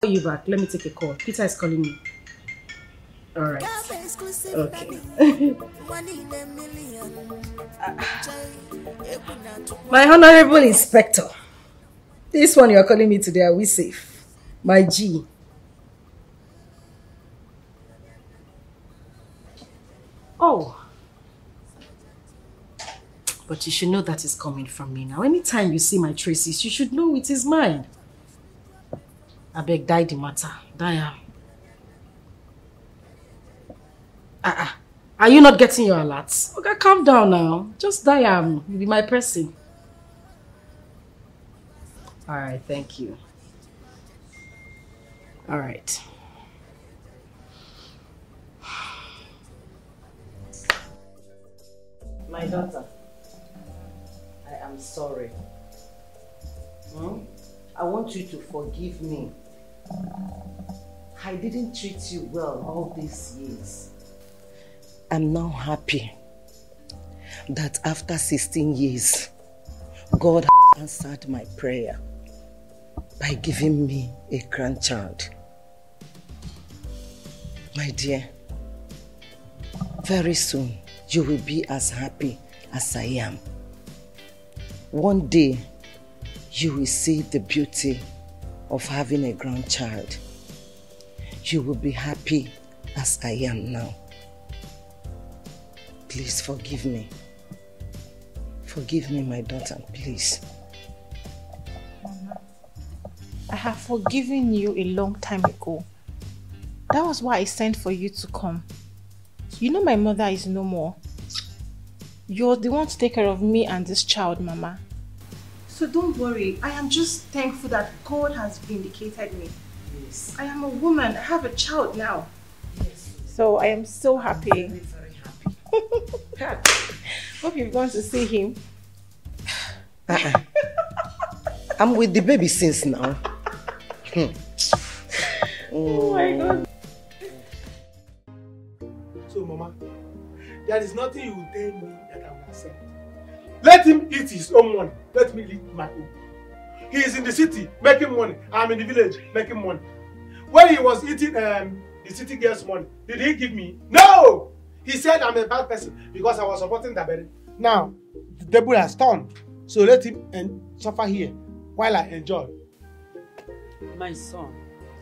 call you back. Let me take a call. Peter is calling me. All right. Okay. My honorable inspector. This one you are calling me today, are we safe? My G. Oh. But you should know that is coming from me now. Anytime you see my traces, you should know it is mine. I beg, die the matter. Die. Ah, ah. Are you not getting your alerts? Okay, calm down now. Just die am. You be my person. Alright, thank you. Alright. My daughter, I am sorry. Hmm? I want you to forgive me. I didn't treat you well all these years. I'm now happy that after 16 years, God answered my prayer by giving me a grandchild. My dear, very soon you will be as happy as I am. One day, you will see the beauty of having a grandchild. You will be happy as I am now. Please forgive me. Forgive me, my daughter, please. I have forgiven you a long time ago. That was why I sent for you to come. You know my mother is no more. You're the one to take care of me and this child, Mama. So don't worry. I am just thankful that God has vindicated me. Yes. I am a woman. I have a child now. Yes. So I am so happy. Very, very happy. Hope you're going to see him. Uh-uh. I'm with the baby since now. Hmm. Oh my God. So, Mama, there is nothing you will tell me that I will accept. Let him eat his own money. Let me eat my own. He is in the city making money. I'm in the village making money. When he was eating um, the city girl's money, did he give me? No! He said I'm a bad person because I was supporting the Dabere. Now, the table has turned. So let him en- suffer here while I enjoy. My son,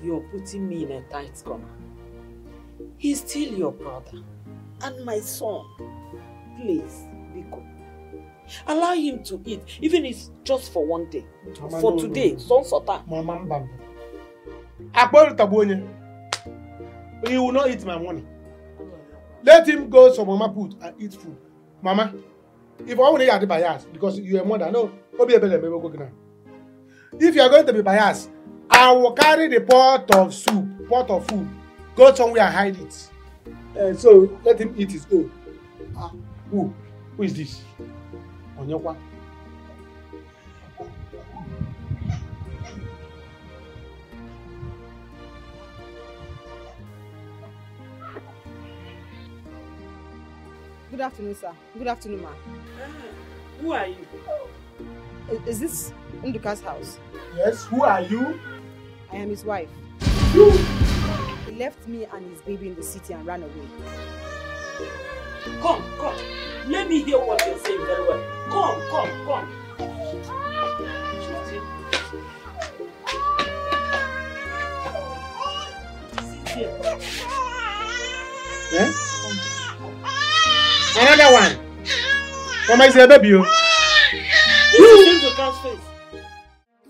you're putting me in a tight corner. He's still your brother and my son. Please, Biko. Allow him to eat, even if it's just for one day. Mama, for no, today, no. son sota. Mama Mbamba. Akpọrọ tagbu onye. He will not eat my money. Let him go to mama put and eat food. Mama, if I want to be biased because you are mother, no, Obi Ebele Mebe go now. If you are going to be biased, I will carry the pot of soup, pot of food, go somewhere and hide it. And so let him eat his own. Ah, who? Who is this? Onyekwa. Good afternoon, sir. Good afternoon, ma. Ah, who are you? I- Is this Nduka's house? Yes, who are you? I am his wife. You. He left me and his baby in the city and ran away. Come, come. Let me hear what you're saying very well. Come, come, come. Eh? Another one. Mama is a baby. oh. This is face.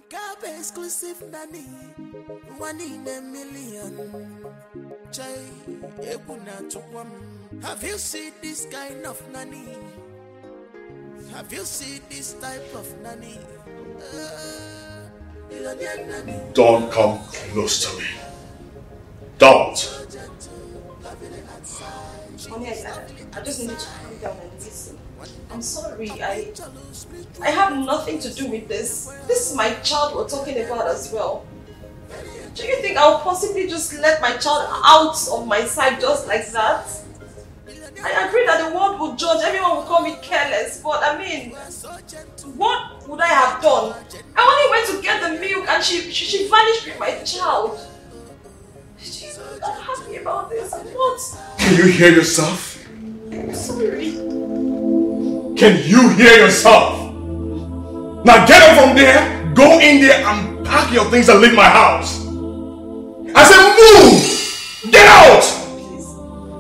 Gabe exclusive nani, one in a million. Chai, ebuna tukwam. Have you seen this kind of nanny? Have you seen this type of nanny? Uh. Don't come close to me. Don't. Honey, I, I just need you to calm down and listen. I'm sorry, I I have nothing to do with this. This is my child we're talking about as well. Do you think I'll possibly just let my child out of my sight just like that? I agree that the world will judge, everyone will call me careless, but I mean, what would I have done? I only went to get the milk and she, she, she vanished with my child. I'm happy about this. What? Can you hear yourself? I'm sorry. Can you hear yourself? Now get up from there, go in there and pack your things and leave my house. I said move! Get out!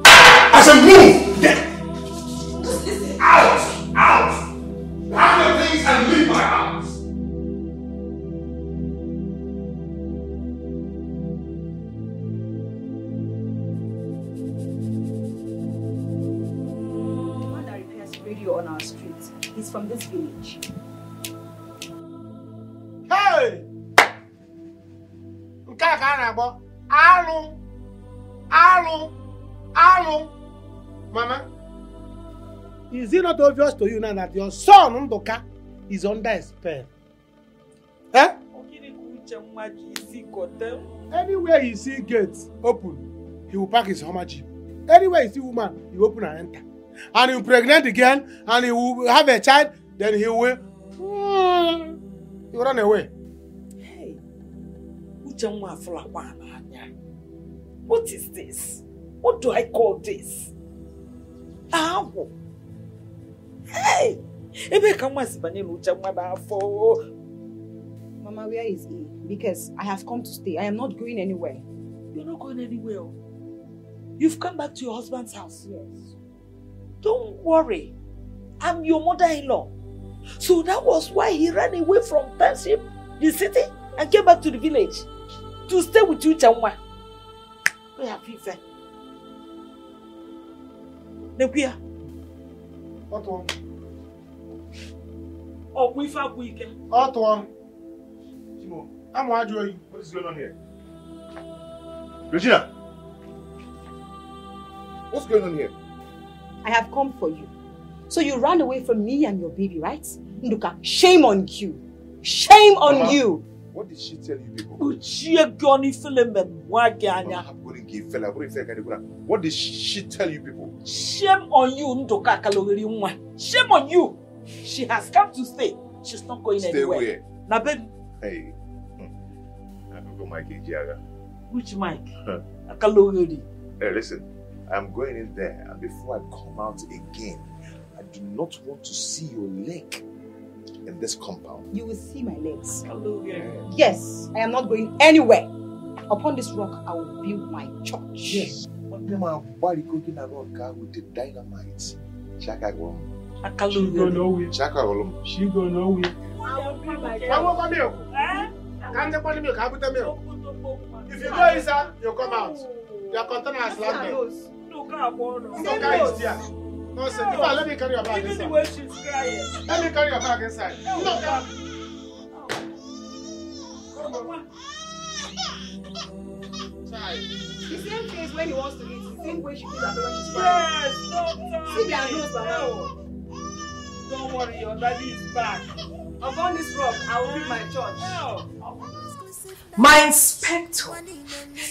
I said move! Not obvious to you now that your son Nduka is under a spell? Eh? Anywhere you see gate open, he will pack his Hummer jeep. Anywhere you see woman, he open and enter. And he pregnant again, and he will have a child, then he will, he will run away. Hey. What is this? What do I call this? Agwụ. Hey! Ebe ka nwa si banye n'uche nwa n'afọ? Mama, where is he? Because I have come to stay. I am not going anywhere. You're not going anywhere. Oh. You've come back to your husband's house. Yes. Don't worry. I'm your mother-in-law. So that was why he ran away from Township, the city, and came back to the village to stay with you, Chanwa. Where have you been? What one? oh, we found weekend. What one? Timo, I'm ajụ oyi. what is going on here? Regina! What's going on here? I have come for you. So you ran away from me and your baby, right? Nduka, shame on you. Shame on Mama. you. What did she tell you people? Uchie Goni Philemon, Wagi Mama, Anya. I'm going to give fella. What if I can do that? What did she tell you people? Shame on you, Nduka Kalogiri Shame on you. She has come to stay. She's not going Stay anywhere. where? Now, baby, Hey. Hmm. I'm going Mike Ejiaga. which Mike? Huh. Hey, listen. I'm going in there, and before I come out again, I do not want to see your leg in this compound. You will see my legs. Kalogiri. Yes, I am not going anywhere. Upon this rock, I will build my church. Yes. Onye ma gbari kogi na rock ka with the dynamite. Chaka gwam. She go Akalogiri. nowhere. Chaka gwam. She go nowhere. Eh? Ka nwekwa milk. Ka njekwa milk, ka bute milk. If you go inside, you come out. Your container has landed. Nduka is there. No, sir. If I let me carry your bag Even the inside. way she's crying. Let me carry your bag inside. Nduka. Child. The same face when he wants to eat, the same way she feels after when she's Yes, don't tell See their nose. No. Don't worry, your daddy is back. Upon this rock, I will build my church. No. My inspector.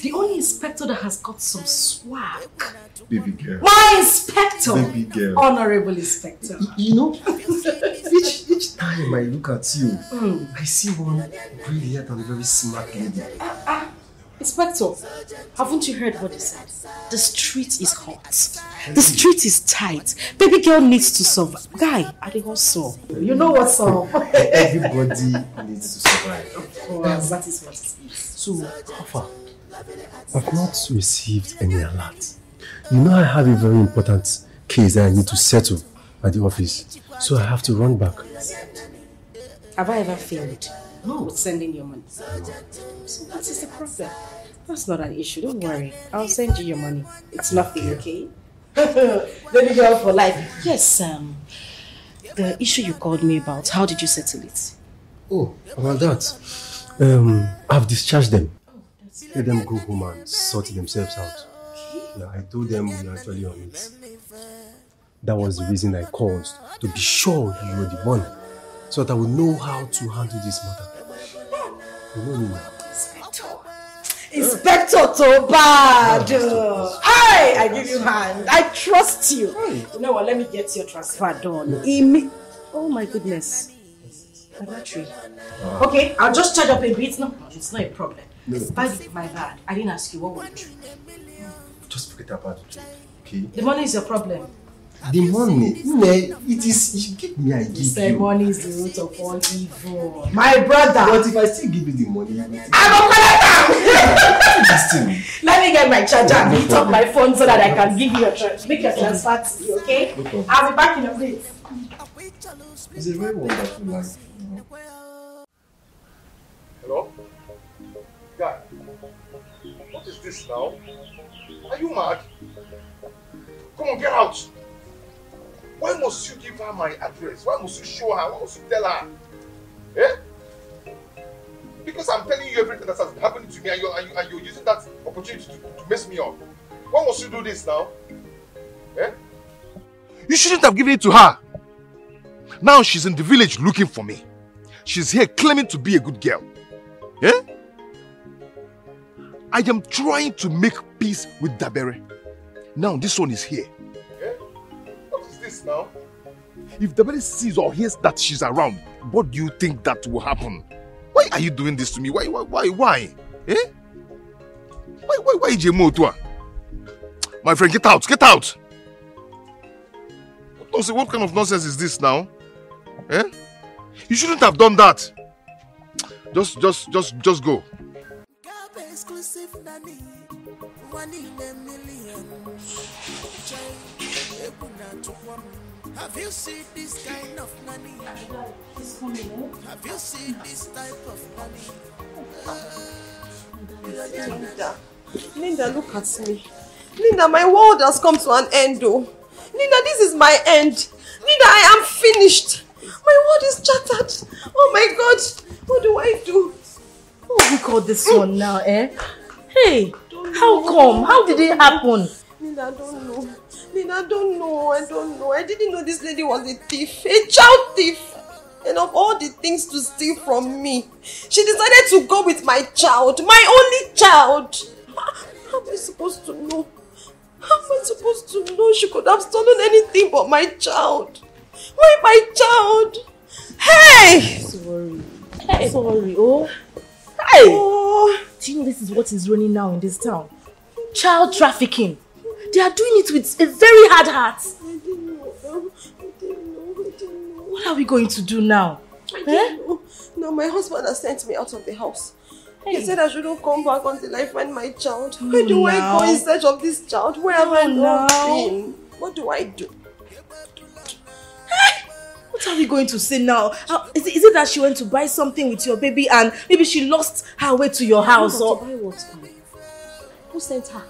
The only inspector that has got some swag. Baby girl. My inspector. Baby girl. Honorable inspector. You know, each, each time I look at you, Mm. I see one brilliant and very smart lady. Inspector, haven't you heard what they said? The street is hot. The street is tight. Baby girl needs to survive. Guy, I think also. You know what's up. Everybody needs to survive. Of course, that is what it is. So, how far? I've not received any alert. You know I have a very important case that I need to settle at the office. So I have to run back. Have I ever failed? No. With sending your money. No. So what is the problem? That's not an issue. Don't worry. I'll send you your money. It's nothing, okay? Baby girl for life. Yes, um, the issue you called me about, how did you settle it? Oh, about that. Um, I've discharged them. Let them go home and sort themselves out. Yeah, I told them we are actually on it. That was the reason I called to be sure you were the one, so that I would know how to handle this matter. You know me now. Inspector Tobad! Hi! I give you hand. I trust you. You know what? Let me get your transfer done. Imme- oh my goodness. Battery. Ah. Okay, I'll just charge up a bit. No, it's not a problem. No. The- my bad. I didn't ask you what would you drink. Just forget about it, okay? The money is your problem. The money, ne, it is, you give me, I give Say you. money is the root of all evil. My brother! But if I still give you the money, I'm a thing. Let me get my charger and up my phone so that I can give you a transfer. Make your transfer to you, okay? No. I'll be back in a bit. It's a very wonderful life. Hello? Guy, what is this now? Are you mad? Come on, get out! Why must you give her my address? Why must you show her? Why must you tell her? Eh? Because I'm telling you everything that has happened to me and you're, and you, and you're using that opportunity to, to mess me up. Why must you do this now? Eh? You shouldn't have given it to her. Now she's in the village looking for me. She's here claiming to be a good girl. Eh? I am trying to make peace with Dabere. Now this one is here. Eh? What is this now? If Dabere sees or hears that she's around, what do you think that will happen? Why are you doing this to me? Why, why, why, why? Eh? Why, why, why, Jemo Tua? My friend, get out, get out! What, what kind of nonsense is this now? Eh? You shouldn't have done that. Just, just, just, just go. exclusive nanny, one in a million. Chai, ebuna tukwam. Have you seen this kind of nanny? Have you seen this type of nanny? Linda, Linda, look at me. Linda, my world has come to an end, though. Linda, this is my end. Linda, I am finished. My world is shattered. Oh my God, what do I do? What we call this one now, eh? Hey, how come? How did it happen? Nina, I don't know. Nina, I don't know. I don't know. I didn't know this lady was a thief, a child thief. And of all the things to steal from me, she decided to go with my child, my only child. How am I supposed to know? How am I supposed to know she could have stolen anything but my child? Why my child? Hey! Sorry. Hey. Sorry, oh. Hey! Oh. Do you know this is what is running now in this town? Child trafficking. They are doing it with a very hard heart. I didn't know. I didn't know. I didn't know. What are we going to do now? I didn't eh? know. No, my husband has sent me out of the house. He said I shouldn't come back until I find my child. Where do I go in search of this child? Where have I not been? What do I do? What are we going to say now? Uh, is, it, is it that she went to buy something with your baby and maybe she lost her way to your house? To Or buy what? Who sent her?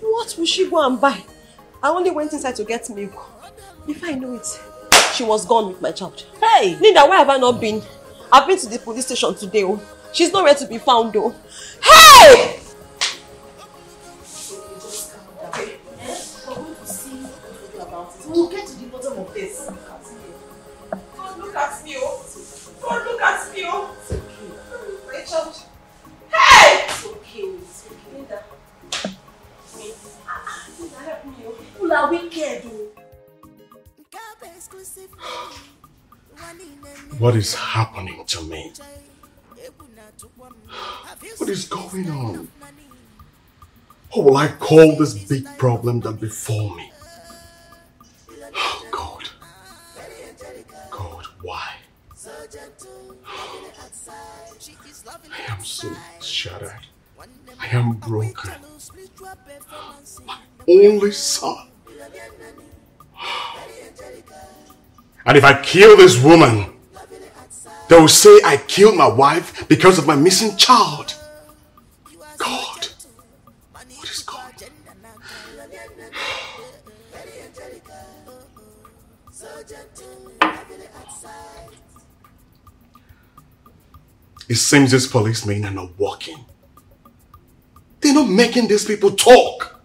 What will she go and buy? I only went inside to get milk. If I knew it, she was gone with my child. Hey! Linda, where have I not been? I've been to the police station today. Oh. She's nowhere to be found though. Hey! Look at me, oh. God, look at me, oh. My child. Hey! It's okay, it's okay. Linda. Linda, help me, oh. People are wicked. oh. What is happening to me? What is going on? What will I call this big problem that befall me? So shattered. I am broken. My only son. And if I kill this woman, they will say I killed my wife because of my missing child. God, It seems these policemen are not working. They're not making these people talk.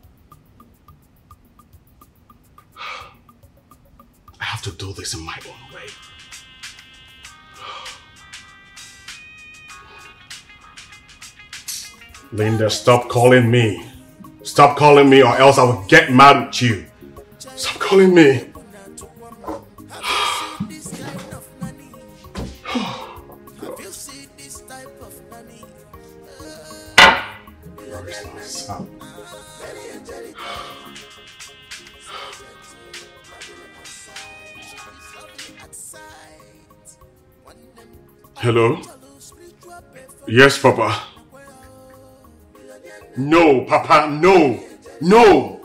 I have to do this in my own way. Linda, stop calling me. Stop calling me or else I will get mad at you. Stop calling me. Hello? Yes, Papa. No, Papa, no. No.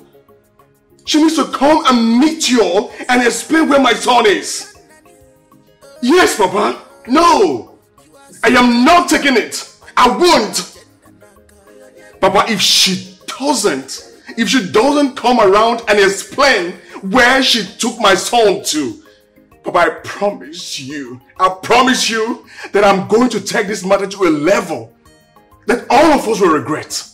She needs to come and meet you all and explain where my son is. Yes, Papa. No. I am not taking it. I won't. Papa, if she doesn't, if she doesn't come around and explain where she took my son to, Papa, I promise you, I promise you that I'm going to take this matter to a level that all of us will regret.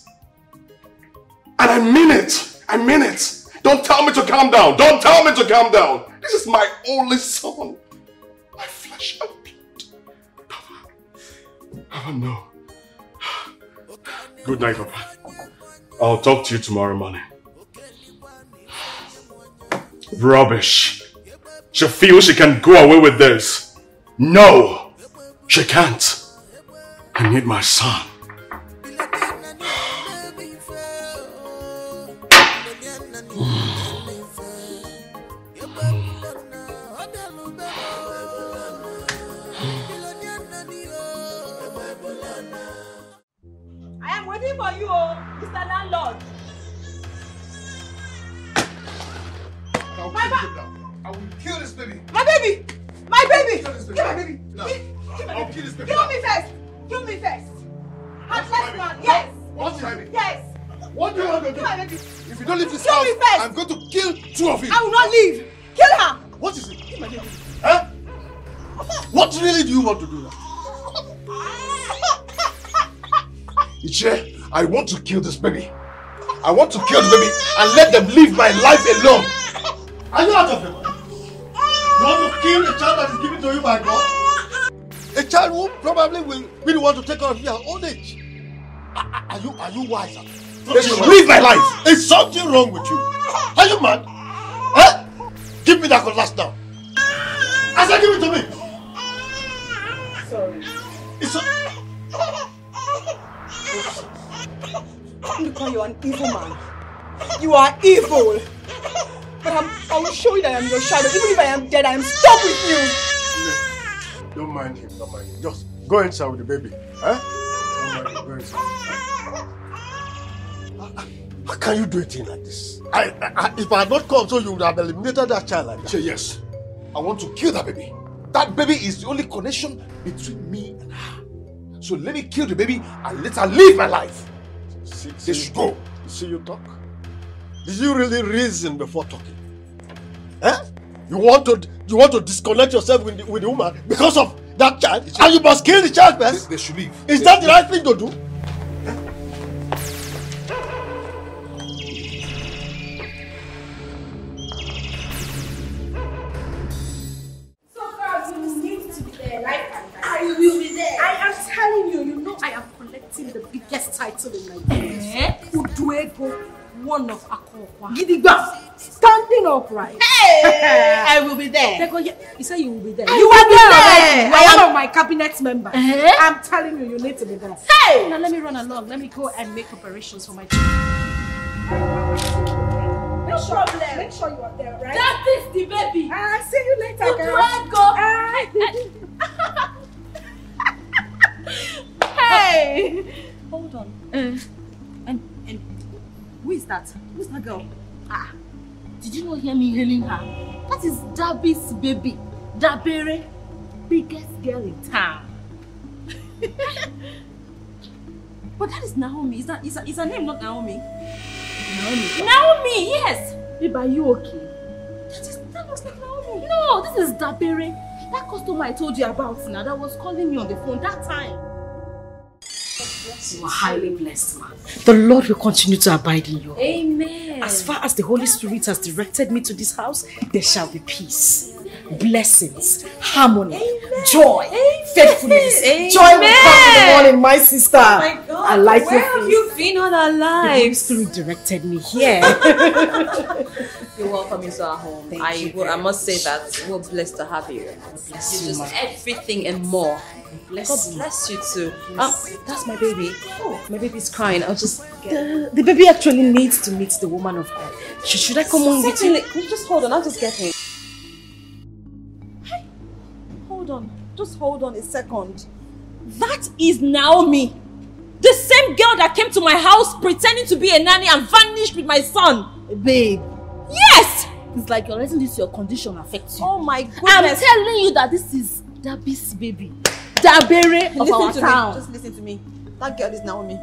And I mean it. I mean it. Don't tell me to calm down. Don't tell me to calm down. This is my only son. My flesh and blood. Papa. Papa, no. Good night, Papa. I'll talk to you tomorrow morning. Rubbish. She feels she can go away with this. No, she can't. I need my son. I am waiting for you, oh, Mr. Landlord. My I will kill this baby. My baby! My baby! Kill this baby. Kill my baby! No. Kill, kill my I'll baby! kill this baby Kill me first! Kill me first! Heartless man! Yes! What's your baby? Yes! What do you want to do? Kill my baby! If you don't leave this Kill house! I'm going to kill two of you. I will not leave! Kill her! What is it? Kill my baby! Huh? What really do you want to do now? Ichie, I want to kill this baby. I want to kill the baby and let them live my life alone. Are you out of your mind? You want to kill a child that is given to you by God? A child who probably will be the one to take care of you at old age. Are, are- are you are you wiser? They should live my life. Is something wrong with you? Are you mad? Huh? Give me that cutlass now. I said give it to me. Sorry. It's a, Because you're an evil man. You are evil. But I'm, I will show you that I'm your shadow. Even if I am dead, I am stuck with you. Don't mind him, don't mind him. Just go inside with the baby. Huh? Don't mind him, go inside. How can you do a thing like this? I, I, if I had not come, so you would have eliminated that child like that. Yes. I want to kill that baby. That baby is the only connection between me and her. So let me kill the baby and let her live my life. See, they should go. See you talk. Did you really reason before talking? Huh? You want to you want to disconnect yourself with the, with the woman because of that child, and you must kill the child first. They, should leave. Is that the right thing to do? So girls, you need to be there, like I will be there. I am telling you, you know I am collecting the biggest title in my Nigeria. Eh? Uduego, one of Akokwa. Gidigba, standing upright. Hey, I will be there. They go, yeah, you say you will be there. I you will are be there. there. already. I am one of my cabinet members. Eh? I'm telling you, you need to be there. Hey! Now let me run along. Let me go and make operations for my children. No problem. Make sure you are there, right? That is the baby. Ah, see you later, Good girl. work, go. Hey! Hold on. and and who is that? Who's that girl? Ah, did you not hear me hailing her? That is Dabi's baby. Dabere, biggest girl in town. But that is Naomi. Is that is, that, is her name not Naomi? Naomi. Naomi, yes. Babe, are you okay? That, is, that looks like Naomi. No, this is Dabere. That customer I told you about now that was calling me on the phone that time. You are highly blessed, man. The Lord will continue to abide in you. Amen. As far as the Holy Spirit has directed me to this house, there shall be peace, blessings, harmony, joy, faithfulness. Joy will come in the morning, my sister. Oh my God, I like where your have face. you been all our lives? The Holy lives? Spirit directed me here. You're welcome into our home. Thank I you will, I must say that we're blessed to have you. Bless You're you, just everything and more Bless God bless you too. Bless Um, that's my baby. Oh, my baby's crying. I'll just get the, the baby actually needs to meet the woman of God. Should, should I come on with you? Just hold on, I'll just get him. Hey, hold on. Just hold on a second. That is Naomi. The same girl that came to my house pretending to be a nanny and vanished with my son. Babe. Yes! It's like you're letting this your condition affect you. Oh my god. I'm telling you that this is Dabi's baby. Dabere of listen our to town. me. Just listen to me. That girl is Naomi.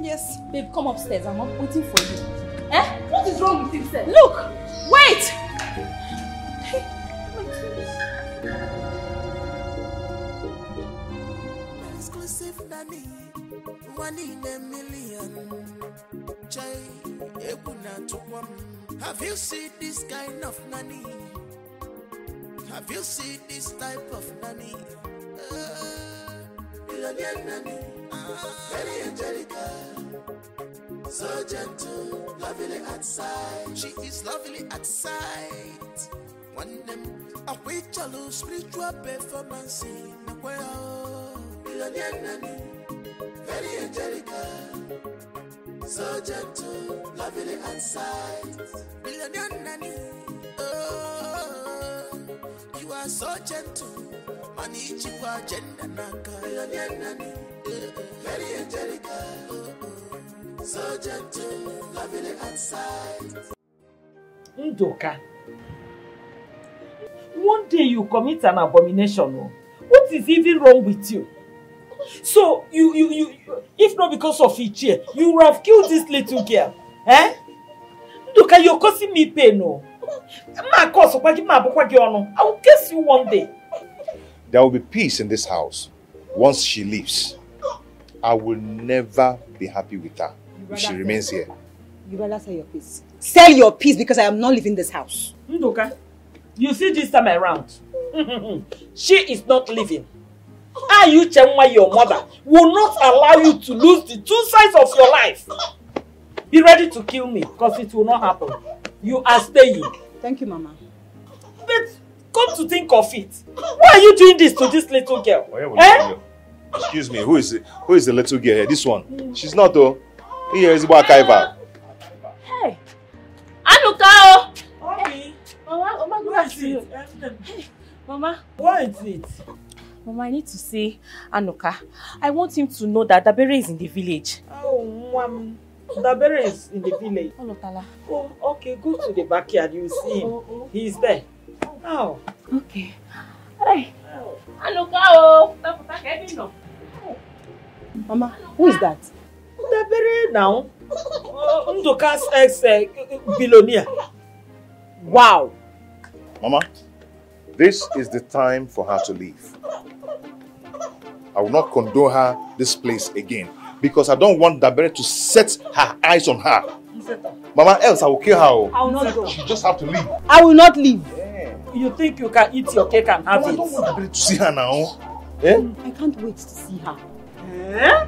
Yes. Babe, come upstairs. I'm up waiting for you. Eh? What is wrong with you, sir? Look! Wait! Exclusive nanny, one in a million. Jay, Ebuna to one. Have you seen this kind of nanny? Have you seen this type of nanny? Nanny, very angelical, so gentle, lovely outside. She is lovely outside. One them a witch spiritual performance in a well. Millionaire nanny, very angelical, so gentle, lovely outside. Millionaire nanny, oh, you are so gentle. Agenda naka. Very angelical, so gentle, lovely. One day you commit an abomination. Oh. What is even wrong with you? So you, you, you, if not because of Ichie, you would have killed this little girl. Eh? Nduka, you're causing me pain. Oh. Ono. I will curse you one day. There will be peace in this house once she leaves. I will never be happy with her if she remains here. You better sell your peace. Sell your peace because I am not leaving this house. Hmm, Nduka, you see this time around, she is not living. Ayu Chenwa, your mother, will not allow you to lose the two sides of your life. Be ready to kill me, because it will not happen. You are staying. Thank you, Mama. But come to think of it, why are you doing this to this little girl? Eh? Excuse me, who is it? Who is the little girl here? This one. She's not though. Here is Wakaiva. Hey! Anuka! oh! Mommy, Mama, Mama, what is afternoon. it? Hey, Mama. What is it? Mama, I need to see Anuka. I want him to know that Dabere is in the village. Oh, mom. Dabere is in the village. Oh, okay, go to the backyard. You see him. He's there. Oh. Okay. Hey. Anuka, oh! No. Mama, who is that? Dabere now. Uh, Ndoka's ex uh, billionaire. Wow. Mama, this is the time for her to leave. I will not condone her this place again because I don't want Dabere to set her eyes on her. Mama, else I will kill her. oh. I will not go. She just have to leave. I will not leave. You think you can eat your cake and have Mama, I it? don't want Dabere to see her now. Eh? I can't wait to see her. Eh?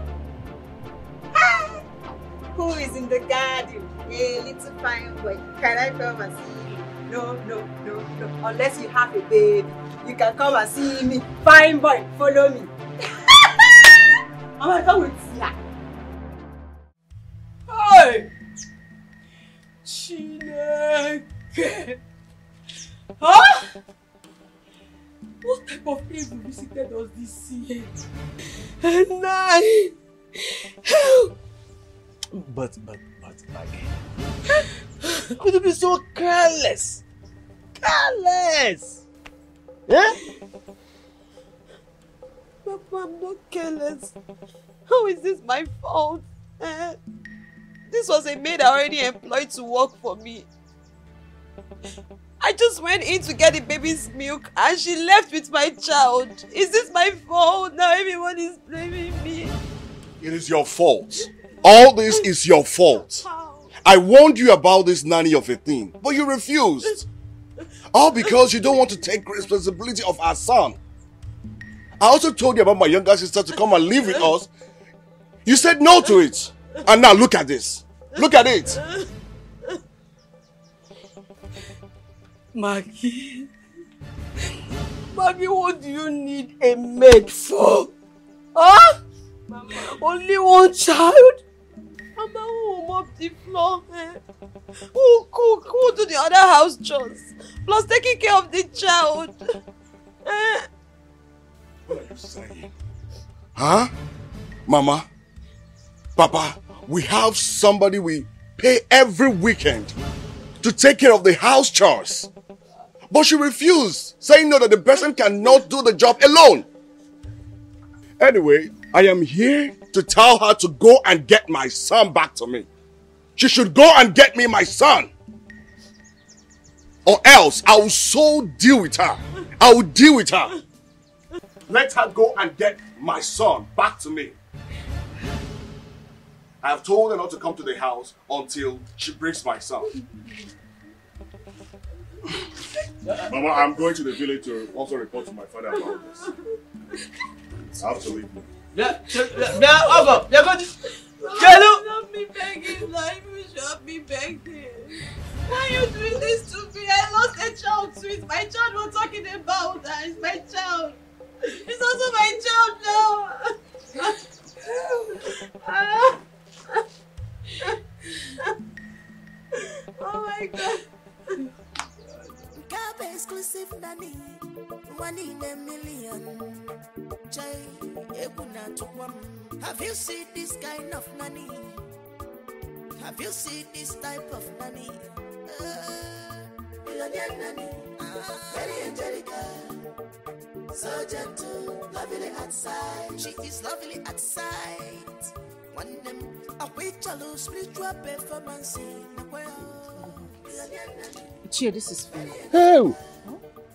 Who is in the garden? A little fine boy. Can I come and see you? No, no, no, no. Unless you have a baby, you can come and see me. Fine boy, follow me. Mama, I can't wait to see her. Hey! Chineke! Huh? What type of evil visited us this year? Nine. But, but, but, again. Could you be so careless? Careless! Eh? Papa, I'm not careless. How is this my fault? Eh? This was a maid I already employed to work for me. I just went in to get the baby's milk and she left with my child. Is this my fault? Now everyone is blaming me. It is your fault. All this is your fault. I warned you about this nanny of a thing, but you refused. All because you don't want to take responsibility of our son. I also told you about my younger sister to come and live with us. You said no to it. And now look at this. Look at it. Maggie. Mommy, what do you need a maid for? Huh? Only one child? Mama, who will mop the floor? Eh? Who cook? Who do the other house chores? Plus taking care of the child. Eh? What are you saying? Huh? Mama? Papa, we have somebody we pay every weekend to take care of the house chores. But she refused, saying no, that the person cannot do the job alone. Anyway, I am here to tell her to go and get my son back to me. She should go and get me my son. Or else I will so deal with her. I will deal with her. Let her go and get my son back to me. I have told her not to come to the house until she brings my son. Mama, I'm going to the village to also report to my father about this. I have to leave. Yeah, yeah, yeah, Uncle, you're going to... Jello! Stop me begging, life. You should be begging. Why are you doing this to me? I lost a child too. It's my child we're talking about. That is my child. It's also my child now. oh my god. Exclusive nani, one in a million. Ebuna. Have you seen this kind of nanny? Have you seen this type of nanny? Uh, millionaire nanny, very so gentle, lovely outside. She is lovely outside. One them a wait spiritual performance in the world. Chia, this is for you. Hey!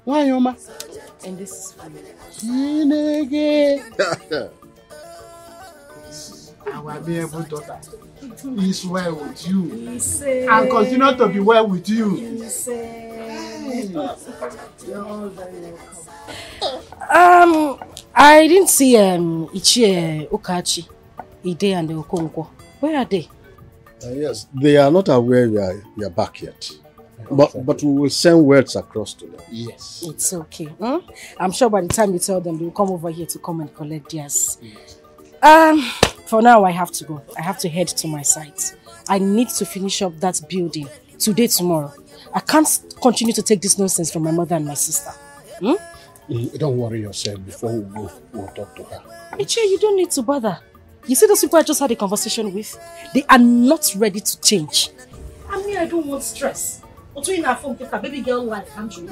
Why, Oma? And this is for you. Chineke! Our able daughter is well with you and continue to be well with you. Um, I didn't see um Ichie Okachi, Ide and Okonkwo. Where are they? Uh, yes, they are not aware we are, we are back yet. But but we will send words across to them. Yes. It's okay. Hmm? I'm sure by the time you tell them, they will come over here to come and collect theirs. Um, for now, I have to go. I have to head to my site. I need to finish up that building today, tomorrow. I can't continue to take this nonsense from my mother and my sister. Hmm? Mm, Don't worry yourself before we go, we'll talk to her. Ichie, you don't need to bother. You see those people I just had a conversation with? They are not ready to change. I mean, I don't want stress. Between our phone, a baby girl life, Andrew.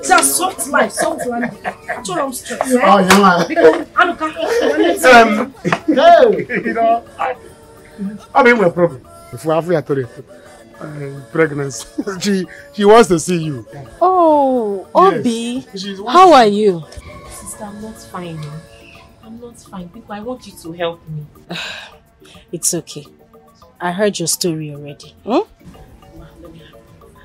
It's a soft life, soft landing. I told them stress. Eh? Oh, yeah, man. Because, Anuka, Um, hey, you know, I, I mean, we're problem. If we have to uh, pregnancy, she she wants to see you. Oh, Obi, She's how are you? Sister, I'm not fine. Oh. Not fine. People, I want you to help me. It's okay. I heard your story already. Hmm?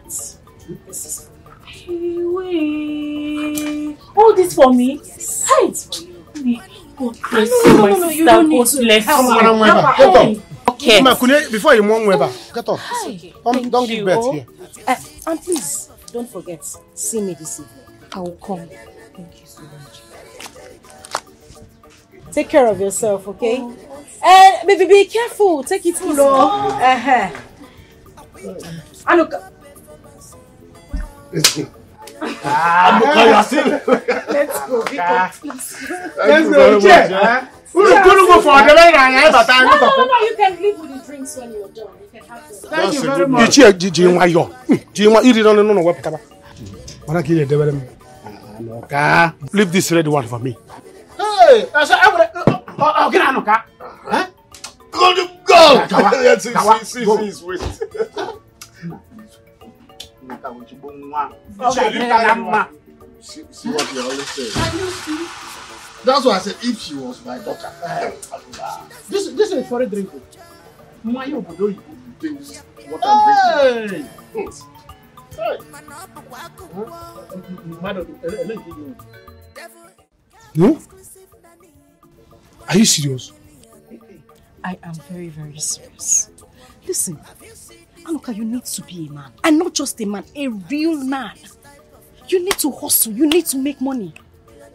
This is Hey, wait. All this for me? Hey, it's for you. God bless no, you, no, my no, sister. you don't need God to. bless Come you. on, come on, get up. Okay. Come on, Kune, before you move over, get up. Okay. Don't, don't give birth oh. here. Uh, and please, don't forget, see me this evening. I will come. Thank you so much. Take care of yourself, okay? Uh, baby, be careful. Take it easy. Uh-huh. Anuka. Ah, Anuka, you are still. Let's go, Viko, please. Let's go, check. huh? Who is going to go for the line and have a time? No, no, no, you can leave with the drinks when you're done. You can have them. Thank you very much. Ichie ji ji nwa yo. Ji nwa iri no no no. Mana ka ị na-edebere m. Anuka. Leave this red one for me. Hey, asa abure. Oh, gịnị Anuka? Eh? Go to go! Gawa, Yes, see, gawa, see, see, go. see, wait. Ọ ga-adịrị ya na mma. See, see what you always say. That's why I said if she was my daughter. This this is for a drink. Mmanya obodo oyibo. What I'm drinking. Hey! Hey! Mmadụ ele nke gị. Are you serious? I am very, very serious. Listen, Anuka, you need to be a man. And not just a man, a real man. You need to hustle. You need to make money.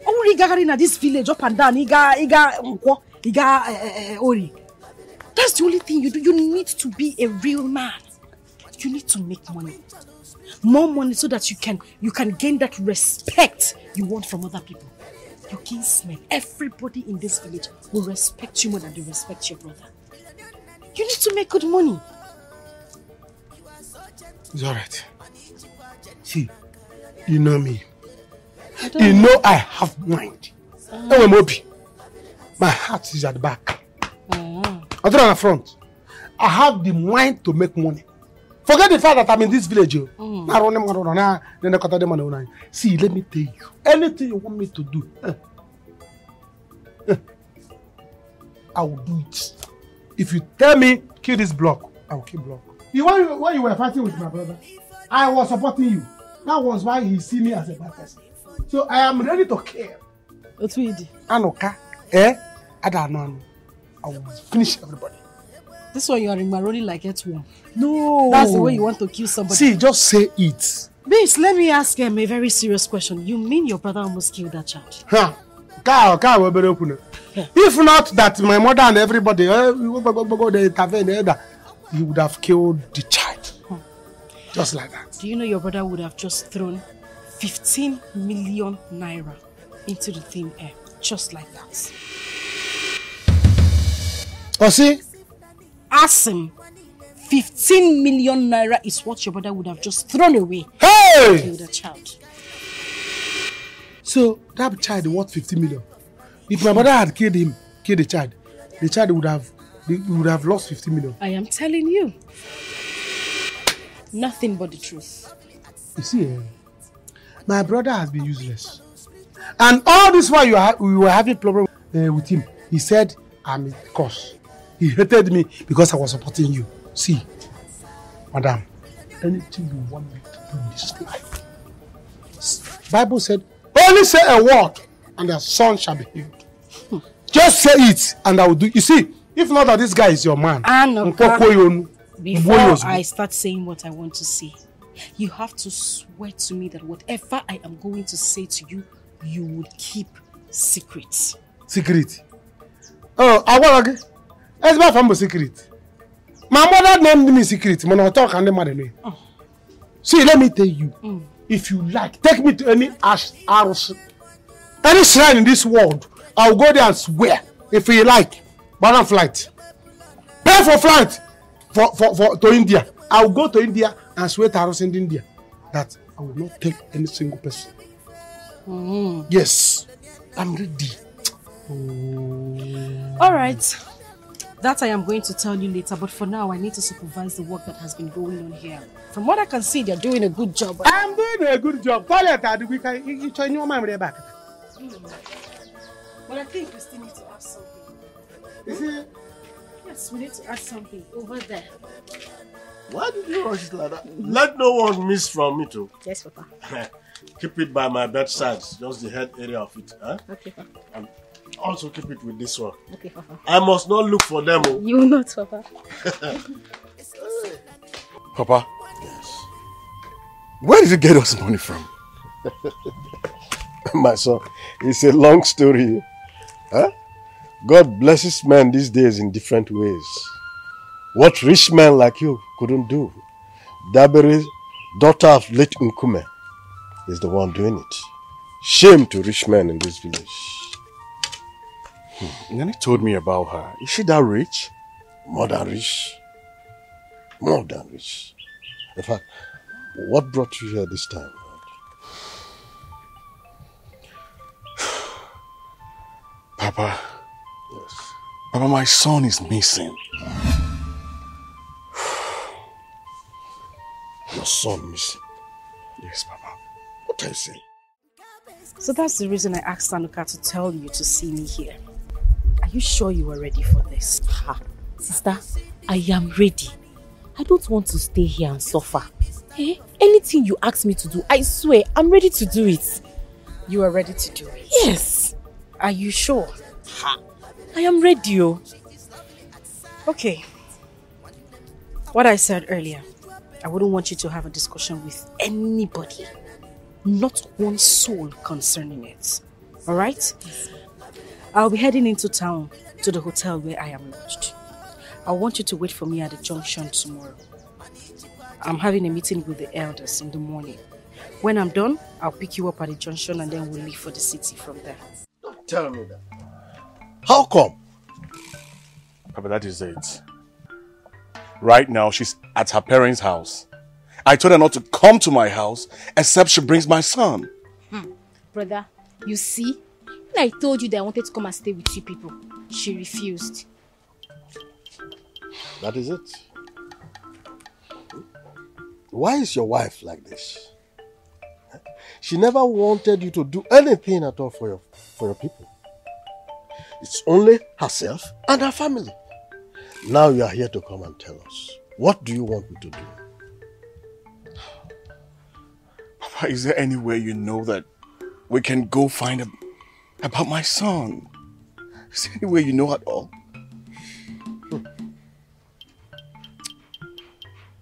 Only nwere ịgagharị this village up and down nkwọ ịga eh, eh, ori that's the only thing you do you need to be a real man you need to make money more money so that you can you can gain that respect you want from other people your kinsmen everybody in this village will respect you more than they respect your brother you need to make good money It's all right. See, you know me. You know I have mind. Ah. Enwe m obi. My heart is at the back. I don't have front. I have the mind to make money. Forget the fact that I'm in this village. arụ ndị mmadụ nọ na na-elekọta ndị mmadụ ụlọ anyị. See, let me tell you. Anything you want me to do, eh, eh, I will do it. If you tell me kill this block, I will kill block. You when, when you were fighting with my brother, I was supporting you. That was why he see me as a bad person. So I am ready to kill. Otu ịdị. Anuka, eh? Ada anu anu. I will finish everybody. This one you are in maroni like it one. No. That's the way you want to kill somebody. See, just say it. Babes, let me ask him a very serious question. You mean your brother almost killed that child? Huh. Ka ka we bere okwu na. If not that my mother and everybody eh, they intervene eh, would have killed the child. Just like that. Do you know your brother would have just thrown 15 million naira into the thin air? Just like that. Oh, see? Ask him. 15 million naira is what your brother would have just thrown away. Hey! Killed a child. So that child worth 50 million. If my brother had killed him, killed the child, the child would have would have lost 50 million. I am telling you. Nothing but the truth. You see, eh, my brother has been useless. And all this while you are, we were having problem uh, with him, he said, I'm a cause. He hated me because I was supporting you. See, madam, anything you want me to do in this life. Bible said, only say a word and your son shall be healed. Hmm. Just say it and I will do. You see, if not that this guy is your man, ah, Anuka, Nkwokwọ ya onu, Before gbuo ya ozugbo. I start saying what I want to say, you have to swear to me that whatever I am going to say to you, you would keep secret. secret. Oh, agwara gị ezigbo afọ m bụ secret. My mother named me secret mana ọ chọrọ ka ndị mmadụ nụ ya. See, let me tell you, if you like, take me to any ash arụsị, any shrine in this world, I will go there and swear if you like, banana flight. Pay for flight for, for, for to India. I will go to India and swear to arụsị in India that I will not take any single person. Yes, I'm ready. All right. That I am going to tell you later, but for now, I need to supervise the work that has been going on here. From what I can see, they're doing a good job. I'm doing a good job. Toilet at the weekend. You try your mind back. But I think we still need to add something. Is it? Yes, we need to add something over there. Why did you rush it like that? Let no one miss from me too. Yes, Papa. keep it by my bedside, just the head area of it. Huh? Okay, Papa. And also keep it with this one. Okay, Papa. I must not look for them. oh. You will not, Papa. Papa. Yes. Where did you get us money from? my son, it's a long story. Huh? God blesses men these days in different ways. What rich men like you couldn't do. Dabere, daughter of late Nkume, is the one doing it. Shame to rich men in this village. Nani told me about her. Is she that rich? More than rich. More than rich. In fact, what brought you here this time? Papa. Yes. Papa, my son is missing. Your son missing. Yes, Papa. What are you saying? So that's the reason I asked Anuka to tell you to see me here. Are you sure you are ready for this? Ha, sister, I am ready. I don't want to stay here and suffer. Eh? Anything you ask me to do, I swear, I'm ready to do it. You are ready to do it? Yes. Are you sure? Ha, I am ready, oh. Okay. What I said earlier, I wouldn't want you to have a discussion with anybody. Not one soul concerning it. All right? I'll be heading into town to the hotel where I am lodged. I want you to wait for me at the junction tomorrow. I'm having a meeting with the elders in the morning. When I'm done, I'll pick you up at the junction and then we'll leave for the city from there. Don't Tell me that. How come? Papa, that is it. Right now, she's at her parents' house. I told her not to come to my house except she brings my son. Hmm. Brother, you see? When I told you that I wanted to come and stay with you people, she refused. That is it. Why is your wife like this? She never wanted you to do anything at all for your, for your people. It's only herself and her family. Now you are here to come and tell us. What do you want me to do? Papa, is there anywhere you know that we can go find a, about my son? Is there anywhere you know at all?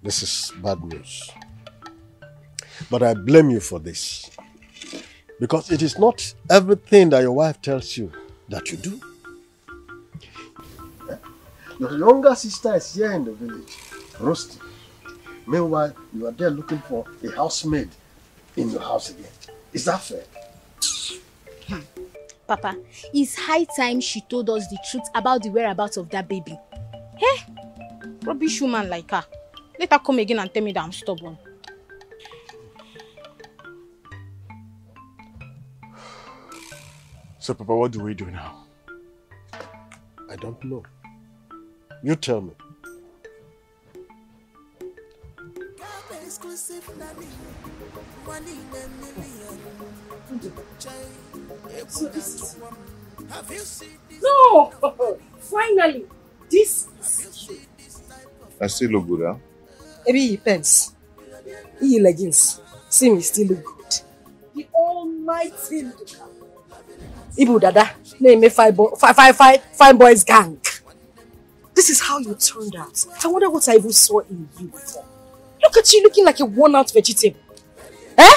This is bad news. But I blame you for this. Because it is not everything that your wife tells you that you do. Your younger sister is here in the village, roasting. Meanwhile, you are there looking for a housemaid in your house again. Is that fair? Hmm. Papa, it's high time she told us the truth about the whereabouts of that baby. Hey, rubbish woman like her. Let her come again and tell me that I'm stubborn. So, Papa, what do we do now? I don't know. You tell me. Exclusive nanny, one in a million. So this is- Have you seen this? No! Finally! This is. I still look good, huh? Maybe he pants. He leggings. See me still look good. The almighty Nduka. Ibu Dada, name me five, bo- five, five, five, five boys gang. This is how you turned out. I wonder what I even saw in you before. Look at you looking like a worn out vegetable. Eh?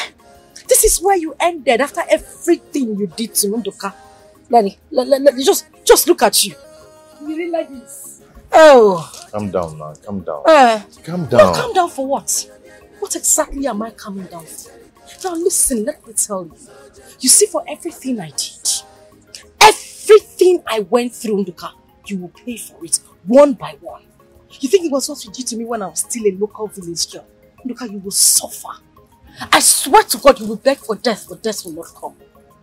This is where you ended after everything you did to Nduka. Lenny, le- le- le- just, just look at you. You really like this? Oh. Calm down now. Calm down. Uh, Calm No, down. calm down for what? What exactly am I calming down for? Now listen, let me tell you. You see, for everything I did, everything I went through, Nduka, you will pay for it one by one. You think it was what you did to me when I was still a local village girl? Nduka, you will suffer. I swear to God, you will beg for death, but death will not come.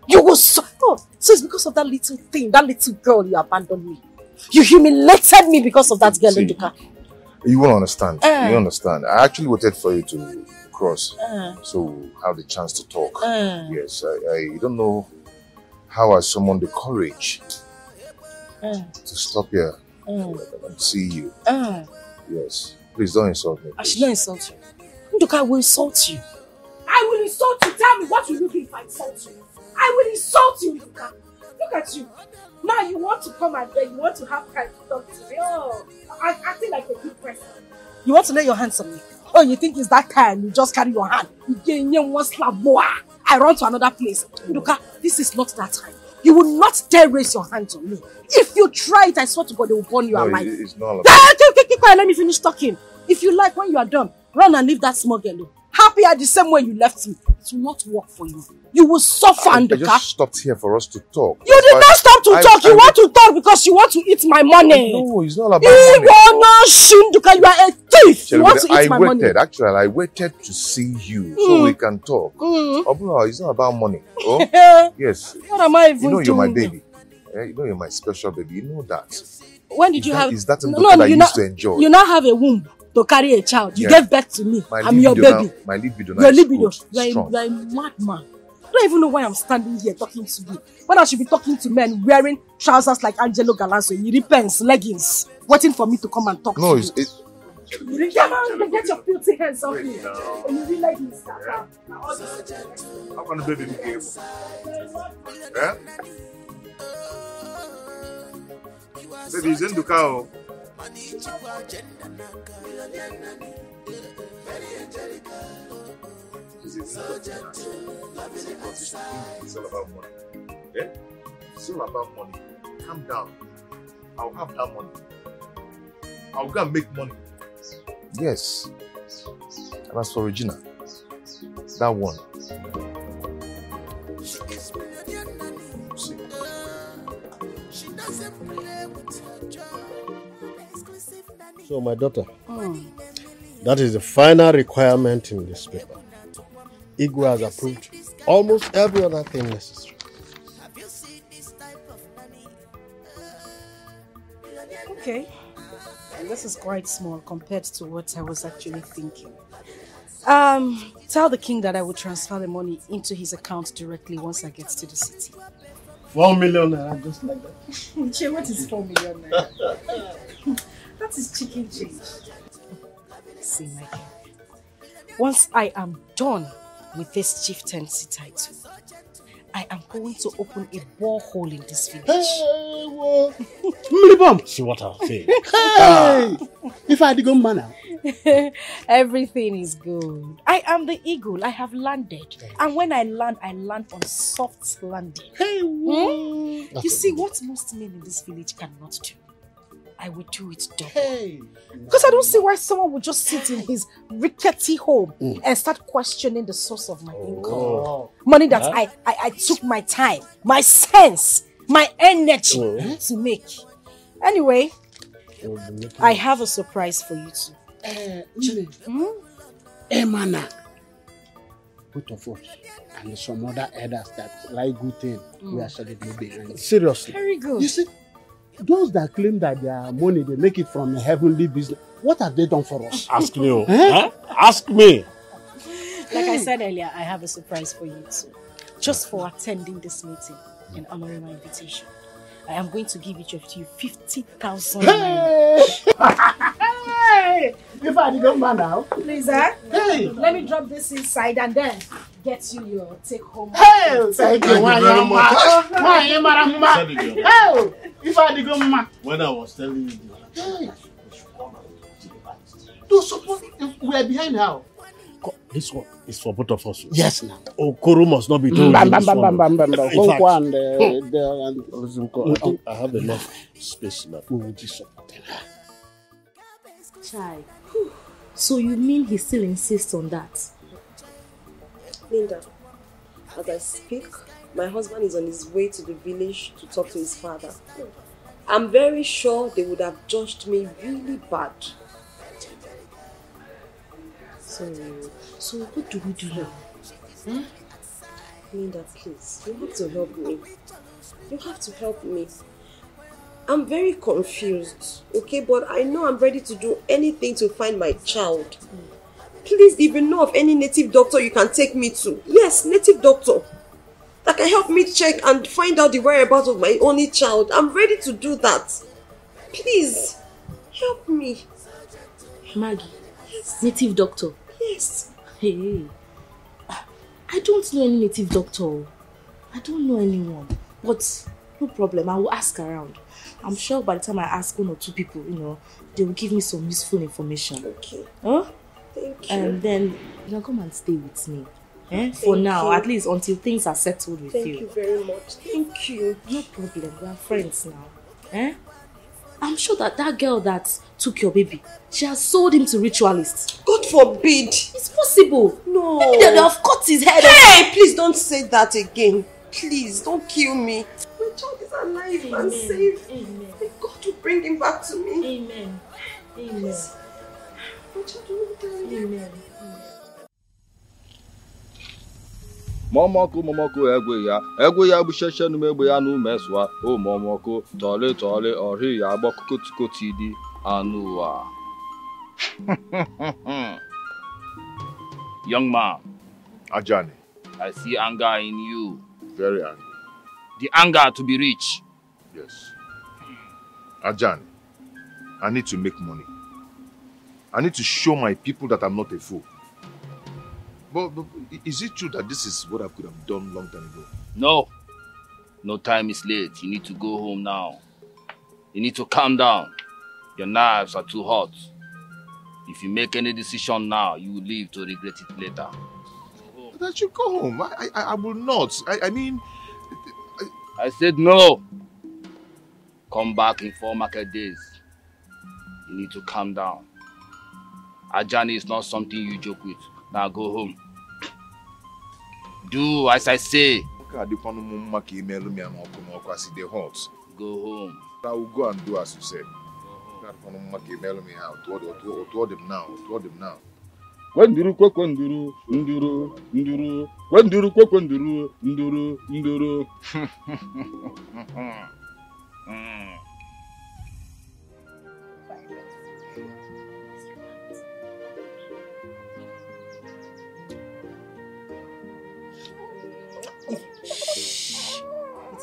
You will suffer. So it's because of that little thing, that little girl you abandoned me. You humiliated me because of that girl, See, Nduka. You won't understand. Eh. You understand. I actually waited for you to cross Uh, so we'll have the chance to talk. uh, Yes, I, I don't know how I summoned the courage uh, to stop here and see you. uh. Yes. Please don't insult me. I should not insult you. Nduka, will insult you. I will insult you. Tell me what will you do if I insult you? I will insult you, Nduka. Look at you. Now you want to come and then you want to have time to talk to me. Oh, I'm acting like a good person. You want to lay your hands on me? Oh, you think it's that kind? You just carry your hand. You get in one slap, boy. I run to another place. Nduka, this is not that time. You will not dare raise your hands on me. If you try it, I swear to God, they will burn you No, alive. it- it's not all about Ah, keep, keep, keep quiet. Let me finish talking. If you like, when you are done, run and leave that small girl alone. Happy at the same way you left me. It will not work for you. You will suffer, I, I Nduka. just stopped here for us to talk. You did not stop to I- talk. You I- want to talk because you want to eat my money. No, it's not about You money. are not Shinduka. You are a thief. You want to I my waited. money. Actually, I waited to see you so Mm. we can talk. Mm. Oh, bro, it's not about money. Oh, yes. What am I even You know you're my baby. Eh, you know you're my special baby. You know that. When did Is you that- have? is that no, no, that you you now, used to enjoy? You now have a womb to carry a child. You Yeah. gave birth to me. My I'm your baby. Now, my libido now Your is libido. good, You are, a, you are a madman. I don't even know why I'm standing here talking to you. When I should be talking to men wearing trousers like Angelo Galanzo, Europeans, leggings, waiting for me to come and talk No, to it's, you. it's You really get, get your filthy hands off me. And you really like all this. how can the baby be able? Eh? Baby, it's in the car. It's all about money. Eh? It's all about money. Calm down. I'll have that money. I'll go and make money. Yes. And as for Regina, that one. So, my daughter, that is the final requirement in this paper. Igwe has approved almost every other thing necessary. Okay. This is quite small compared to what I was actually thinking. Um, tell the king that I will transfer the money into his account directly once I get to the city. Four million naira, just like that. Che, what is four million naira? that is chicken change. See, my dear. Once I am done with this chieftaincy title, I am going to open a borehole in this village. Hey, whoa. Mlibom. See what I'll say. Hey, if I had gone man now. Everything is good. I am the eagle. I have landed. And when I land, I land on soft landing. Hey, Hmm? You see, what most men in this village cannot do, I will do it double. Because I don't see why someone would just sit in his rickety home mm. and start questioning the source of my oh. income. Oh. Money that Huh? I, I, I took my time, my sense, my energy oh. to make. Anyway, oh, I have a surprise for you two. Uh, eh, Chine, hmm? Emana, eh, both of us, and some other elders that like good thing, we are hmm. celebrating behind. Seriously. Very good. You see, those that claim that their money they make it from a heavenly business, what have they done for us? Ask me. oh. Eh? Huh? Ask me. Like I said earlier, I have a surprise for you too. Just for attending this meeting and honoring my invitation. I am going to give each of you 50,000 Hey! If I had gone man now. Please, eh? Hey! Let me drop this inside and then get you your take home. Hey! Thank you. you Why very you much. ma- Why you mara mma? Said it, girl. Hey! If I had gone man. When I was telling you the other Hey! To support we are behind how? This one is for both of us. Yes, now. Okoro must not be told. Bam, bam, bam, bam, bam, bam. In fact, Okonkwo and, uh, the- and- I, I have enough space now. We will just support. Chai. So you mean he still insists on that? Linda, as I speak, my husband is on his way to the village to talk to his father. I'm very sure they would have judged me really bad. So, so what do we do now? Eh? Linda, please, you have to help me. You have to help me. I'm very confused, okay? But I know I'm ready to do anything to find my child. Please, you know of any native doctor you can take me to. Yes, native doctor. That can help me check and find out the whereabouts of my only child. I'm ready to do that. Please, help me. Maggie, yes. native doctor. Yes. Hey, I don't know any native doctor. I don't know anyone. But no problem, I will ask around. I'm sure by the time I ask one or two people, you know, they will give me some useful information. Okay. Huh? Thank you. And then you can come and stay with me. Eh? For Thank now, you. at least until things are settled with Thank you. you very much. Thank you. No problem. We are friends now. Eh? I'm sure that that girl that took your baby, she has sold him to ritualists. God forbid. It's possible. No. Maybe they, have cut his head Hey, please don't say that again. Please don't kill me. My child is alive and safe. Amen. May God will bring him back to me. Amen. Amen. My child will die. Amen. Mọmọkụ mọmọkụ egwe ya egwe ya gbuchechenu egbe ya n'ume sụa o mọmọkụ tọlị tọlị ọrị ya agbakọkọtikọti dị anụ ụwa young man Ajani, i see anger in you very angry. the anger to be rich Yes. Ajani, I need to make money. I need to show my people that I'm not a fool. But, but is it true that this is what I could have done long time ago? no no time is late you need to go home now you need to calm down your nerves are too hot if you make any decision now you will live to regret it later But I should go home. I, I, I will not. I, I mean, I said no. Come back in four market days. You need to calm down. Ajani is not something you joke with. Now go home. Do as I say. Nke a dịkwanụ m mma ka imelụ m ya n'ọkụ n'ọkụ as e dey hot. Go home. Will go and do as you said. Nke a dịkwanụ mma ka imelụ m ya otu ọ dị dị m now otu ọ dị m now. kwenduru kwe kwenduru nduru nduru kwenduru kwe kwenduru nduru nduru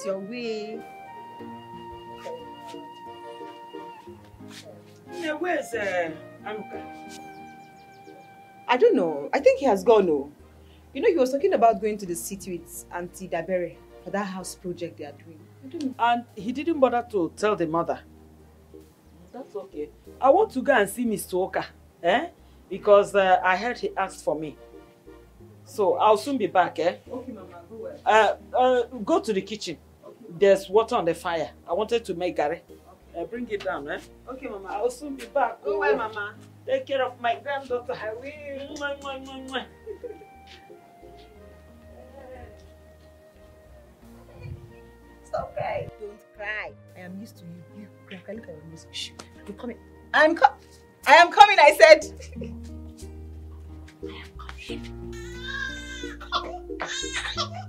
It's your way. Yeah, where's uh, Anuka? I don't know. I think he has gone. Oh, you know, he was talking about going to the city with Auntie Dabere for that house project they are doing. I don't know. And he didn't bother to tell the mother. That's okay. I want to go and see Mr. Oka, eh? Because uh, I heard he asked for me. So I'll soon be back, eh? Okay, Mama, go well. Uh, uh, go to the kitchen. There's water on the fire. I wanted to make curry. Uh, bring it down, eh? Okay, Mama. I'll soon be back. Go well, Mama. Take care of my granddaughter. I will. Mwah, mwah, mwah, mwah. It's okay. Don't cry. I am used to you. You cry. Look at your nose. Shh. You're coming. I'm co- I am coming, I said. Is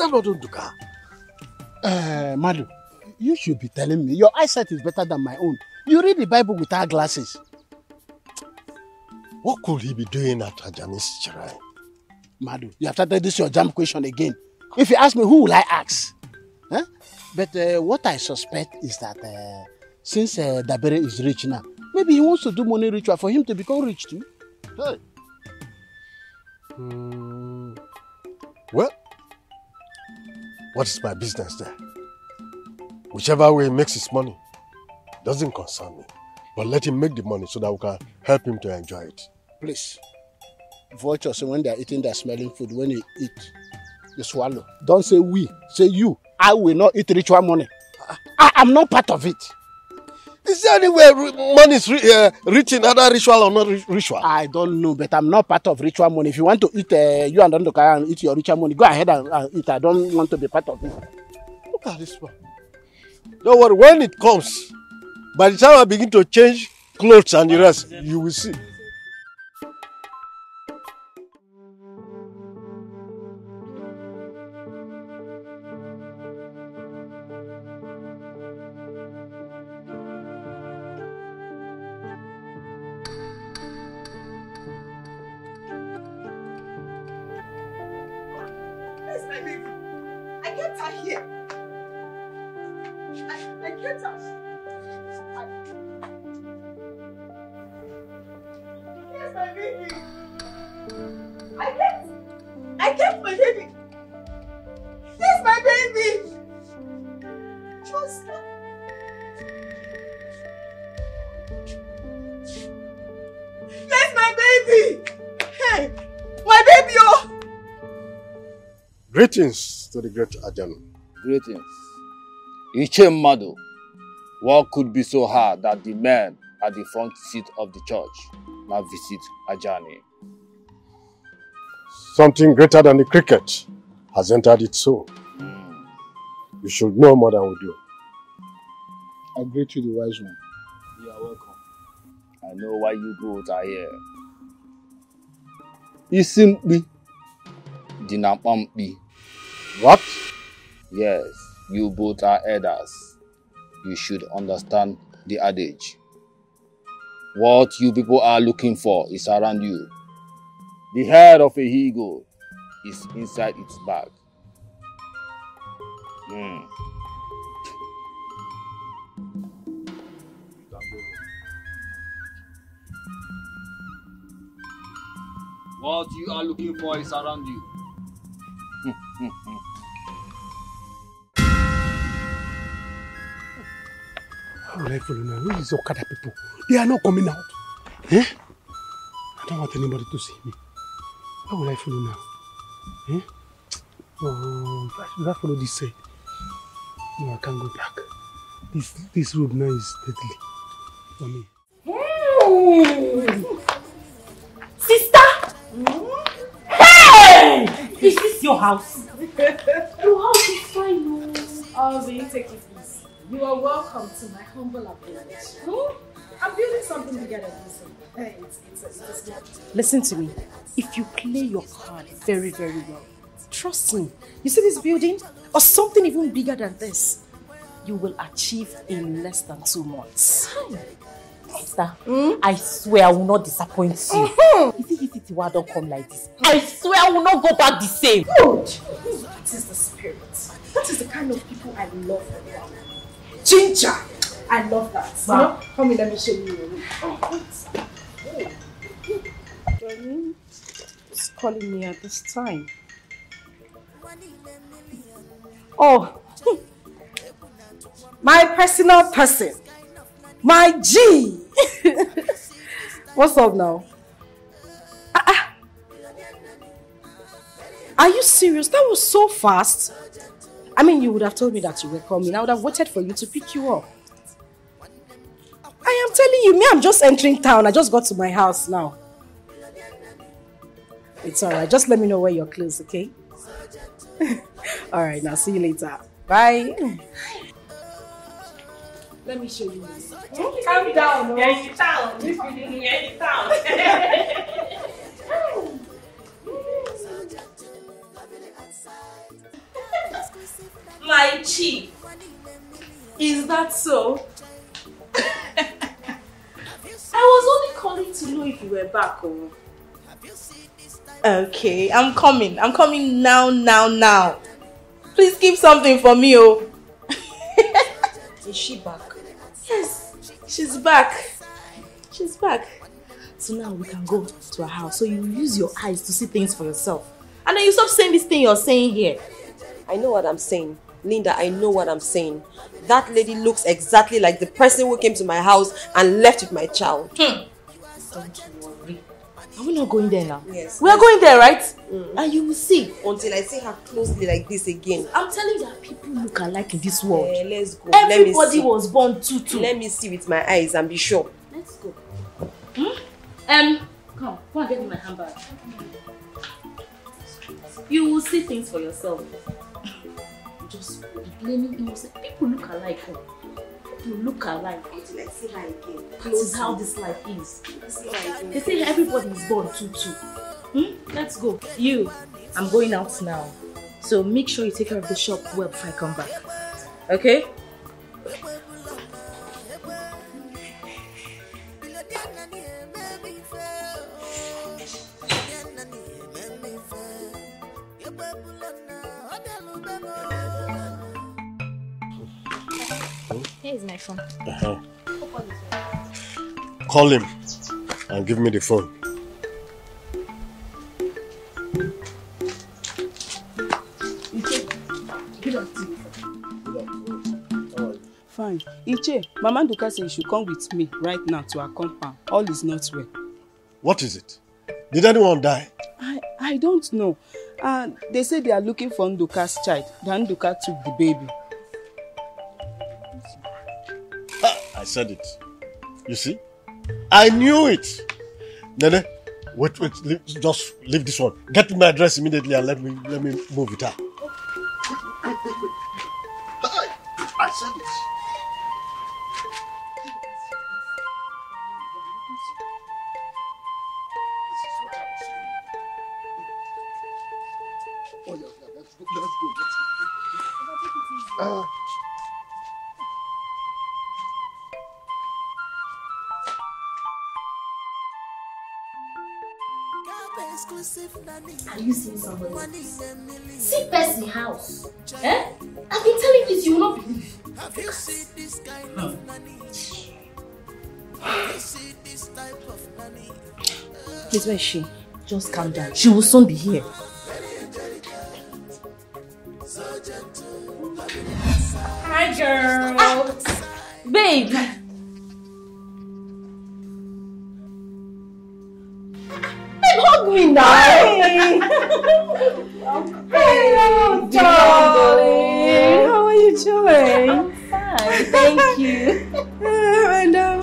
that not Nduka? Uh, Madu, you should be telling me. Your eyesight is better than my own. You read the Bible without glasses. What could he be doing at Ajani's shrine? Madu, you have started this your jam question again. If you ask me, who will I ask? Huh? But uh, what I suspect is that uh, since uh, Dabere is rich now, maybe he wants to do money ritual for him to become rich too. Hey. Hmm. Well, what is my business there? Whichever way he makes his money doesn't concern me. But let him make the money so that we can help him to enjoy it. Please. Vultures, when they are eating their smelling food, when they eat, they swallow. Don't say we, say you. I will not eat ritual money. I am not part of it. Is there any way ri- money is ri- uh, reaching other ritual or not ri- ritual? I don't know, but I'm not part of ritual money. If you want to eat, uh, you and Ndoka and eat your ritual money, go ahead and uh, eat. I don't want to be part of it. Look at this one. Don't worry, when it comes, by the time I begin to change clothes and the rest, you will see. The great Ajani. Greetings. Ichie Madu, what could be so hard that the man at the front seat of the church now visit Ajani? Something greater than the cricket has entered its soul. Hmm. You should know more than we do. I greet you, the wise one. You are welcome. I know why you both are here. Isi mkpi dị na mkpa mkpi. What? Yes, you both are elders. You should understand the adage. What you people are looking for is around you. The head of a eagle is inside its bag. Hmm. What you are looking for is around you. How will I follow now? Who is Okada people? They are not coming out. Eh? I don't want anybody to see me. How will I follow now? Eh? Oh, if I, if I follow this side, no, I can't go back. This this road now is deadly for me. Sister! Hey! Is this your house? Your house is fine, no. Oh, will you take it? You are welcome to my humble abode. Hmm? I'm building something together. than this. Hey, it's, it's, a, it's Listen to me. If you play your card very, very well, trust me, you see this building or something even bigger than this, you will achieve in less than two months. Sister, I swear I will not disappoint you. You see this city where I don't come like this. I swear I will not go back the same. Good. That is the spirit. That is the kind of people I love. Ginger. I love that. You know? Come in, let me show you. your room. Oh, wait. Johnny is calling me at this time. Oh, my personal person, my G. What's up now? Ah, ah. Are you serious? That was so fast. I mean, you would have told me that you were coming. I would have waited for you to pick you up. I am telling you, me, I'm just entering town. I just got to my house now. It's alright. Just let me know where you're close, okay? alright, now see you later. Bye. Let me show you. Calm down. no? You're in town. This building, you're in town. My chief. Is that so? I was only calling to know if you were back oh. Okay, I'm coming. I'm coming now, now, now. Please keep something for me, oh. Is she back? Yes, she's back. She's back. So now we can go to her house. So you use your eyes to see things for yourself. And then you stop saying this thing you're saying here. I know what I'm saying. Linda, I know what I'm saying. That lady looks exactly like the person who came to my house and left with my child. Hmm. Don't worry. Are we not going there now? Yes. We are going there, right? And you will see. Until I see her closely like this again. I'm telling you that people look alike in this world. Eh, let's go. Let me Everybody see. was born two two. Let me see with my eyes and be sure. Let's go. Hmm? Um, come, go and get me my handbag. You will see things for yourself. You Just be blaming innocent. People look alike. oh. People look alike. I see her again. That is how this life is. See her again. They say everybody is born two two. Hmm? Let's go. You, I'm going out now. So make sure you take care of the shop well before I come back. Okay? Here is my phone. Uh-huh. Call him and give me the phone. Fine. Ichie, Mama Nduka said you should come with me right now to our compound. All is not well. What is it? Did anyone die? I, I don't know. Uh, they say they are looking for Nduka's child. That Nduka took the baby. I said it. You see? I knew it. Nene, wait, wait, leave, just leave this one. Get me my address immediately and let me let me move with her. I said it. Oh, yeah, yeah, let's go, let's go, let's go. Uh, Are you seeing somebody else? See person house. Eh? I've been telling you this, you will not believe. Have you seen this kind of money? Have you seen this type of money? Please, where is she? Just calm down. She will soon be here. Hi, girl. Babe, me now. Hello, darling. How are you doing? I'm fine, thank you. and um,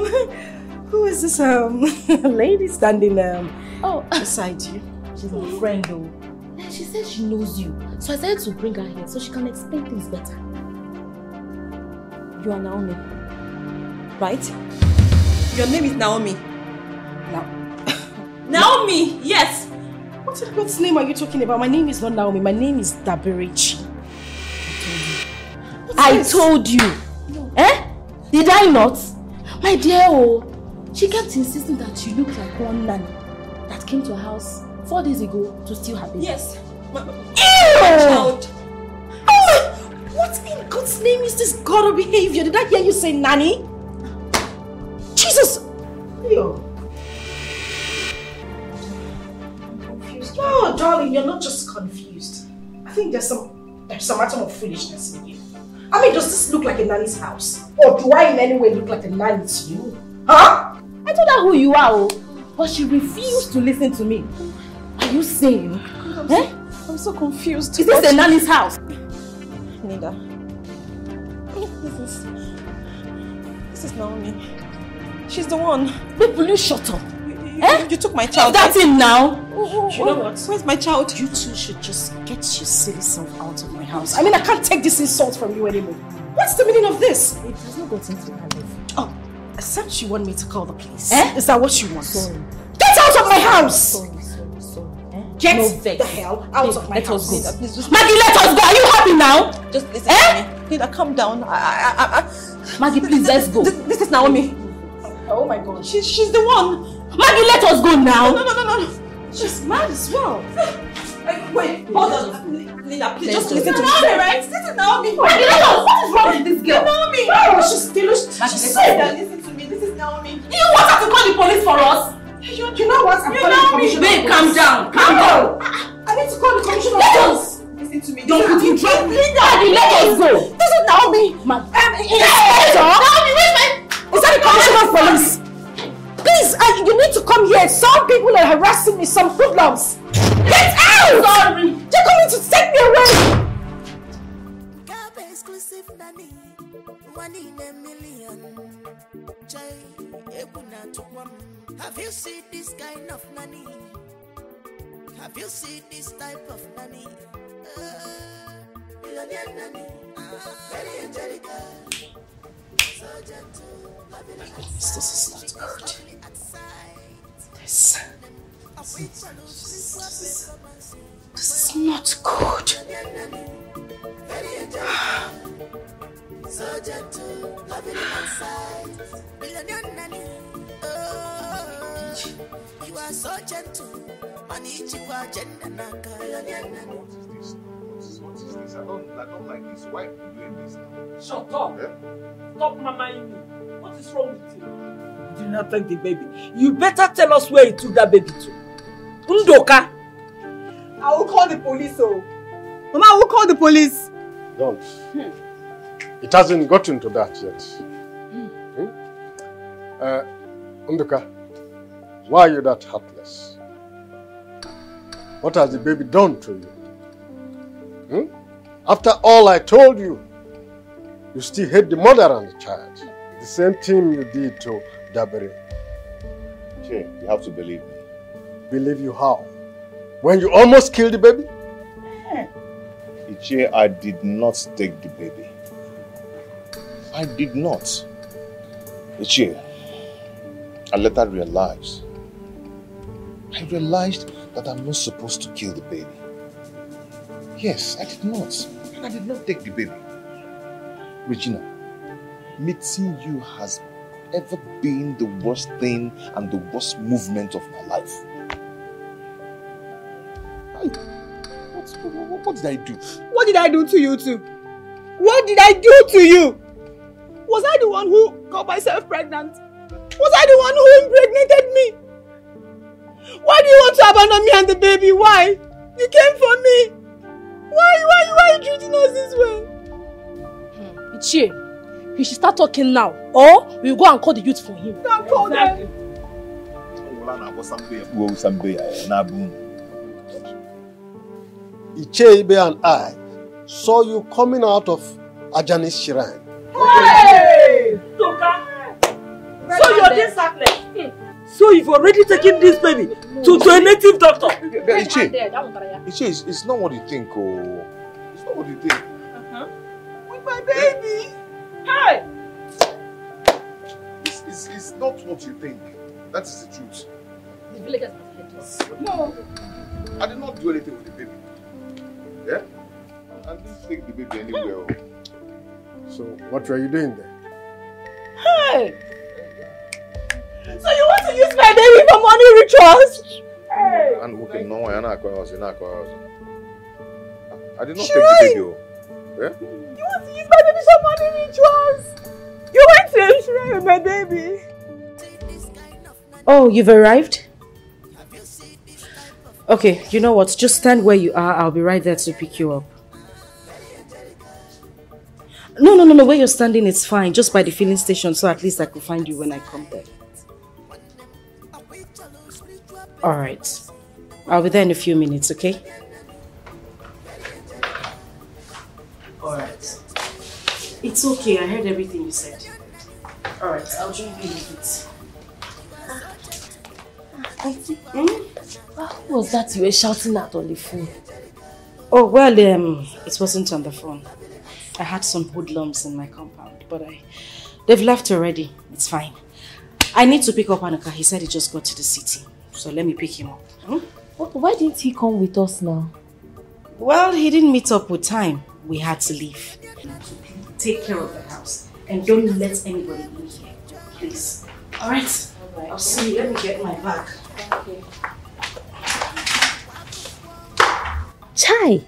who is this um lady standing um oh beside you? She's my friend though. And she said she knows you. So I decided to bring her here so she can explain things better. You are Naomi. Right? Your name is Naomi. Naomi, yes. What, what name are you talking about? My name is not Naomi. My name is Daberechi. I told you. No. Eh? Did I not? My dear oh, she kept insisting that you look like one nanny that came to her house four days ago to steal her baby. Yes. My, my Ew! child. Oh, what in God's name is this god of behavior? Did I hear you say nanny? Jesus! Yo. You're not just confused. I think there's some there's some atom of foolishness in you. I mean, does this look like a nanny's house? Or do I in any way look like a nanny to you? Huh? I told her who you are, oh, but she refused to listen to me. Are you sane? I'm, eh? so, I'm so confused. Is this the nanny's house? Nida. This is this is Naomi. She's the one. Wait, will you shut up? You, eh? you took my child. That's right? him now. You know what? Where's my child? You two should just get your silly self out of my house. I mean, I can't take this insult from you anymore. What's the meaning of this? It has not gotten to my level. Oh, except you want me to call the police. Eh? Is that what you want? Sorry. Get out of my house! Sorry, sorry, sorry. Eh? Get No vex. the hell out Babe, of my let house. us go. Please, just, Maggie, let us go. Are you happy now? just listen Eh? to me. Nida, calm down. I, I, I, I, Maggie, please, let's go. This, this is Naomi. Oh my god. She, she's the one. Maggie, let us go now. No, no, no, no, no. She's mad as well. Wait, hold on. Nina, please just listen to me. Naomi, right? This is Naomi. Maggie, let us. What is wrong with this girl? Naomi. Oh, she's. Maggie, She's let's sick. Listen to me. This is Naomi. You want her to call the police for us? You, you know what? I'm You calling know me. Babe, calm down. Calm No. down. I need to call the commissioner Let us. Listen to me. Don't put trouble. Linda. Maggie, let us go. This is Naomi. Mag- Um, inspector. Naomi, where's my... Is that the commissioner of police? Please, uh, you need to come here. Some people are harassing me. Some hoodlums. Get out! Sorry. They're coming to take me away. Exclusive nanny, one in a million. Chai, ebuna tukwam. Have you seen this kind of nanny? Have you seen this type of nanny? Uh, millionaire nanny, very angelical, loving at This is not good. This, A sweet solution, this is not good. So gentle, loving you are so gentle. Nanny. What is this? What is, what is this? I don't, I don't like this. Why are you doing this now? Shut up. Eh? Stop mamaing me. What is wrong with you? You did not take the baby. You better tell us where you took that baby to. Undoka. I will call the police, oh. Mama, I will call the police. Don't. It hasn't gotten to that yet. Hmm? Uh, Unduka, why are you that heartless? What has the baby done to you? Hmm? After all I told you, you still hate the mother and the child. The same thing you did to Dabere. Che, you have to believe me. Believe you how? When you almost killed the baby? Eh. Ichie, I did not take the baby. I did not. Eh, Ichie, I let later realized. I realized that I'm not supposed to kill the baby. Yes, I did not. And I did not take the baby. Regina, meeting you has ever been the worst thing and the worst movement of my life. I, what, what, what did I do? What did I do to you two? What did I do to you? Was I the one who got myself pregnant? Was I the one who impregnated me? Why do you want to abandon me and the baby? Why? You came for me. Why, why, why are you treating us this way? Hmm, Ichie, he should start talking now. Or we'll go and call the youth for him. Don't call them. ọbụla a na-agwọ sambe ya kpuo sambe ya ya na-abụ unu Icheibe and I saw you coming out of Ajani's shrine. Hey! Toka! So you're this heartless? So you've already taken this baby to, to a native doctor? Ichie, Ichie, it's, it's not what you think, oh. It's not what you think. Uh-huh. With my baby! Hey! It's, it's, it's not what you think. That is the truth. The villagers must hear this. No. I did not do anything with the baby. Yeah? I didn't take the baby anywhere. oh. So, what were you doing there? Use my baby for money rituals? Hey! And who can know why I'm not going to not going I did not take Shrine! the baby. oh. Yeah? You want to use my baby for money rituals? You went to a shrine with my baby. Oh, you've arrived? Okay, you know what? Just stand where you are. I'll be right there to pick you up. No, no, no, no. Where you're standing is fine. Just by the filling station, so at least I could find you when I come there. Alright. I'll be there in a few minutes, okay? Alright. It's okay. I heard everything you said. Alright, I'll join you in a bit. Auntie, what was that you were shouting at on the phone? Oh, well, um, it wasn't on the phone. I had some hoodlums in my compound, but I, they've left already. It's fine. I need to pick up Anuka. He said he just got to the city. So let me pick him up. Hmm? Why didn't he come with us now? Well, he didn't meet up with time. We had to leave. Take care of the house. And don't let anybody in here. Please. Alright. I'll see you. Let me get my bag. Chai!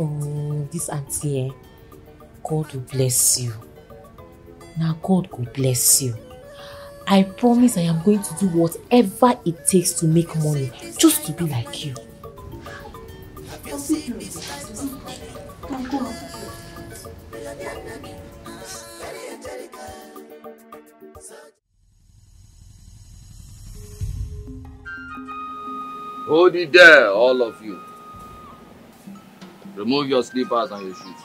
Oh, this auntie, eh? God will bless you. Now God will bless you. I promise I am going to do whatever it takes to make money just to be like you. Hold it there, all of you. Remove your slippers and your shoes.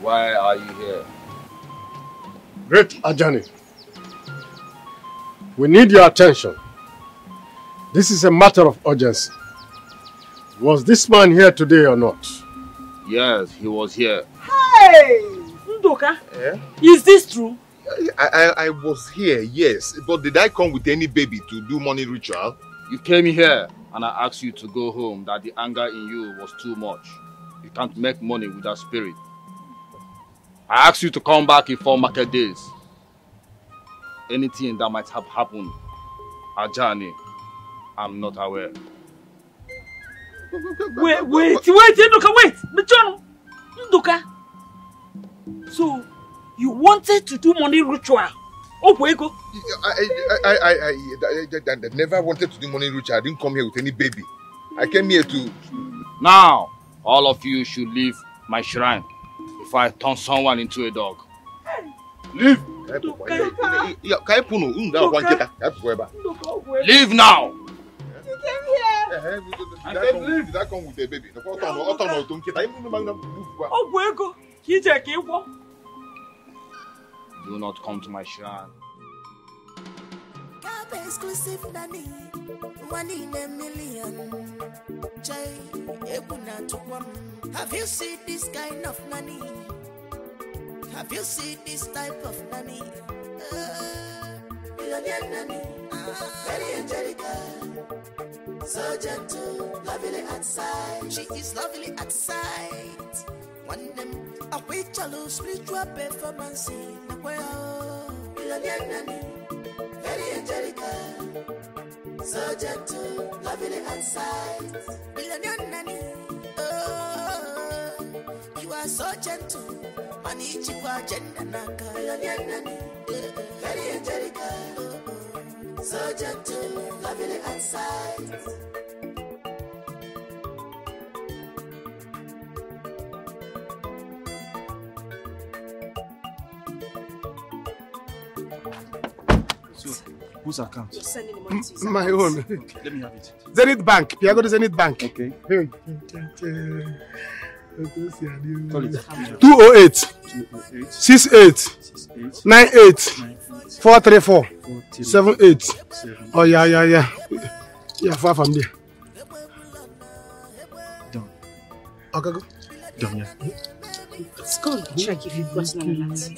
Why are you here? Great Ajani. We need your attention. This is a matter of urgency. Was this man here today or not? Yes, he was here. Hey! Nduka, Yeah? is this true? I, I, I was here, yes. But did I come with any baby to do money ritual? You came here and I asked you to go home that the anger in you was too much. You can't make money with that spirit. I asked you to come back in four market days. Anything that might have happened, Ajani, I'm not aware. Wait, wait, wait, Ndoka, wait! John! Ndoka! So, you wanted to do money ritual? Oh, Wego! I, I, I, I, I, I, I never wanted to do money ritual. I didn't come here with any baby. I came here to... Now, all of you should leave my shrine before I turn someone into a dog. Leave! Leave now! You came here. And then Do not come to my shrine. exclusive nani one in a million jai egwu na-atụkwa m Have you seen this kind of money? Have you seen this type of money? Uh, millionaire nanny, very angelical, so gentle, lovely at sight. She is lovely at sight. One them a wait spiritual performance. Millionaire nanny, very angelical, so gentle, lovely at sight. Millionaire nanny, oh, you are so gentle. Manichikwa agenda naka. Very angelical, oh, so gentle, lovely sight. Whose account? Just sending the money to his My own. Let me have it. Zenith Bank. Piago Zenith Bank. Okay. Hey. Call it. 208 208 68 98 434 78. Oh, yeah, yeah, yeah. Yeah, far from there. Done. Okay, go. Done, yeah. Let's go and check if you've gotten an alert.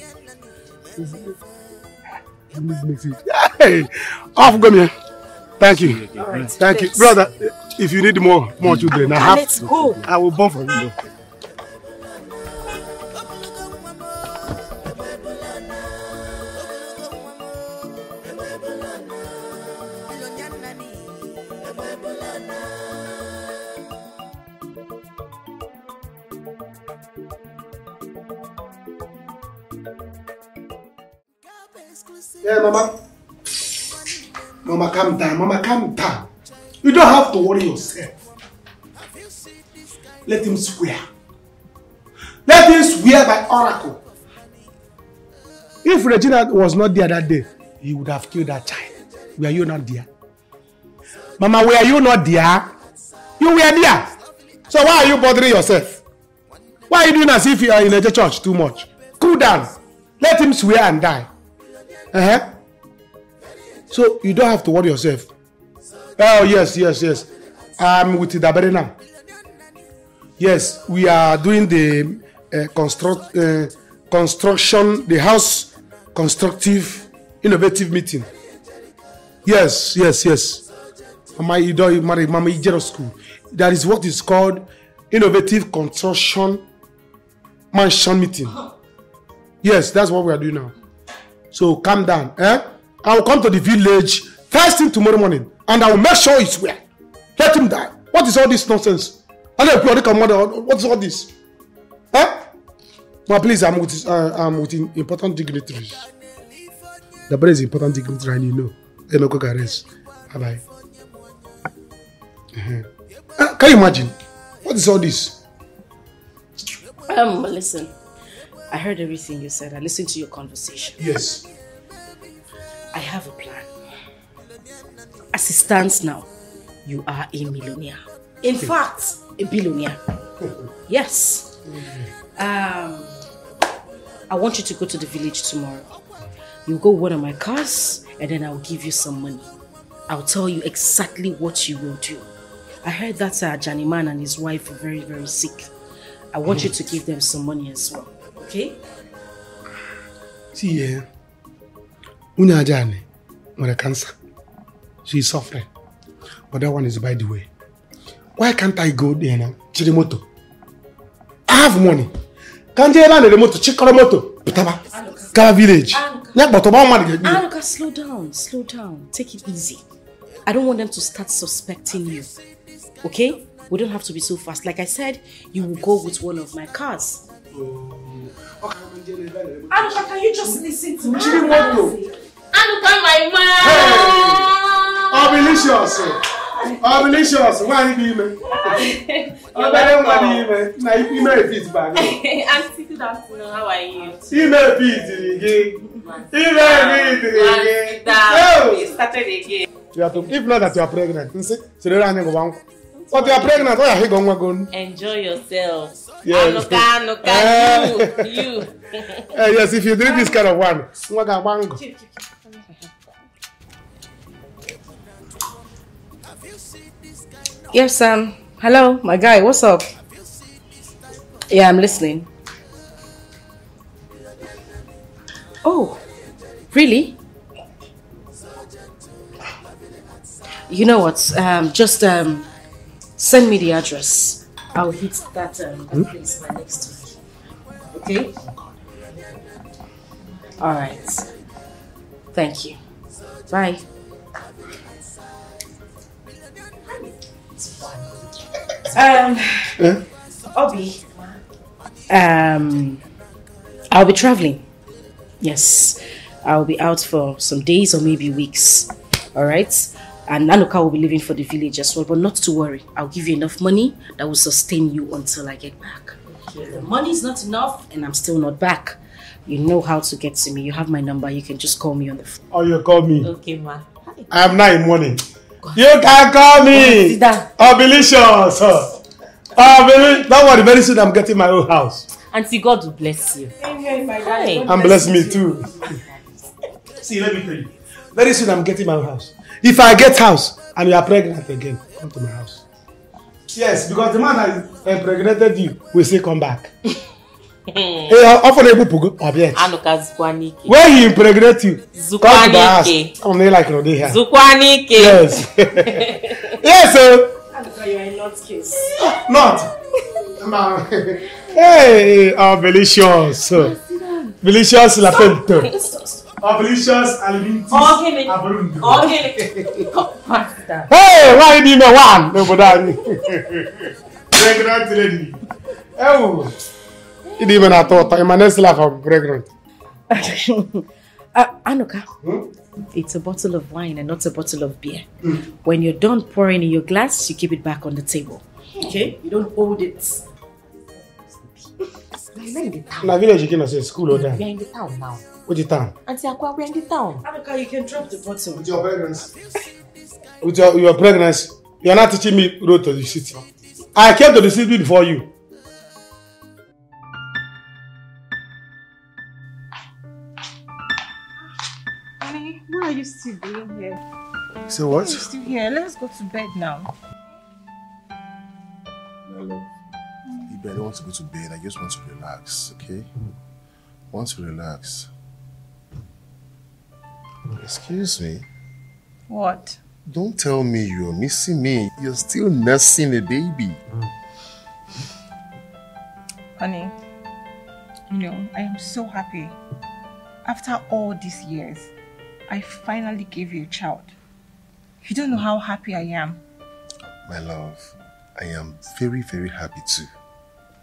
Hey, off go me. Thank you. All right, Thank you, thanks. brother. If you need more, more children, I have. Let's go. I will born for you. Worry yourself. Let him swear. Let him swear by oracle. If Regina was not there that day, he would have killed that child. Were you not there? Mama, were you not there? You were there. So why are you bothering yourself? Why are you doing as if you are in a church too much? Cool down. Let him swear and die. Uh-huh. So you don't have to worry yourself. Oh yes, yes, yes. I'm with Dabere now. Yes, we are doing the uh, construct uh, construction, the house constructive innovative meeting. Yes, yes, yes. Mama Ido, Mama Ijero School. That is what is called innovative construction mansion meeting. Yes, that's what we are doing now. So calm down. Eh? I will come to the village first thing tomorrow morning and I will make sure it's where. Let him die. What is all this nonsense? I don't know mother. What is all this? Eh? Ma please, I'm with uh, I'm with important dignitaries. The brother is important dignitary and you know. Emeko Gares. Bye bye. Uh-huh. Uh, can you imagine? What is all this? Um, listen. I heard everything you said. I listened to your conversation. Yes. I have a plan. As it stands now, you are a millionaire. In fact, a billionaire. Yes. Um, I want you to go to the village tomorrow. You go one of my cars, and then I'll give you some money. I'll tell you exactly what you will do. I heard that uh, Johnny Man and his wife are very, very sick. I want you to give them some money as well. Okay? See here. Nwunye Ajani nwere cancer. She is suffering. But that one is by the way. Why can't I go there now? Chiri moto. I have money. Ka ndị ebe a na-ere moto chịkọrọ moto pụtaba gaa village. Ya kpọtụba mmadụ ga-egbu ya. Anuka, slow down, slow down. Take it easy. I don't want them to start suspecting you. Okay? We don't have to be so fast. Like I said, you will go with one of my cars. Anuka, can you just listen to me? Chiri moto. Anuka, my man. Obilicious. Obilicious. Nwaanyị dị ime. Obere nwa dị ime. Na ime efit bag. Auntie, good afternoon. How are you? Ime efitiri gị. Ime efitiri gị. Oh! We started again. You are to, if not that you are pregnant, nsị sirere anyị gụba nkwụ. But you are pregnant, ọ ya hịgọ nwa gị Enjoy yourself. Yes. Anuka, Anuka, Eh. you, you. Eh, yes, if you drink this kind of one, Yes, um, hello, my guy, what's up? Yeah, I'm listening. Oh, really? You know what? Um, just um, send me the address. I'll hit that um, that place by next week. Okay? All right. Thank you. Bye. Um, Obi. Um, I'll be traveling. Yes, I'll be out for some days or maybe weeks. All right. And Nanuka will be leaving for the village as well, but not to worry. I'll give you enough money that will sustain you until I get back. The money is not enough, and I'm still not back. You know how to get to me. You have my number. You can just call me on the phone. Or you call me. Okay, ma. Hi. I am now in morning. You can call me. Down. Obilicious. Obili- Don't worry, very soon I'm getting my own house. Auntie, God will bless you. Hi. And bless me too. See, let me tell you. Very soon I'm getting my own house. If I get house and you are pregnant again, come to my house. Yes, because the man that impregnated you will say come back. Eh, often able to go object. Anuka zukwanike. When he impregnate you, come to my house. Zukwanike. Come here like you know they here. Zukwanike. Yes. yes, sir. Anuka, you are in Lord's case. Not. Ma- hey, oh, delicious. Delicious la fento. Oh, delicious alimentis. Ogene. Abrundo. Ogene. Come, master. Hey, why did you know one? No, but I. Pregnant lady. Oh. You didn't even have thought. In my next life, I'm pregnant. uh, Anuka, it's a bottle of wine and not a bottle of beer. When you're done pouring in your glass, you keep it back on the table. Okay? You don't hold it. Na village again, I say school or We are in the town now. Which town? Auntie Aqua, we're in the town. Anuka, you can drop the bottle. With your pregnancy. With your, your pregnancy, you are not teaching me road to the city. I came to the city before you. Here? So Why what? are still here? Let's go to bed now. My love, Ibe, I don't want to go to bed. I just want to relax, okay? I want to relax. Excuse me. What? Don't tell me you're missing me. You're still nursing a baby. Hmm. Honey, you know, I am so happy. After all these years, I finally gave you a child. You don't know how happy I am. My love, I am very, very happy too.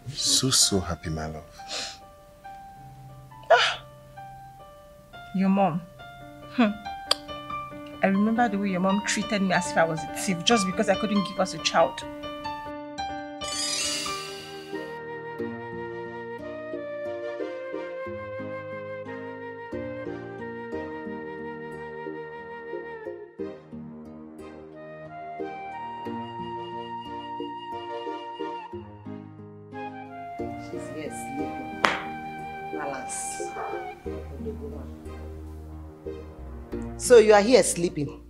So, so happy, my love. Ah, Your mom. Hmm. I remember the way your mom treated me as if I was a thief just because I couldn't give us a child. So you are here sleeping.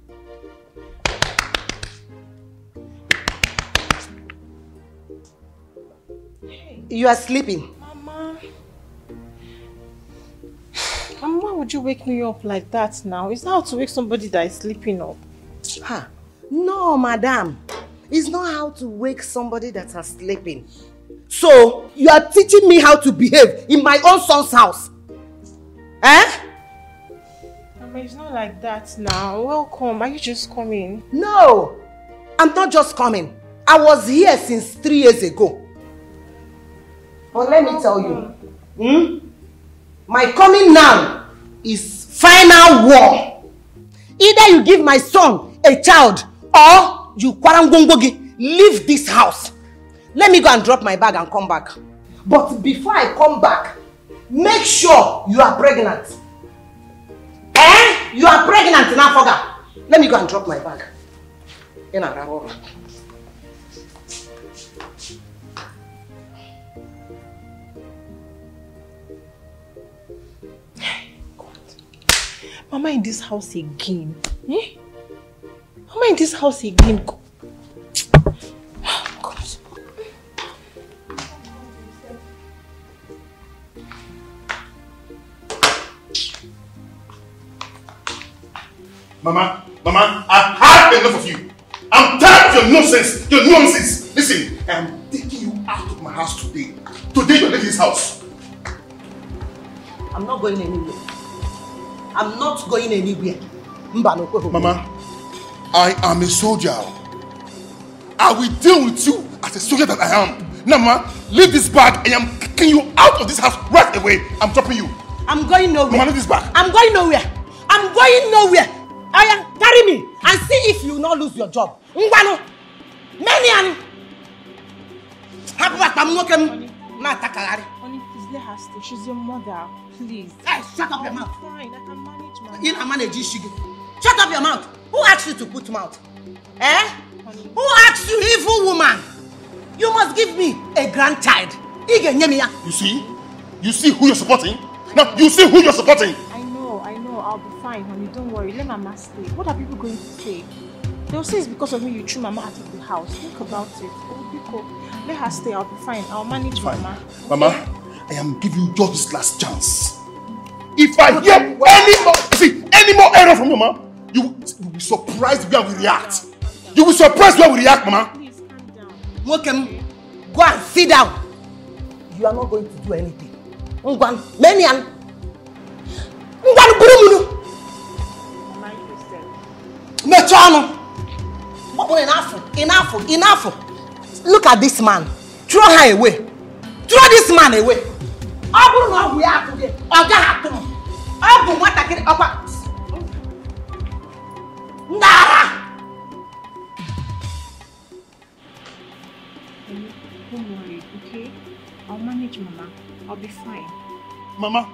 You are sleeping. Mama. Mama, why would you wake me up like that now? Is that how to wake somebody that is sleeping up? Huh. No, madam. It's not how to wake somebody that is sleeping. So, you are teaching me how to behave in my own son's house. Eh? Mama, it's not like that now. Welcome. Are you just coming? No. I'm not just coming. I was here since three years ago. But let me tell you, hmm? my coming now is final war. Either you give my son a child or you kwarangwongwogi leave this house. Let me go and drop my bag and come back. But before I come back, make sure you are pregnant. Eh? You are pregnant in Afoga. Let me go and drop my bag. In Araro. Mama in this house again. Eh? Mama in this house again. Mama, Mama, I've had enough of you. I'm tired of your nonsense, your nonsense. Listen, I'm taking you out of my house today. Today you're leaving this house. I'm not going anywhere. I'm not going anywhere. Mba no kweho. Mama, I am a soldier. I will deal with you as a soldier that I am. Now, Mama, leave this bag and I'm kicking you out of this house right away. I'm dropping you. I'm going nowhere. Mama, leave this bag. I'm going nowhere. I'm going nowhere. Aya, carry me and see if you not lose your job. Ngwanu, many and. Hapụ akpa m nwoke m na-atakagharị. let her stay. She's your mother. Please. Hey, shut up your I'll be mouth. Fine, I can manage my In a manage shigi. Shut up your mouth. Who asked you to put mouth? Eh? Who asked you, evil woman? You must give me a grandchild. You see? You see who you're supporting? Now, you see who you're supporting? I know, I know. I'll be fine, honey. Don't worry. Let Mama stay. What are people going to say? They'll say it's because of me you threw Mama out of the house. Think about it. Oh, Biko, let her stay. I'll be fine. I'll manage Mama. Mama, I am giving you just this last chance. If I hear any more, see, any more error from your mom, you, will- you will be surprised where we react. You will be surprised where we react, Mama. Nwokem, go and sit down. You are not going to do anything. Ngwan, many an. Ngwan, buru munu. Mechie ọnụ. Enough, enough, enough. Look at this man. Throw her away. Throw this man away. Ọ bụrụ na ọ bụ ya atụ gị, ọ gaghị atụ m. Ọ bụ nwatakịrị ọkwa. Ndị agha. Don't worry, okay? I'll manage Mama. I'll be fine. Mama.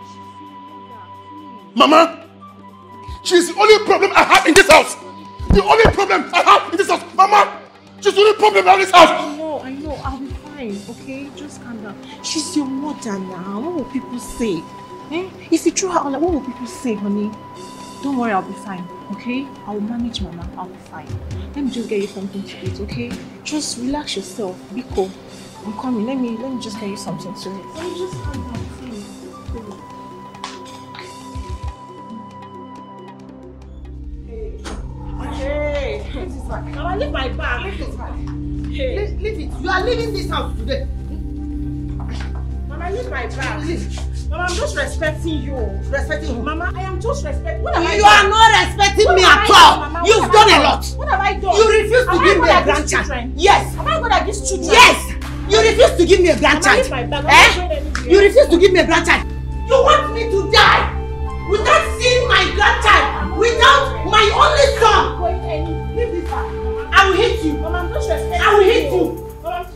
Mama. She's the only problem I have in this house. The only problem I have in this house. Mama. She's the only problem in this I house. know, I know. I'll be fine, okay? Just calm down. She's your mother now. What will people say? Eh? If you throw her out, like, what will people say, honey? Don't worry, I'll be fine, okay? I'll manage Mama. I'll be fine. Let me just get you something to eat, okay? Just relax yourself. Be cool. I'm coming. Let me let me just get you something to eat. Let me just calm down, Leave bag. Mama, leave my bag. Leave bag. Hey. Leave, leave it. You are leaving this house today. Mama, leave my bag. Mama, I'm just respecting you. Respecting who? Mama, I am just respecting. What have I You are not respecting What me at all. done, Mama? You've What done I a lot. What have I done? You refuse to Am I give me a grandchild. Yes. Am I good at these children? Yes. You refuse to give me a grandchild. leave not Eh? You refuse to give me a grandchild. You want me to die without seeing my grandchild, without my only son. I will hit you. Mama, just respecting I will hit you. Mama,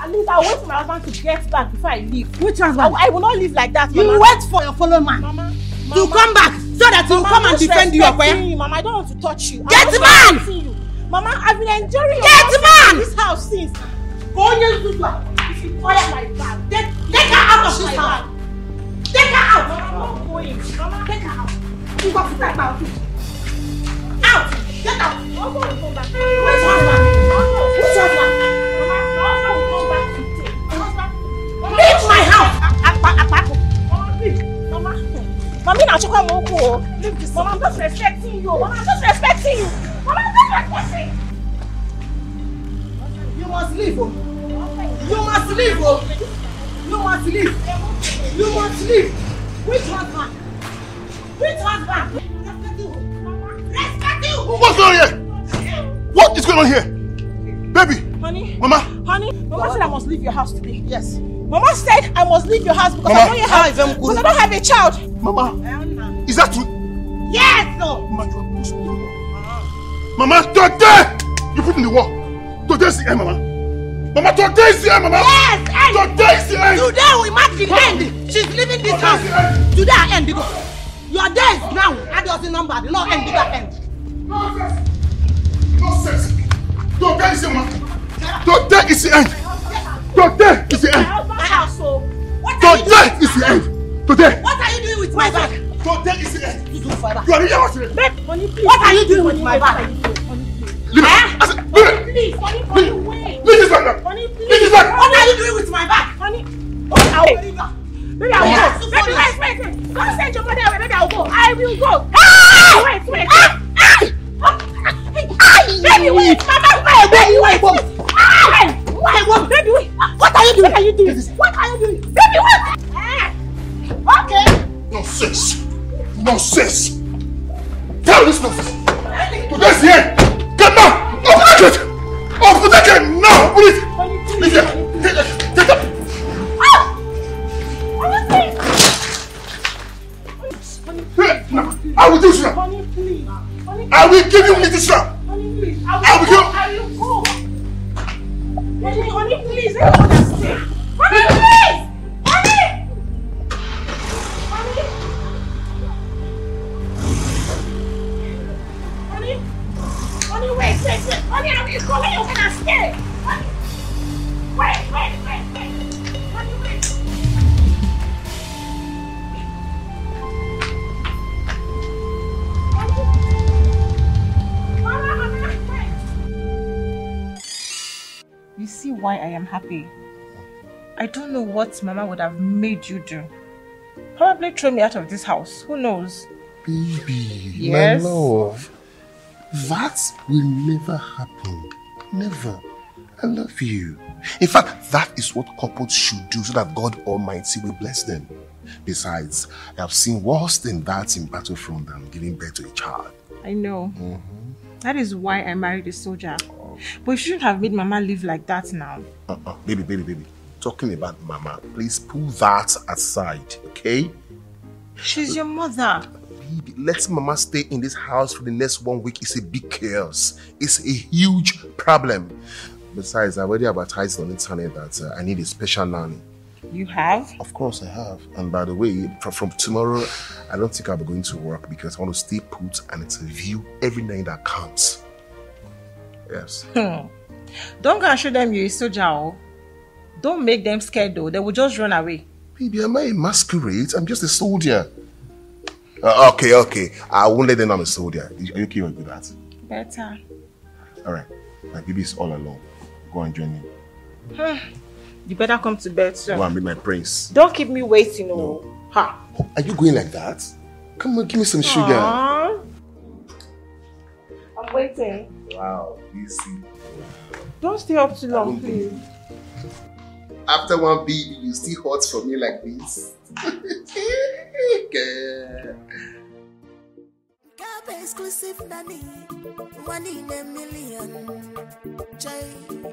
at least I'll wait for my husband to get back before I leave. Which husband? I, I will not leave like that. You Mama. wait for your fellow man to come back so that he will Mama, come and defend you. you, Mama, I don't want to touch you. Get man! you. Mama, I've been your Get man! in this house since. Go on your zuzu. If you fire my bag, then Take her out of this house. Take her out. Mama, I'm not going. Mama, Take her out. You got to take her out. Out. Get out. Come back. Husband? Husband come Leave my house. Mama. Mama. Chukwa moko. Leave this. Mama, I'm just respecting you. Mama, I'm just respecting you. Mama, I'm just respecting you. You must leave. Oh. You must leave. Oh. You must leave. You must leave. Which husband? Which husband? Respect you. What's going on here? What is going on here? Baby. Honey. Mama. Honey, Mama said I must leave your house today. Yes. Mama said I must leave your house because Mama. I don't have because I don't have a child. Mama. Is that true? Yes. No. Mama, today you put in the wall. Today's the end, Mama. Mama, today's the end, Mama. Yes. End. Today's the end. Today we mark the end. She's leaving this house. Today I end. Go. Your days now. Add your number. The no end. The end. Nonsense. Nonsense. Today is the end. Today is the end. Today is the end. My house, so what are you Today doing? is the end. Today. What are you doing with my bag? Today is the end. You do forever. You are the year Babe, honey, please. What are you doing with my bag? Leave it. I said, leave it. Please, honey, honey, wait. Leave this bag now. Honey, please. Leave this bag. What are you doing with my bag? Honey, okay, I'll go. Maybe I'll Yes. go. Baby, wait, wait, wait. Don't send your money away. Maybe I'll go. I will go. Ah! Wait, wait. Baby, wait. Mama, wait, baby, wait. Ah! Wait, wait, baby, wait. What are you doing? What are you doing? What are you doing? Baby, wait. Ah! Okay. Nonsense. Nonsense. Tell this nonsense. Today's the end. Get now. Open the gate. Open the gate now. Open it. Leave it. Take it. I will teach you. I will give you meditation. I will give you. Honey, honey, please. I don't understand. Honey, please. Honey. Honey. Honey. Honey, wait, wait, wait. Honey, I will call you when I stay. See why I am happy? I don't know what Mama would have made you do. Probably throw me out of this house. Who knows? Baby, Yes? my love, that will never happen. Never. I love you. In fact, that is what couples should do so that God Almighty will bless them. Besides, I have seen worse than that in battlefront than giving birth to a child. I know. Mm-hmm. That is why I married a soldier. But you shouldn't have made Mama live like that now. Uh-uh. Baby, baby, baby. Talking about Mama, please pull that aside, okay? She's your mother. Baby, let Mama stay in this house for the next one week is a big chaos. It's a huge problem. Besides, I already advertised on the internet that uh, I need a special nanny. You have? Of course I have. And by the way, from, from tomorrow, I don't think I'll be going to work because I want to stay put and interview every night that counts. Yes. Hmm. Don't go and show them you're a soldier. oh. Don't make them scared though. They will just run away. Baby, am I a masquerade? I'm just a soldier. Uh, okay, okay. I won't let them know I'm a soldier. Are you okay with that? Better. All right. My baby is all alone. Go and join me. Hmm. You better come to bed soon. Go and meet my prince. Don't keep me waiting, oh. Ha. Are you going like that? Come on, give me some sugar. Aw. I'm waiting. Wow, you see. Don't stay up too long, please. After one baby, you still hot for me like this. Girl. Exclusive nani, one in a million. Jay,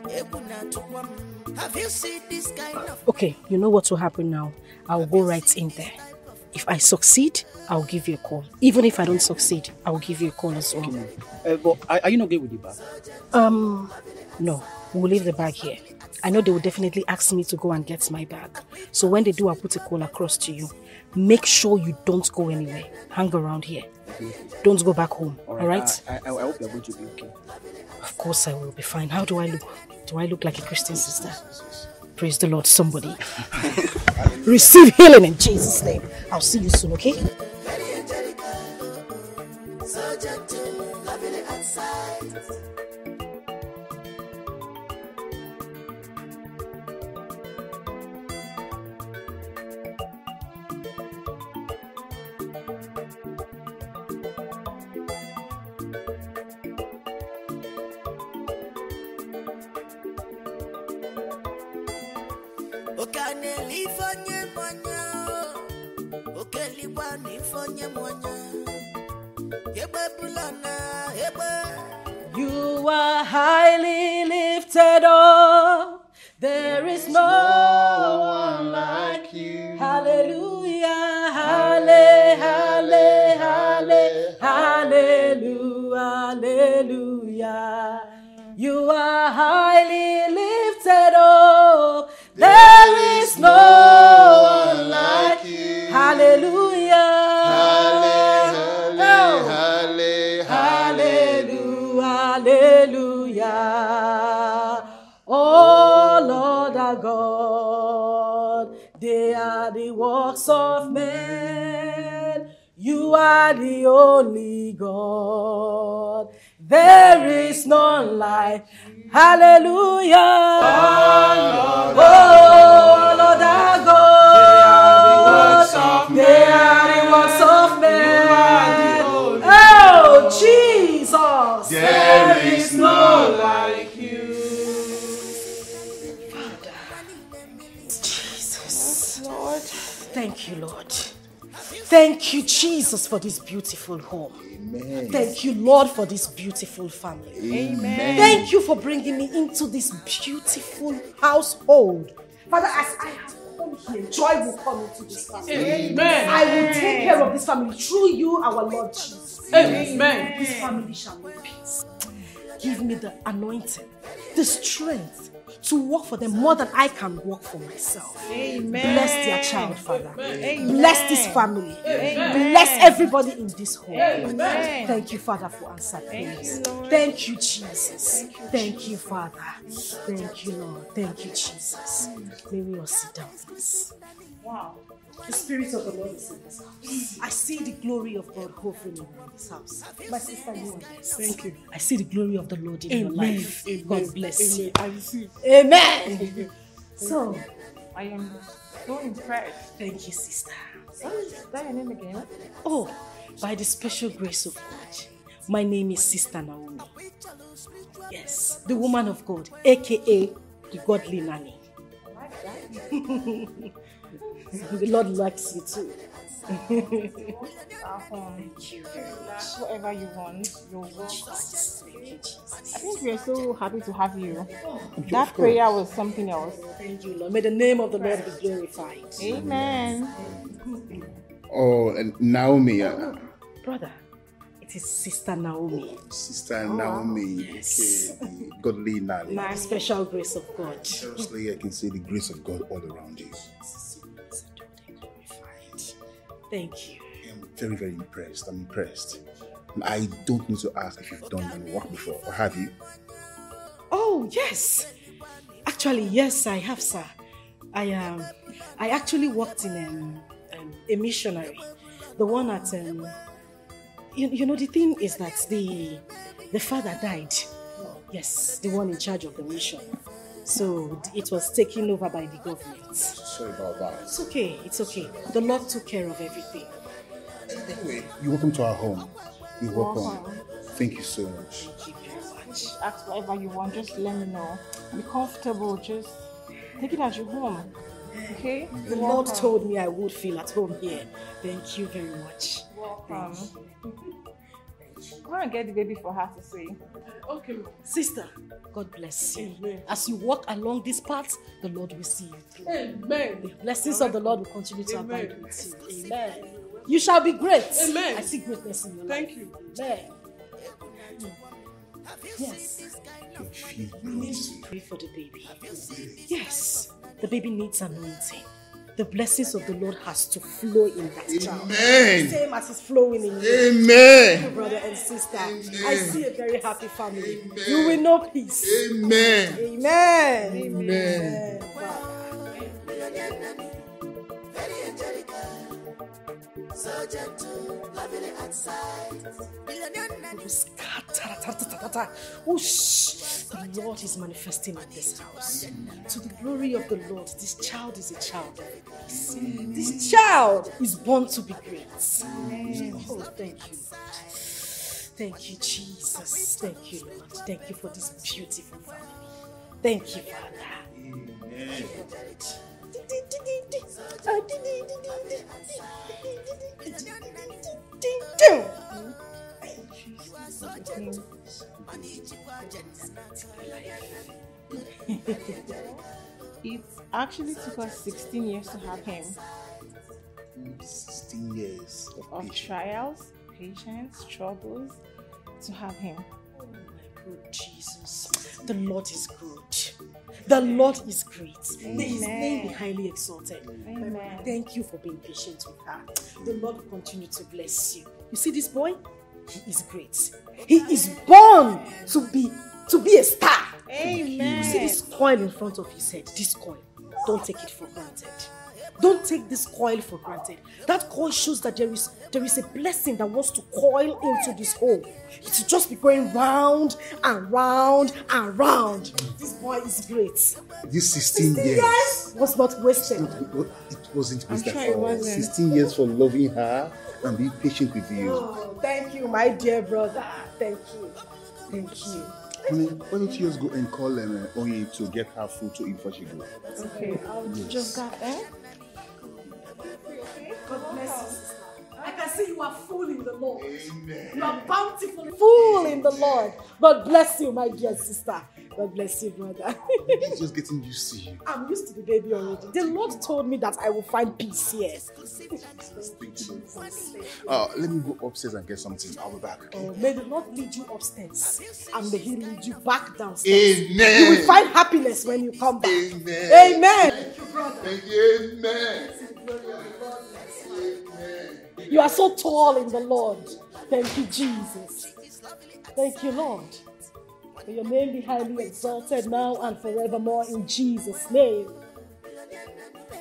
ebuna tukwam. Have you seen this kind of? Okay, you know what will happen now? I'll go right in there. If I succeed, I'll give you a call. Even if I don't succeed, I'll give you a call as well. Uh, but are, are you not good with the bag? Um, no, we'll leave the bag here. I know they will definitely ask me to go and get my bag. So when they do, I'll put a call across to you. Make sure you don't go anywhere. Hang around here. Okay. Don't go back home. All right? I, I, I hope you're going to be okay. Of course I will be fine. How do I look? Do I look like a Christian sister? Praise the Lord, somebody. Receive healing in Jesus' name. I'll see you soon, okay? So gentle, lovely outside. Okaneli You are highly lifted up. There is no one like you. Hallelujah. Halle, halle, halle, hallelujah. Hallelujah. You are highly the works of men. You are the only God. There is none like Hallelujah. Oh Lord our God, they are the works of men. Oh Jesus, there is none like thank you, Lord. Thank you, Jesus, for this beautiful home. Amen. Thank you, Lord, for this beautiful family. Amen. Thank you for bringing me into this beautiful household. Father, as I have come here, joy will come into this family. Amen. I will take care of this family through you, our Lord Jesus. Amen. This family shall be peace. Give me the anointing, the strength to work for them more than I can work for myself. Amen. Bless their child, Father. Amen. Bless this family. Amen. Bless everybody in this home. Amen. Thank you, Father, for answered Thank prayers. you, Lord. Thank you, Jesus. Thank you, Father. Thank you, Lord. Thank you, Jesus. May we all sit down, please. Wow. The Spirit of the Lord is in this house. I see the glory of God hovering in this house. My sister, you are blessed. Thank you. I see the glory of the Lord in your life. Amen. God bless you. Amen. I receive. Amen. So, I am so impressed. Thank you, sister. What is that your name again? Oh, by the special grace of God, my name is Sister Naomi. Yes, the woman of God, aka the godly nanny. the Lord likes you too. Thank you. Whatever you want, you're welcome. I think we are so happy to have you. That prayer was something else. Thank you, Lord. May the name of the Lord be glorified. Amen. Oh, and Naomi, uh, Brother, it is Sister Naomi. Sister Naomi, Yes. okay, the godly nanny. My special grace of God. Seriously, I can see the grace of God all around you. Thank you. I'm very, very impressed. I'm impressed. I don't need to ask if you've done any work before, or have you? Oh, yes. Actually, yes, I have, sir. I um, I actually worked in um, um, a missionary, the one at um, you, you know the thing is that the the father died. Yes, the one in charge of the mission. So it was taken over by the government. Sorry about that. It's okay. It's okay. The Lord took care of everything. Anyway, you're welcome to our home. You're welcome. Welcome. Thank you so much. Thank you very Much. Ask whatever you want, just let me know. Be comfortable, just take it as your home. Okay? The Lord told me I would feel at home here. Thank you very much. Welcome. Go and get the baby for her to see. Okay. Sister, God bless you. As you walk along this path, the Lord will see you through. Amen. The blessings of the Lord will continue to Amen. abide with you. Amen. You shall be great. Amen. I see greatness in your Thank life. you. Amen. Yes. We need to pray for the baby. Yes. The baby needs anointing. The blessings of the Lord has to flow in that child. Amen. Same as it's flowing in you. Amen. Brother and sister. I see a very happy family. You will know peace. Amen. Amen. Amen. So gentle, lovely outside. Whoosh. The Lord is manifesting in this house. To the glory of the Lord, this child is a child of grace. This child is born to be great. Oh, thank you. Thank you, Jesus. Thank you, Lord. Thank you for this beautiful family. Thank you, Father. It actually took us 16 years to have him. 16 years of Of patience. trials, patience, troubles to have him. Oh my Good Jesus. The Lord is good. The Lord is great. May His name be highly exalted. Amen. Thank you for being patient with her. The Lord will continue to bless you. You see this boy? He is great. He is born to be to be a star. Amen. You see this coin in front of his head. This coin. Don't take it for granted. Don't take this coil for granted. That coil shows that there is there is a blessing that wants to coil into this hole. It will just be going round and round and round. This boy is great. This 16 years. Yes, was not wasted. It wasn't wasted sure at it all. wasn't. 16 years for loving her and being patient with you. Oh, thank you, my dear brother. Thank you. Thank you. Honey, why don't you just go and call um, Onye to get her food to eat before she goes? Okay, I'll Yes. just got there. God bless you, sister. I can see you are full in the Lord. You are bountiful, full in the Lord. God bless you, my dear sister. God bless you, brother. He's just getting used to you. I'm used to the baby already. The Lord told me that I will find peace here. Uh, let me go upstairs and get something. I'll be back. Oh, may the Lord lead you upstairs and may He lead you back downstairs. Amen. You will find happiness when you come back. Amen. Amen. Thank you, brother. Thank you. Amen. You are so tall in the Lord. Thank you, Jesus. Thank you, Lord. May your name be highly exalted now and forevermore in Jesus' name.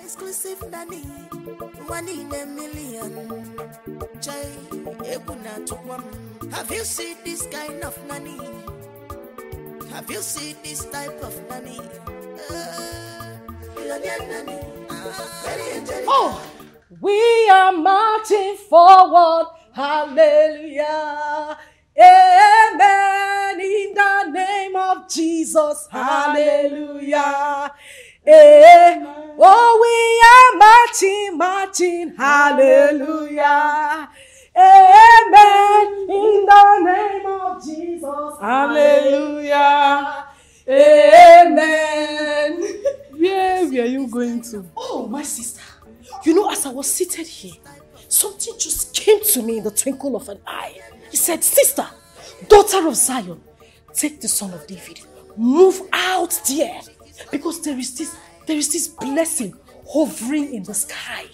Exclusive nanny, one in a million. Jai, Ebuna Tukwam. Have you seen this kind of nanny? Have you seen this type of nanny? Uh, millionaire nanny. Very angelic. Oh, we are marching forward. Hallelujah. Amen. In the name of Jesus. Hallelujah. Amen. oh, we are marching, marching. Hallelujah. Amen. In the name of Jesus. Hallelujah. Amen. Where were you going to? Oh, my sister. You know, as I was seated here, something just came to me in the twinkle of an eye. He said, Sister, daughter of Zion, take the son of David, move out there. Because there is this, there is this blessing hovering in the sky,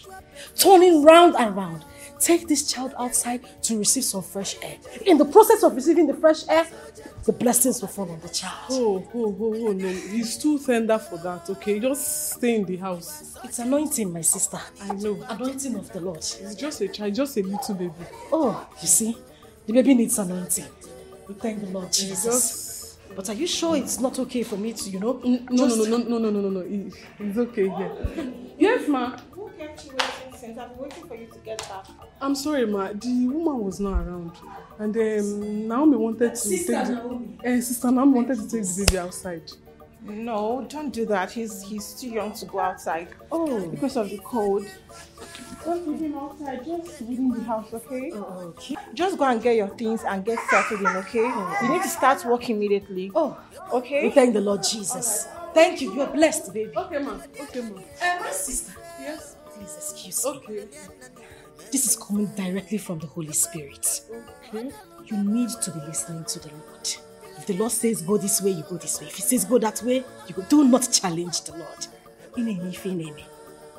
turning round and round. Take this child outside to receive some fresh air. In the process of receiving the fresh air, the blessings will fall on the child. Oh, oh, oh, oh, no. He's too tender for that, okay? Just stay in the house. It's anointing, my sister. I know. Anointing of the Lord. It's just a child, just a little baby. Oh, you see, the baby needs anointing. We thank the Lord Jesus. Just- But are you sure it's not okay for me to, you know? No, no, no, no, no, no, no, no, no. He's okay here. Yes, ma. Who kept you waiting since? I've been waiting for you to get back. I'm sorry, ma. The woman was not around. And um, Naomi wanted to Sister take the, Naomi. Eh, Sister Naomi wanted to take the baby outside. No, don't do that. He's he's too young to go outside. Oh. Because of the cold. Don't leave him outside, just within the house, okay? Oh, okay. Just go and get your things and get settled in, okay? You need to start work immediately. Oh, okay? We thank the Lord Jesus. Thank you. You are blessed, baby. Okay, ma. Okay, ma. Uh, my sister. Yes. Please excuse me. Okay. This is coming directly from the Holy Spirit. Okay. You need to be listening to the Lord. If the Lord says go this way, you go this way. If He says go that way, you go. Do not challenge the Lord. Ị na-eme ife ị na-eme,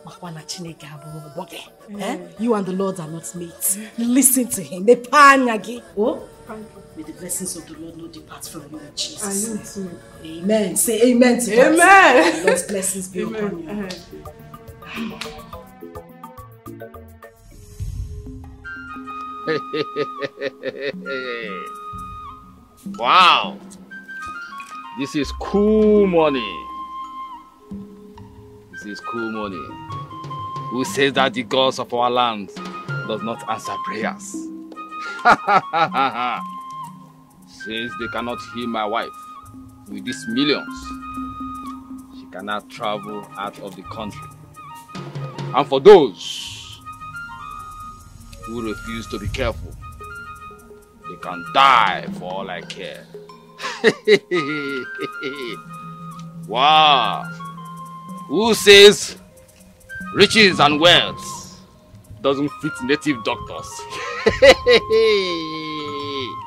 makwa na Chineke abụghị ọgbọ gị. Eh? You and the Lord are not mates. Listen to Him. Mepee anya gị. Oh, may the blessings of the Lord not depart from you in Jesus' And you name. too. Amen. Say amen to that. Amen. Lord's blessings be upon you. wow. This is cool money. This is cool money. Who says that the gods of our land does not answer prayers? Since they cannot heal my wife with these millions, she cannot travel out of the country. And for those who refuse to be careful, they can die for all I care. wow. Who says riches and wealth doesn't fit native doctors?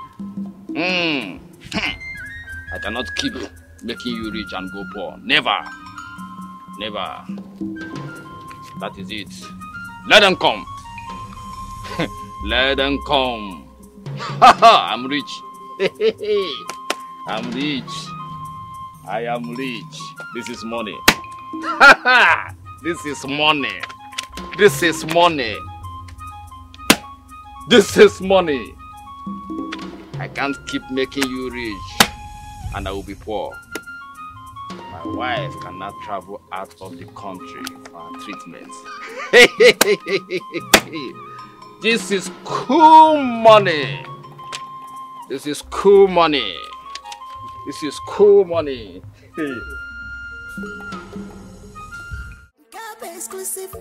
Hmm. I cannot keep making you rich and go poor. Never. Never. That is it. Let them come. Let them come. I'm rich. I'm rich. I am rich. This is money. this is money. This is money. This is money. I can't keep making you rich and I will be poor. My wife cannot travel out of the country for treatment. this is cool money. This is cool money. This is cool money. Exclusive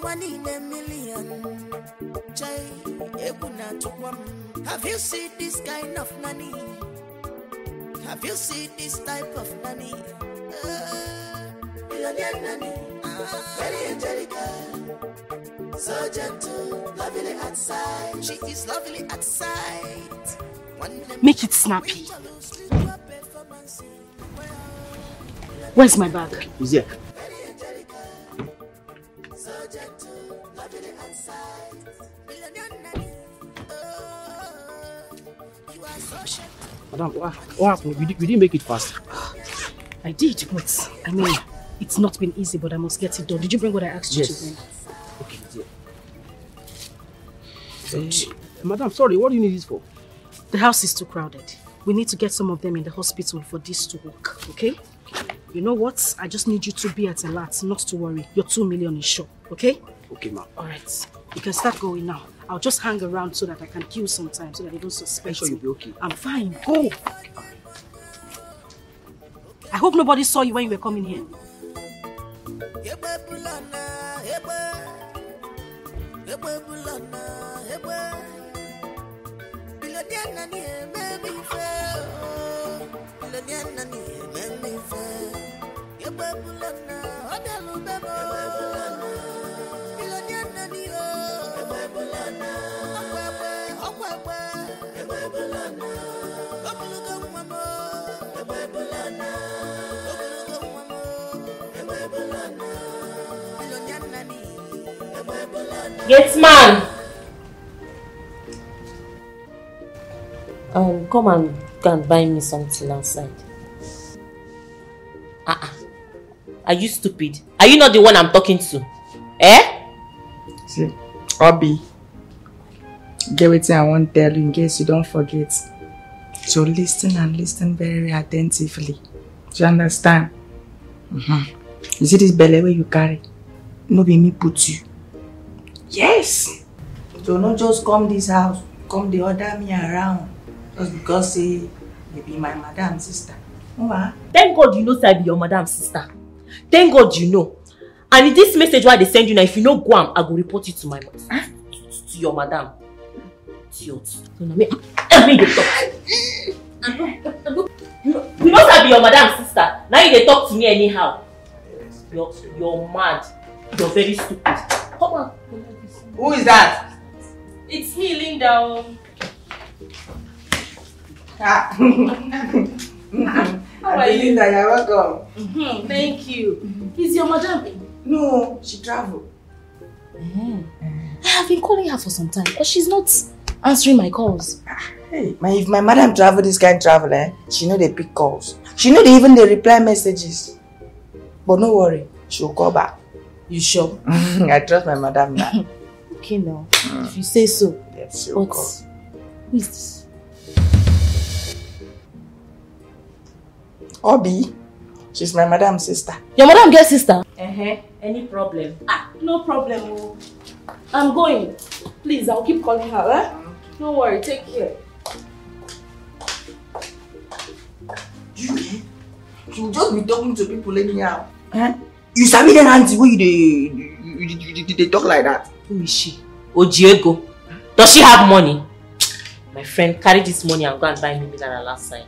one in a million. Ebuna. Have you seen this kind of nanny? Have you seen this type of nanny? Uh, nanny, uh, very angelical, so gentle, lovely at sight. She is lovely at sight. Make it snappy. Where's my bag? Is there? so gentle, lovely at sight. Millionaire nanny, oh, you are so. Madam, what, what happened? You, you didn't make it fast. I did, but I mean, it's not been easy, but I must get it done. Did you bring what I asked you to bring? Dear. Eh, madam, sorry, what do you need this for? The house is too crowded. We need to get some of them in the hospital for this to work, okay? You know what? I just need you to be at alert, not to worry. Your two million is sure, okay? Okay, ma'am. Alright. You can start going now. I'll just hang around so that I can kill some time so that they don't suspect I'm sure you'll be okay? I'm fine. Go. I hope nobody saw you when you were coming here. Ebe bulana, ebe. Ebe bulana, ebe. Billionaire nani eme mi fe, oh. Eme mi fe. Ebe bulana, odelu bebo. Ebe bulana. Billionaire nani, oh. Ebe bulana. Ebe bulana. Gates man! Um, come and go and buy me something outside. Ah, uh Are you stupid? Are you not the one I'm talking to? Eh? See, Obi, get wetin I wan tell you in case you don't forget. So listen and listen very attentively. Do you understand? Mm-hmm. You see this belle where you carry? No be me put you. Yes. So no just come this house, come dey order me around just because say you be my madam sister. Mwa. Thank God you know say I be your madam sister. Thank God you know. And this message why they send you now, if you no go am, I go report you to my huh? to, to your madam. Idiot. So na me, na me dey talk. You know, know say I be your madam sister. Now you dey talk to me anyhow. You're, you're mad. You're very stupid. Come on. Who is that? It's me, Linda. Ah. How are you? Linda, you're welcome. Mhm, Thank you. Is your madam? No, she travel. I have been calling her for some time, but she's not answering my calls. Hey, my, if my madam travel this kind travel, eh, she know they pick calls. She know they even they reply messages. But no worry, she'll call back. You sure? I trust my madam now. Okay now, if you say so. Yes, she'll But who is this? Obi, she's my madam's sister. Your madam get sister? Uh-huh. Any problem? Ah, no problem. oh. I'm going. Please, I'll keep calling her, eh? No worry, take care. You, eh? You just be talking to people anyhow. Eh? You sabi that auntie wey you dey you, you, you, you, dey talk like that? Who is she? Ojiego. Does she have money? My friend, carry this money and go and buy me mineral last night.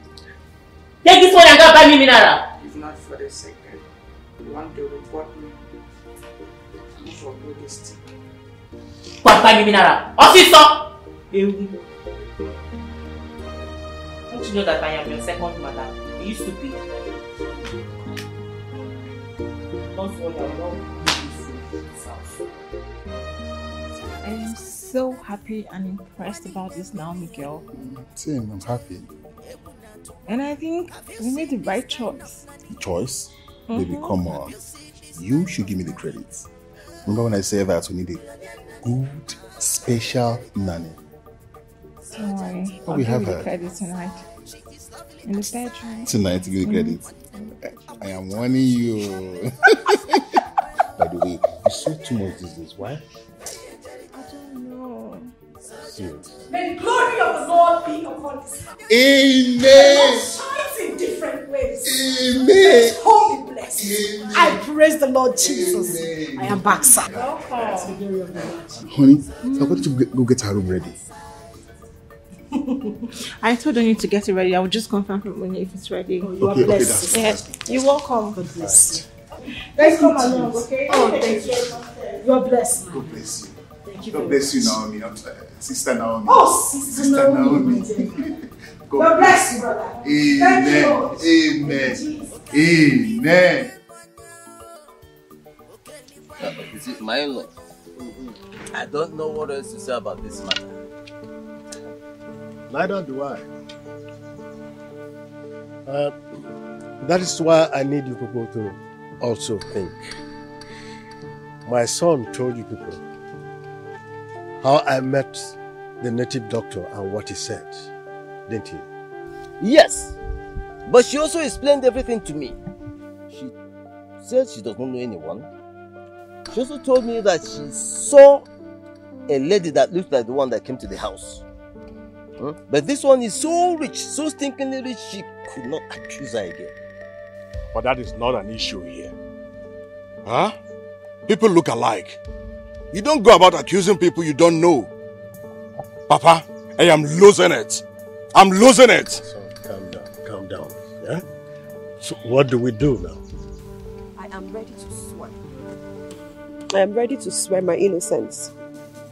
Take this money and go and buy me mineral. If not for the second, you want to report me. You this thing. Go and buy me mineral. Officer! Ewu. Don't you know that I am your second mother? You stupid? Don't worry, I will not I am so happy and impressed about this Naomi girl. Tim, I'm happy. And I think we made the right choice. The Choice? Baby, Mhm. come on. You should give me the credit. Remember when I said that we need a good, special nanny? Don't worry. Oh, I'll we give have you the her. credit tonight. In the bedroom. Tonight, give me the credit. Mhm. I am warning you. By the way, you sweat too much these days. Why? I don't know. Serious. May the glory of the Lord be upon this house. Amen. The Lord shines in different ways. Amen. His holy blessings. I praise the Lord Jesus. I am back, sir. Welcome. Honey, I want you to get- go get her room ready. I told you to get it ready. I will just confirm from when if it's ready. Oh, you are Okay, okay, blessed, that's- Yes, you're welcome. Oh, God bless you. Let's come along, okay? Oh, thank you. You are blessed. God bless you. Thank you God very bless you, much. Naomi. not, uh, Sister Naomi. Oh, Sister Naomi. God bless you, brother. Thank you, Amen. Lord. Amen. Amen. You see, my in-law, I don't know what else to say about this matter. Neither do I. Uh, that is why I need you people to also think. My son told you people how I met the native doctor and what he said, didn't he? Yes, but she also explained everything to me. She said she does not know anyone. She also told me that she saw a lady that looked like the one that came to the house. Hmm? But this one is so rich, so stinkingly rich, she could not accuse her again. But that is not an issue here. Huh? People look alike. You don't go about accusing people you don't know. Papa, I am losing it. I'm losing it. So calm down, calm down. Yeah? So what do we do now? I am ready to swear. I am ready to swear my innocence.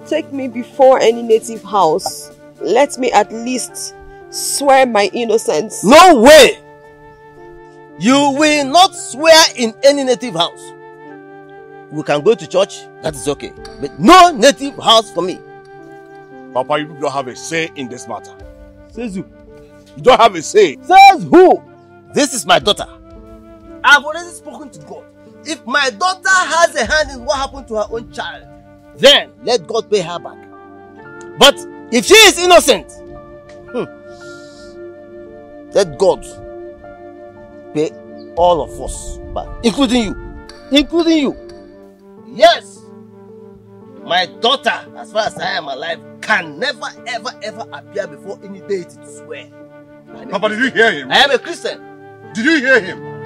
Take me before any native house. Let me at least swear my innocence. No way! You will not swear in any native house. We can go to church, that is okay. But no native house for me. Papa, you don't have a say in this matter. Says who? You don't have a say. Says who? This is my daughter. I've already spoken to God. If my daughter has a hand in what happened to her own child, then let God pay her back. But if she is innocent, hmm, let God pay all of us back, including you. Including you. Yes, my daughter, as far as I am alive, can never, ever, ever appear before any deity to swear. Papa, did you hear him? I am a Christian. Did you hear him?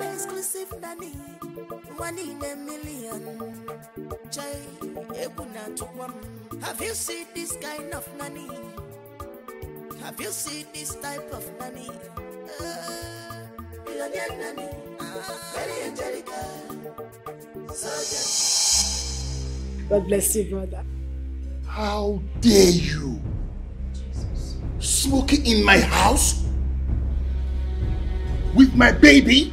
exclusive Nani, one in a million. Jay, Ebuna to one. Have you seen this kind of Nani? Have you seen this type of Nani? Uh, billionaire Nani, uh, very angelical. So God bless you, brother. How dare you? Smoking in my house? With my baby?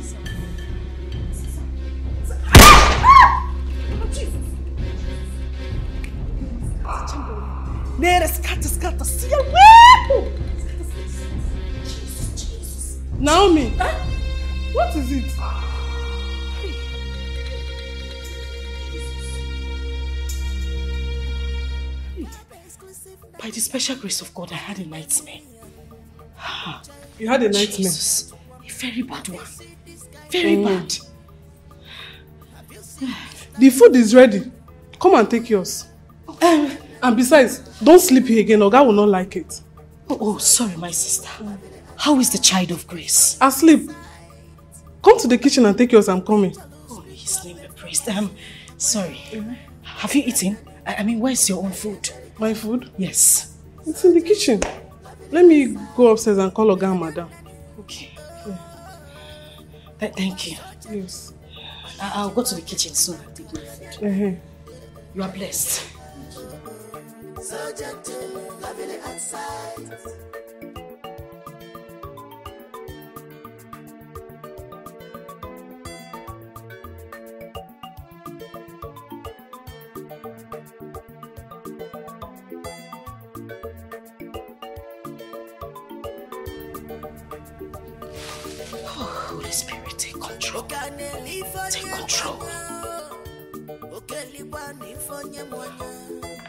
Nere scatter, scatter, see ya. Woo! Naomi, what is it? By the special grace of God, I had a nightmare. You had a nightmare? Jesus, a very bad one. Very Mm. bad. The food is ready. Come and take yours. And besides, don't sleep here again. Oga will not like it. Oh, oh, sorry, my sister. How is the child of grace? Asleep. Come to the kitchen and take yours. I'm coming. Oh, his name be praised. Um, sorry. Have you eaten? I, I mean, where's your own food? My food? Yes. It's in the kitchen. Let me go upstairs and call Oga and Madam. Okay. Th- thank you. Yes. I- I'll go to the kitchen soon and take my food. Uh-huh. You are blessed. So gentle, lovely outside. Oh, Holy Spirit, take control. Take control.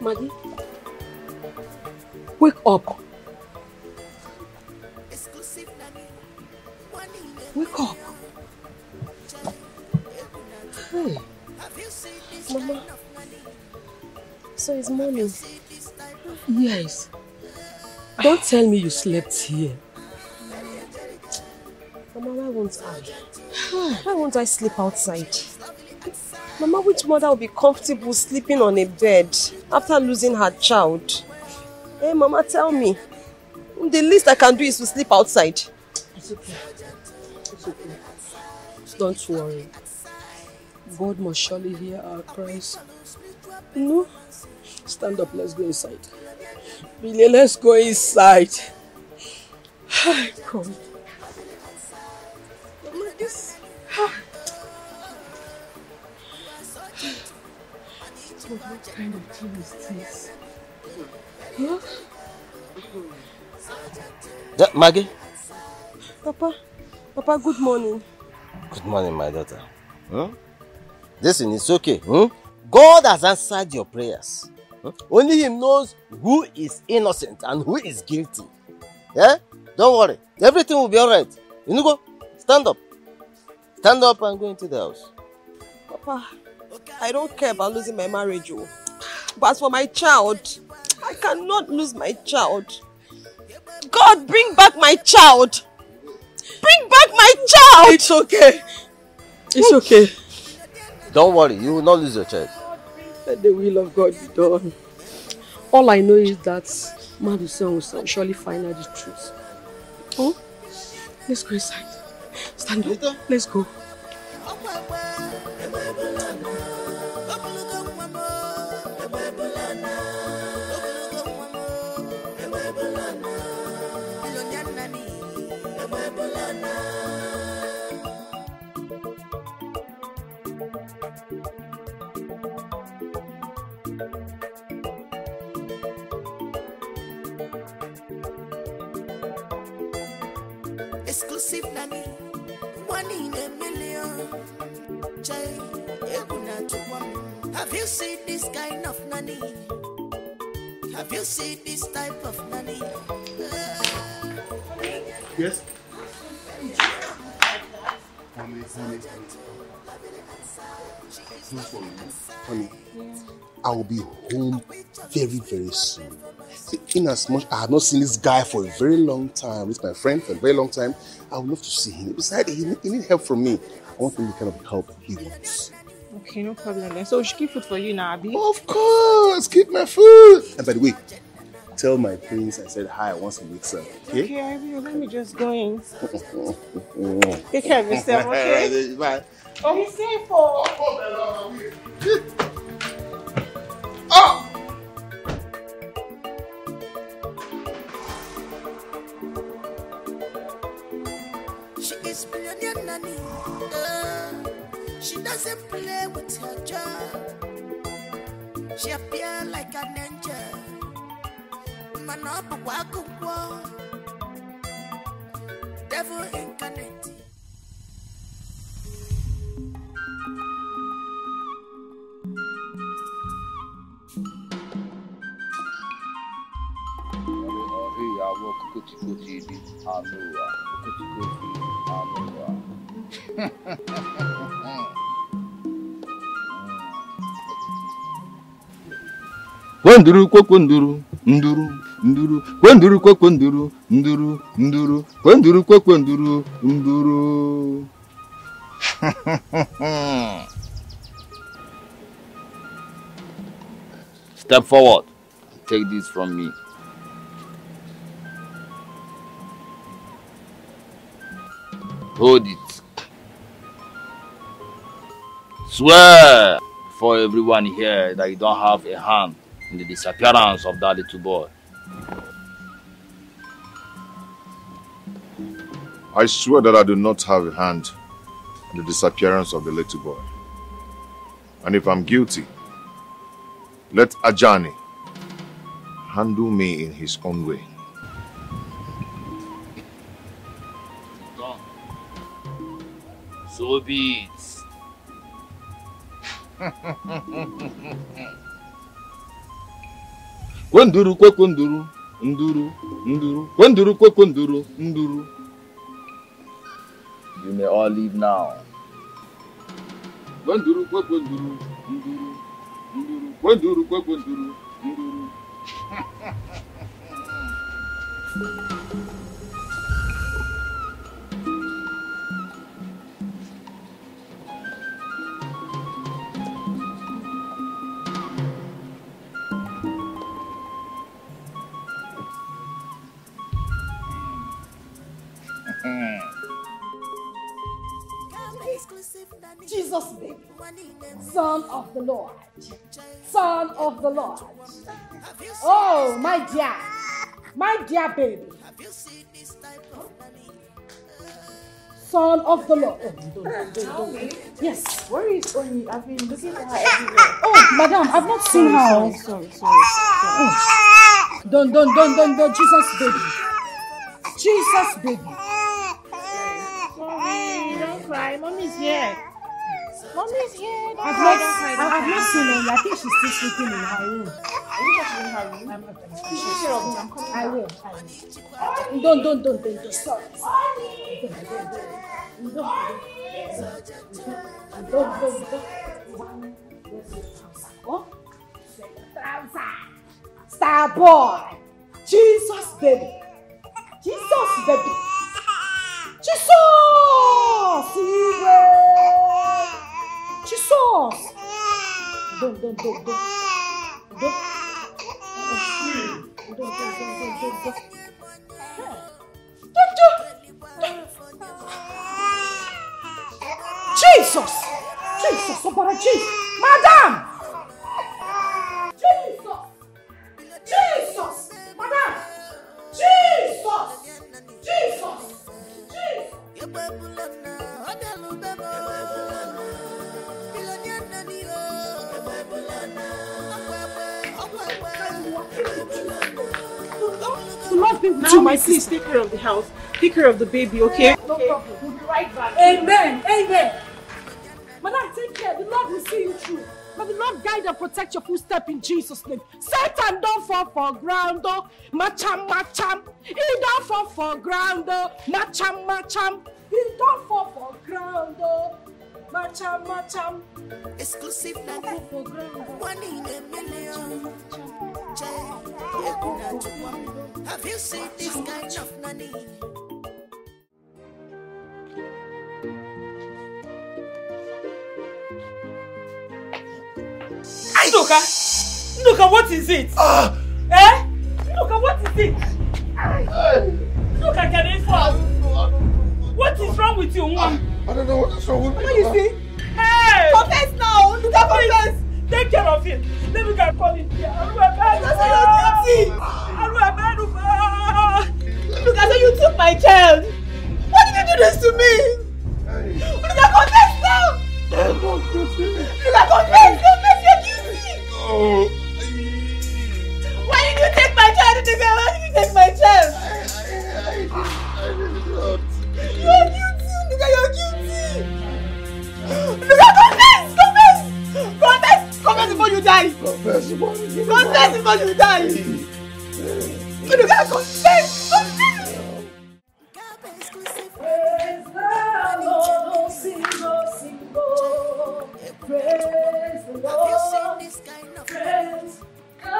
Maggie, wake up. Wake up. Hey. Mama. So it's morning. Yes. Don't tell me you slept here. Mama, why won't I? Why won't I sleep outside? Mama, which mother will be comfortable sleeping on a bed after losing her child? Hey, Mama, tell me. The least I can do is to sleep outside. It's okay. It's okay. Don't worry. God must surely hear our cries. No. Stand up, let's go inside. Billy, let's go inside. Hi, what kind of thing is this? Huh? Yeah, Maggie, Papa, Papa, good morning. good morning, my daughter. Hmm? Listen, it's okay. Hmm? God has answered your prayers. Hmm? Only Him knows who is innocent and who is guilty. Yeah? Don't worry. Everything will be alright. You know, go. Stand up. Stand up and go into the house. Papa, I don't care about losing my marriage, oh. But as for my child, I cannot lose my child. God, bring back my child. Bring back my child. It's okay. It's okay. Don't worry. You will not lose your child. Let the will of God be done. All I know is that Maduson will surely find out the truth. Oh, let's go inside. Stand up. Let's go. Exclusive nani, Have you seen this kind of nanny? Have you seen this type of nanny? Yes? Honey, honey, Don't worry, honey. I will be home very, very soon. In as much I have not seen this guy for a very long time, this my friend for a very long time, I would love to see him. Besides, he, need- he need help from me. I want him the kind of help he wants. Okay, no problem then. So we should keep food for you now, Abby. Of course, keep my food. And by the way, tell my prince I said hi once he wakes up. Okay? Okay, Abby, let me just go in. Take care of yourself, okay? Bye. Oh, he's safe. Oh. oh! She is billionaire nanny. She doesn't play with her job. She appear like an angel. Manobu wakukwo. Devil incarnate. ọ̀rẹ́ ìyàwó kókòtìkòtì ibi kwenduru kwekwenduru nduru nduru kwenduru kwekwenduru nduru nduru kwenduru kwekwenduru nduru Step forward. Take this from me. Hold it. Swear for everyone here that you don't have a hand in the disappearance of that little boy. I swear that I do not have a hand in the disappearance of the little boy. And if I'm guilty, Let Ajani handle me in his own way. So be it. Kwenduru kwe kwenduru, nduru, nduru, kwenduru kwe kwenduru, nduru. You may all leave now. Kwenduru kwe kwenduru, nduru, nduru, kwenduru kwe kwenduru, nduru. Jesus, baby. Son of the Lord. Son of the Lord. Oh, my dear. My dear baby. Son of the Lord. Oh, don't, don't, don't, don't. Yes. Where is Oni? I've been looking for her everywhere. Oh, madam, I've not seen her. Sorry, sorry, sorry. Oh. Don't, don't, don't, don't, don't. Jesus, baby. Jesus, baby. Sorry, don't cry. Mommy's here. Mommy's here. Don't I've not, don't don't I've not seen her. I think she's still sleeping in her room. Are you just in her room? I'm not. I'm coming I will. I will. Don't, don't, don't, don't, don't. Sorry. Don't, don't, don't. Don't, don't, don't, don't. Oh, trouser. Star boy. Jesus, baby. Jesus, baby. Jesus! Igwe! Don't. Don't. Don't, don't, don't, don't, don't, don't. Don't, don't, don't. Jesus! Madam! Jesus! Jesus! Madam! Jesus! Jesus! Jesus! Lord be with you, my please take care of the house. Take care of the baby, okay? No problem. We'll be right back. Amen. Amen. Madam, take care. The Lord will see you through. May the Lord guide and protect your footstep in Jesus' name. Satan don't fall for ground, oh. Macham, macham. He don't fall for ground, oh. Macham, macham. He don't fall for ground, oh. Macham, macham. Exclusive Don't fall for ground. One in a million. Jay, Ekuna Chukwa. Have you seen this kind of nanny? Nduka! Nduka, what is it? eh? Nduka, what is it? Nduka, can you fall? What is wrong with you, Nwa? I don't know what is wrong with me. What you see? Hey! Confess now! Nduka, confess! Take care of him. Let me go call him here. That's your duty! Nduka, so you took my child! Why did you do this to me? Nduka, confess now! Nduka, confess! Confess you're guilty! Oh. Why did you take my child, Nduka? Why did you take my child? You're guilty, Nduka, you're guilty! Nduka, confess! Confess! Confess! Confess before you die! Confess before you die! Confess before you die! Nduka, confess! Confess! Praise the Lord, oh, sing, oh, sing, oh. Praise the Lord. Have you seen this kind of Praise the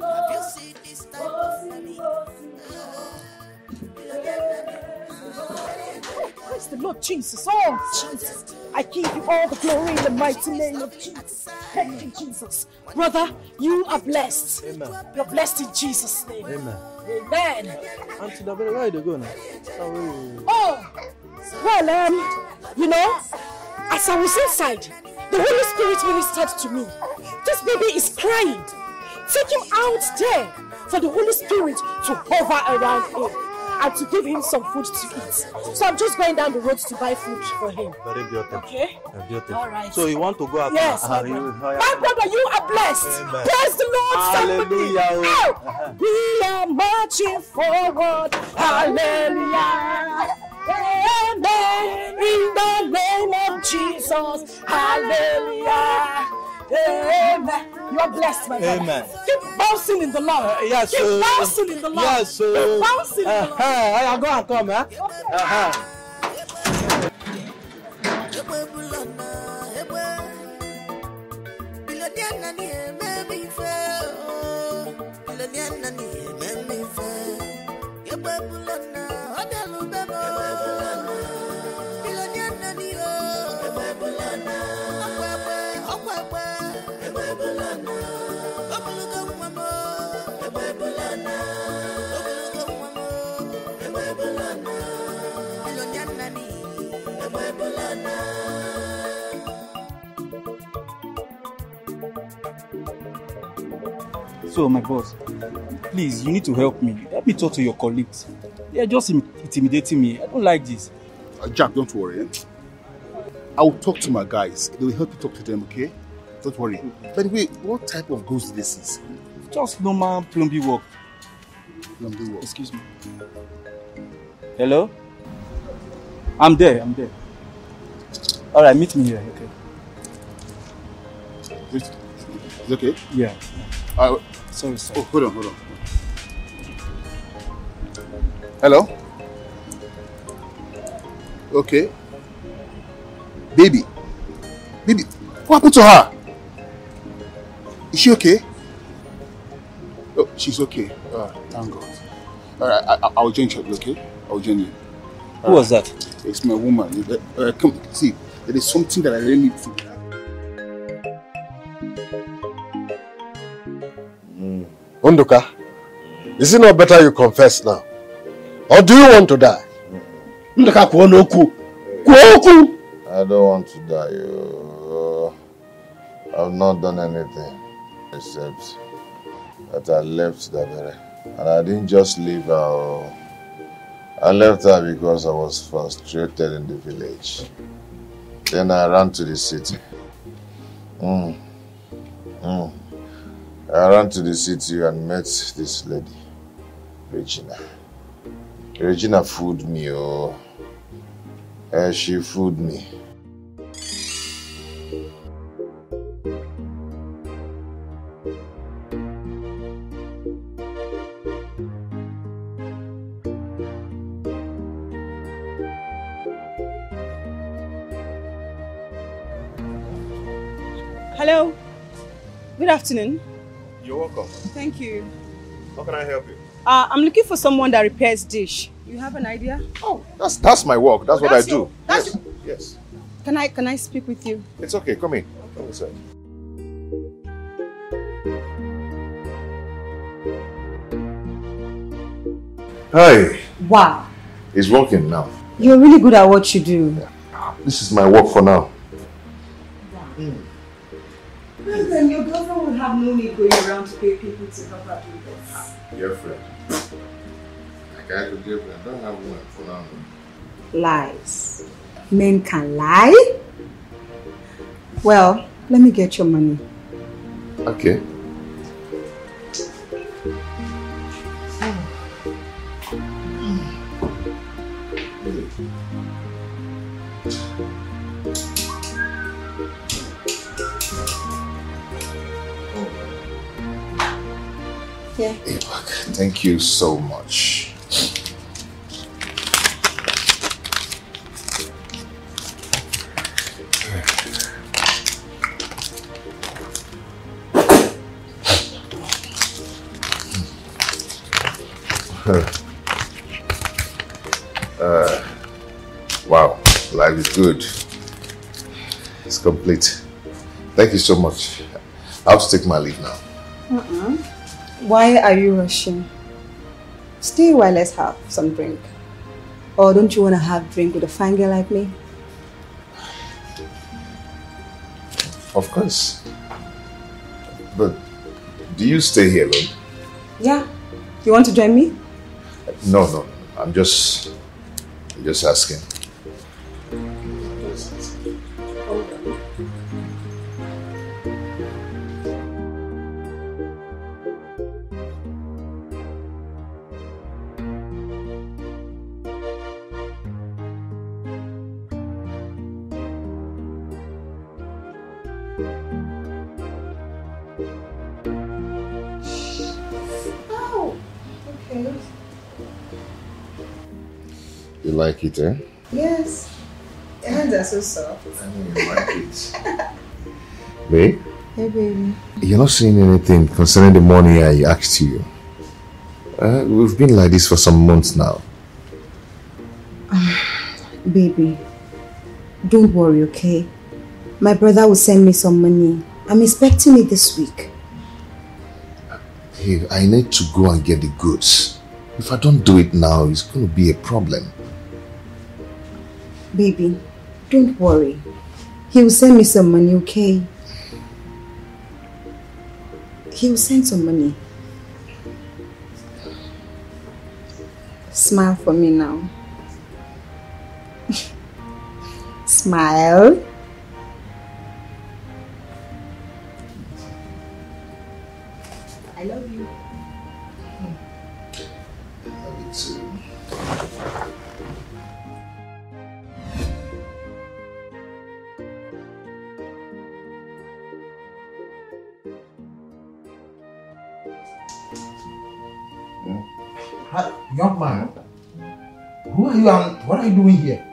Lord. Have you seen this type Oh, of sing, Praise the Lord Jesus. Oh, Jesus. I give you all the glory in the mighty name of Jesus. Thank you, Jesus. Brother, you are blessed. Amen. You're blessed in Jesus' name. Amen. Amen. Auntie Dabere, where you go now? Are you? Oh, well, um, you know, as I was inside, the Holy Spirit ministered to me. This baby is crying. Take him out there for the Holy Spirit to hover around him. And to give him some food to eat. So I'm just going down the road to buy food for him. Very beautiful. Okay. Very beautiful. All right. So you want to go out? Yes, my you- brother. My brother, you are blessed. Amen. Praise the Lord, Hallelujah. somebody. Oh, we are marching forward. Hallelujah. Amen. In the name of Jesus. Hallelujah. Amen. You are blessed, my brother. Amen. Keep bouncing in the Lord. yes, Keep sir. bouncing in the Lord. Yes, sir. Keep bouncing in the Lord. Uh-huh. I go and come, eh? Uh-huh. So, my boss, please, you need to help me. Help me talk to your colleagues. They are just intimidating me. I don't like this. Uh, Jack, don't worry. I will talk to my guys. They will help you talk to them, okay? Don't worry. By the way, what type of ghost this is? Just normal plumbing work. Plumbing work. Excuse me. Hello? I'm there, I'm there. Alright, meet me here, okay? Is it okay? Yeah. Uh, sorry, sorry. Oh, hold on, hold on. Hello? Okay. Baby. Baby, what happened to her? Is she okay? Oh, she's okay. Uh, thank God. All right, I, I, I'll join you, okay? I'll join you. Who was that? It's my woman. Uh, uh, come, see, there is something that I really need to. Unduka, is it not better you confess now? Or do you want to die? Unduka kwuo n'okwu. Kwuo okwu. I don't want to die. oh. I've not done anything except that I left Dabere. And I didn't just leave her. oh. I left her because I was frustrated in the village. Then I ran to the city. Mm. Mm. I ran to the city and met this lady, Regina. Regina fooled me, oh. Eh, she fooled me. Hello. Good afternoon. You're welcome. Thank you. How can I help you? Uh, I'm looking for someone that repairs dish. You have an idea? Oh, that's that's my work. That's Oh, what that's I do. your- that's yes, yes. Can I can I speak with you? It's okay. Come in. Come inside. Hi. Wow. It's working now. You're really good at what you do. This is my work for now. Well, then your girlfriend would have no need going around to pay people to help her do this. Girlfriend. Like I could girlfriend. I don't have one for now. Lies. Men can lie? Well, let me get your money. Okay. Yeah. Thank you so much. uh, wow, life is good. It's complete. Thank you so much. I have to take my leave now. Uh-uh. Why are you rushing? Stay while let's have some drink. Or don't you want to have drink with a fine girl like me? Of course. But do you stay here alone? Yeah. You want to join me? No, no. I'm just, I'm just asking. Like it, eh? Yes. Your hands are so soft. I know you like it. Babe, Hey, baby. you're not saying anything concerning the money I asked you. Uh, we've been like this for some months now. Baby, don't worry, okay? My brother will send me some money. I'm expecting it this week. Hey, I need to go and get the goods. If I don't do it now, it's going to be a problem. Baby, don't worry. He will send me some money, okay? He will send some money. Smile for me now. Smile. Young man. Who are you and what are you doing here?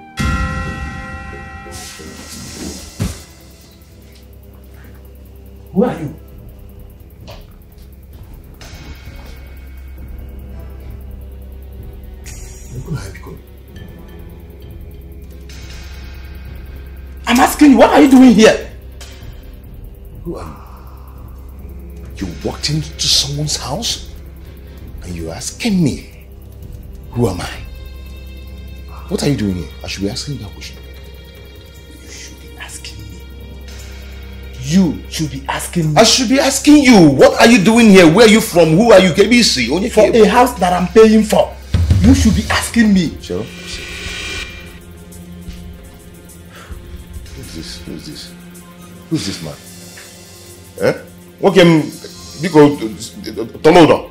Who are you? I'm asking you, what are you doing here? Who are you? You walked into someone's house and you're asking me, who am I? What are you doing here? I should be asking you that question. You should be asking me. You should be asking me. I should be asking you, what are you doing here? Where are you from? Who are you? KBC? Only For a house that I'm paying for. You should be asking me. Sure. Who's this? Who's this? Who's this man? Eh? What Okay, biko tọmọ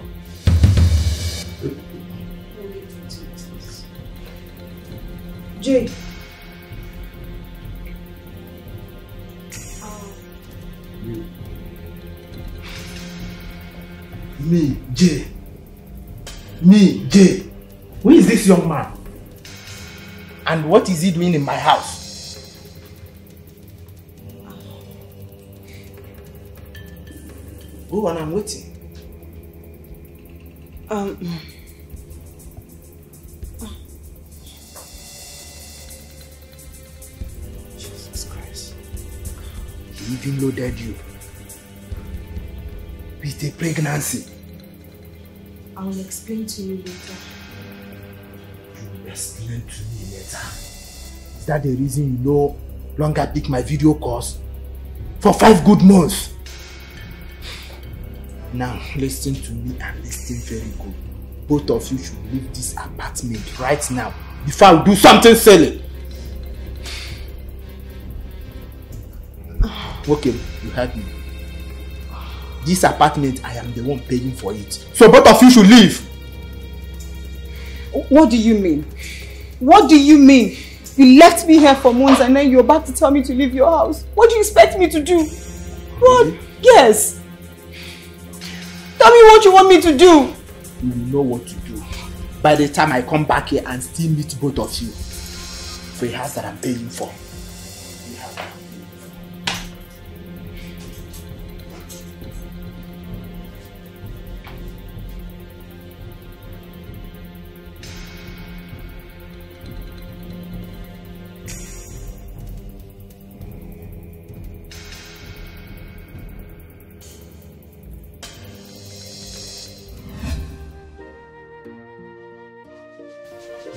what is he doing in my house? Go on, I'm waiting. Um. Jesus Christ. He even loaded you with a pregnancy. I will explain to you later. Explain to me later. Is that the reason you no longer pick my video calls? For five good months. Now, listen to me and listen very good. Both of you should leave this apartment right now before I do something silly. Okay, you heard me. This apartment, I am the one paying for it. So both of you should leave. What do you mean? What do you mean? You left me here for months and then you're about to tell me to leave your house. What do you expect me to do? What? Yes. Tell me what you want me to do. You know what to do. By the time I come back here and still meet both of you for a house that I'm paying for.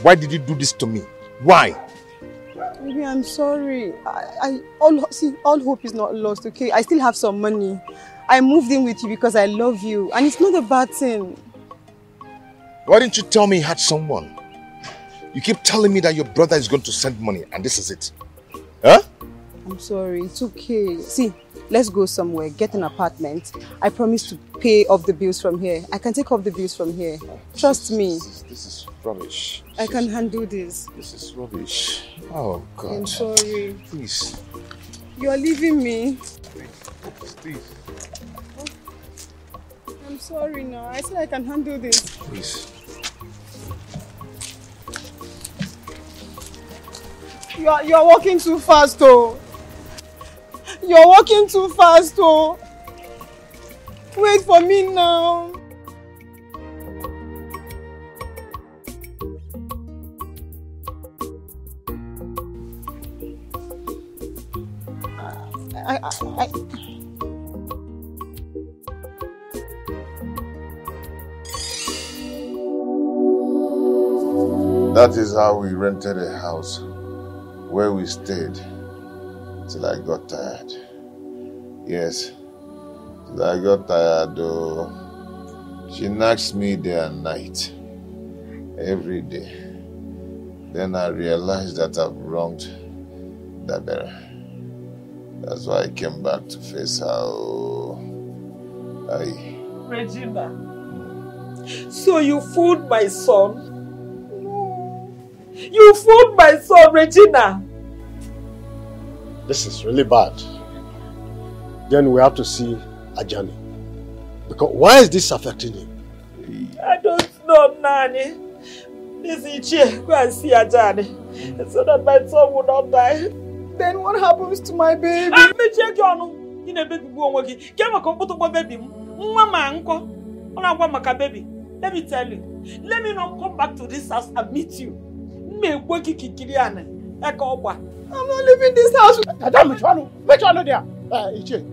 Why did you do this to me? Why? Baby, I'm sorry. I, I all see all hope is not lost, okay? I still have some money. I moved in with you because I love you and it's not a bad thing. Why didn't you tell me you had someone? You keep telling me that your brother is going to send money, and this is it. Huh? I'm sorry, it's okay. See, let's go somewhere, get an apartment. I promise to pay off the bills from here. I can take off the bills from here. Oh, Trust me. This is rubbish. I can handle this. This is rubbish. Oh, God. I'm sorry. Please. You are leaving me. Steve. I'm sorry now. I said I can handle this. Please. You are, you are walking too fast, oh. You're walking too fast, oh. Wait for me now. I, I, I, That is how we rented a house where we stayed till I got tired. Yes, till I got tired though. She nags me day and night, every day. Then I realized that I've wronged Dabere. That's why I came back to face her. oh. I, Regina. So you fooled my son? No. You fooled my son, Regina. This is really bad. Then we have to see Ajani. Because why is this affecting him? I don't know, Nani. This is Ichie, go and see Ajani. So that my son will not die. Then what happens to my baby? Ah, mechie gị ọnụ. Ị na-ebebigbu onwe gị. Ke maka mkpụtụkpọ bebi m. Nwa ma nkọ. Ọ na-agwa maka baby. Let me tell you. Let me not come back to this house and meet you. Mma egwe gị kikiri anị. Eka ọgba. I'm not leaving this house. Madam, which one? Which one there? Uh, Ichie,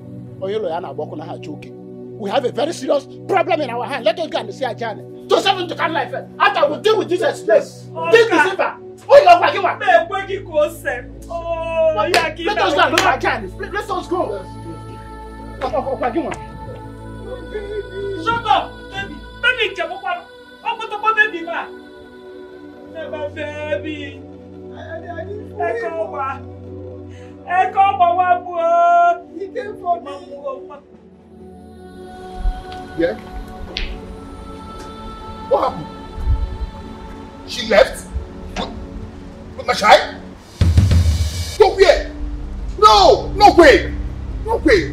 Oyelo Yana Bokuna Hachoki. We have a very serious problem in our hand. Let us go and see Ajani. To seven to can life. After we deal with this express. This December. Oh, you're working one. Mma egwe gị ka ose. Oh, ya ka ị Let us go and look na-agwa. at Ajani. Let let us go. Working one. Shut up, baby. Baby nke m kwara. Ọ kpụtụkpọ baby ma. Never baby. Eke ọgba. Eke ọgba nwa bụ o. Ike fọ mi. Yeah? What happened? She left? With, with my child? Go where? No! No way! No way!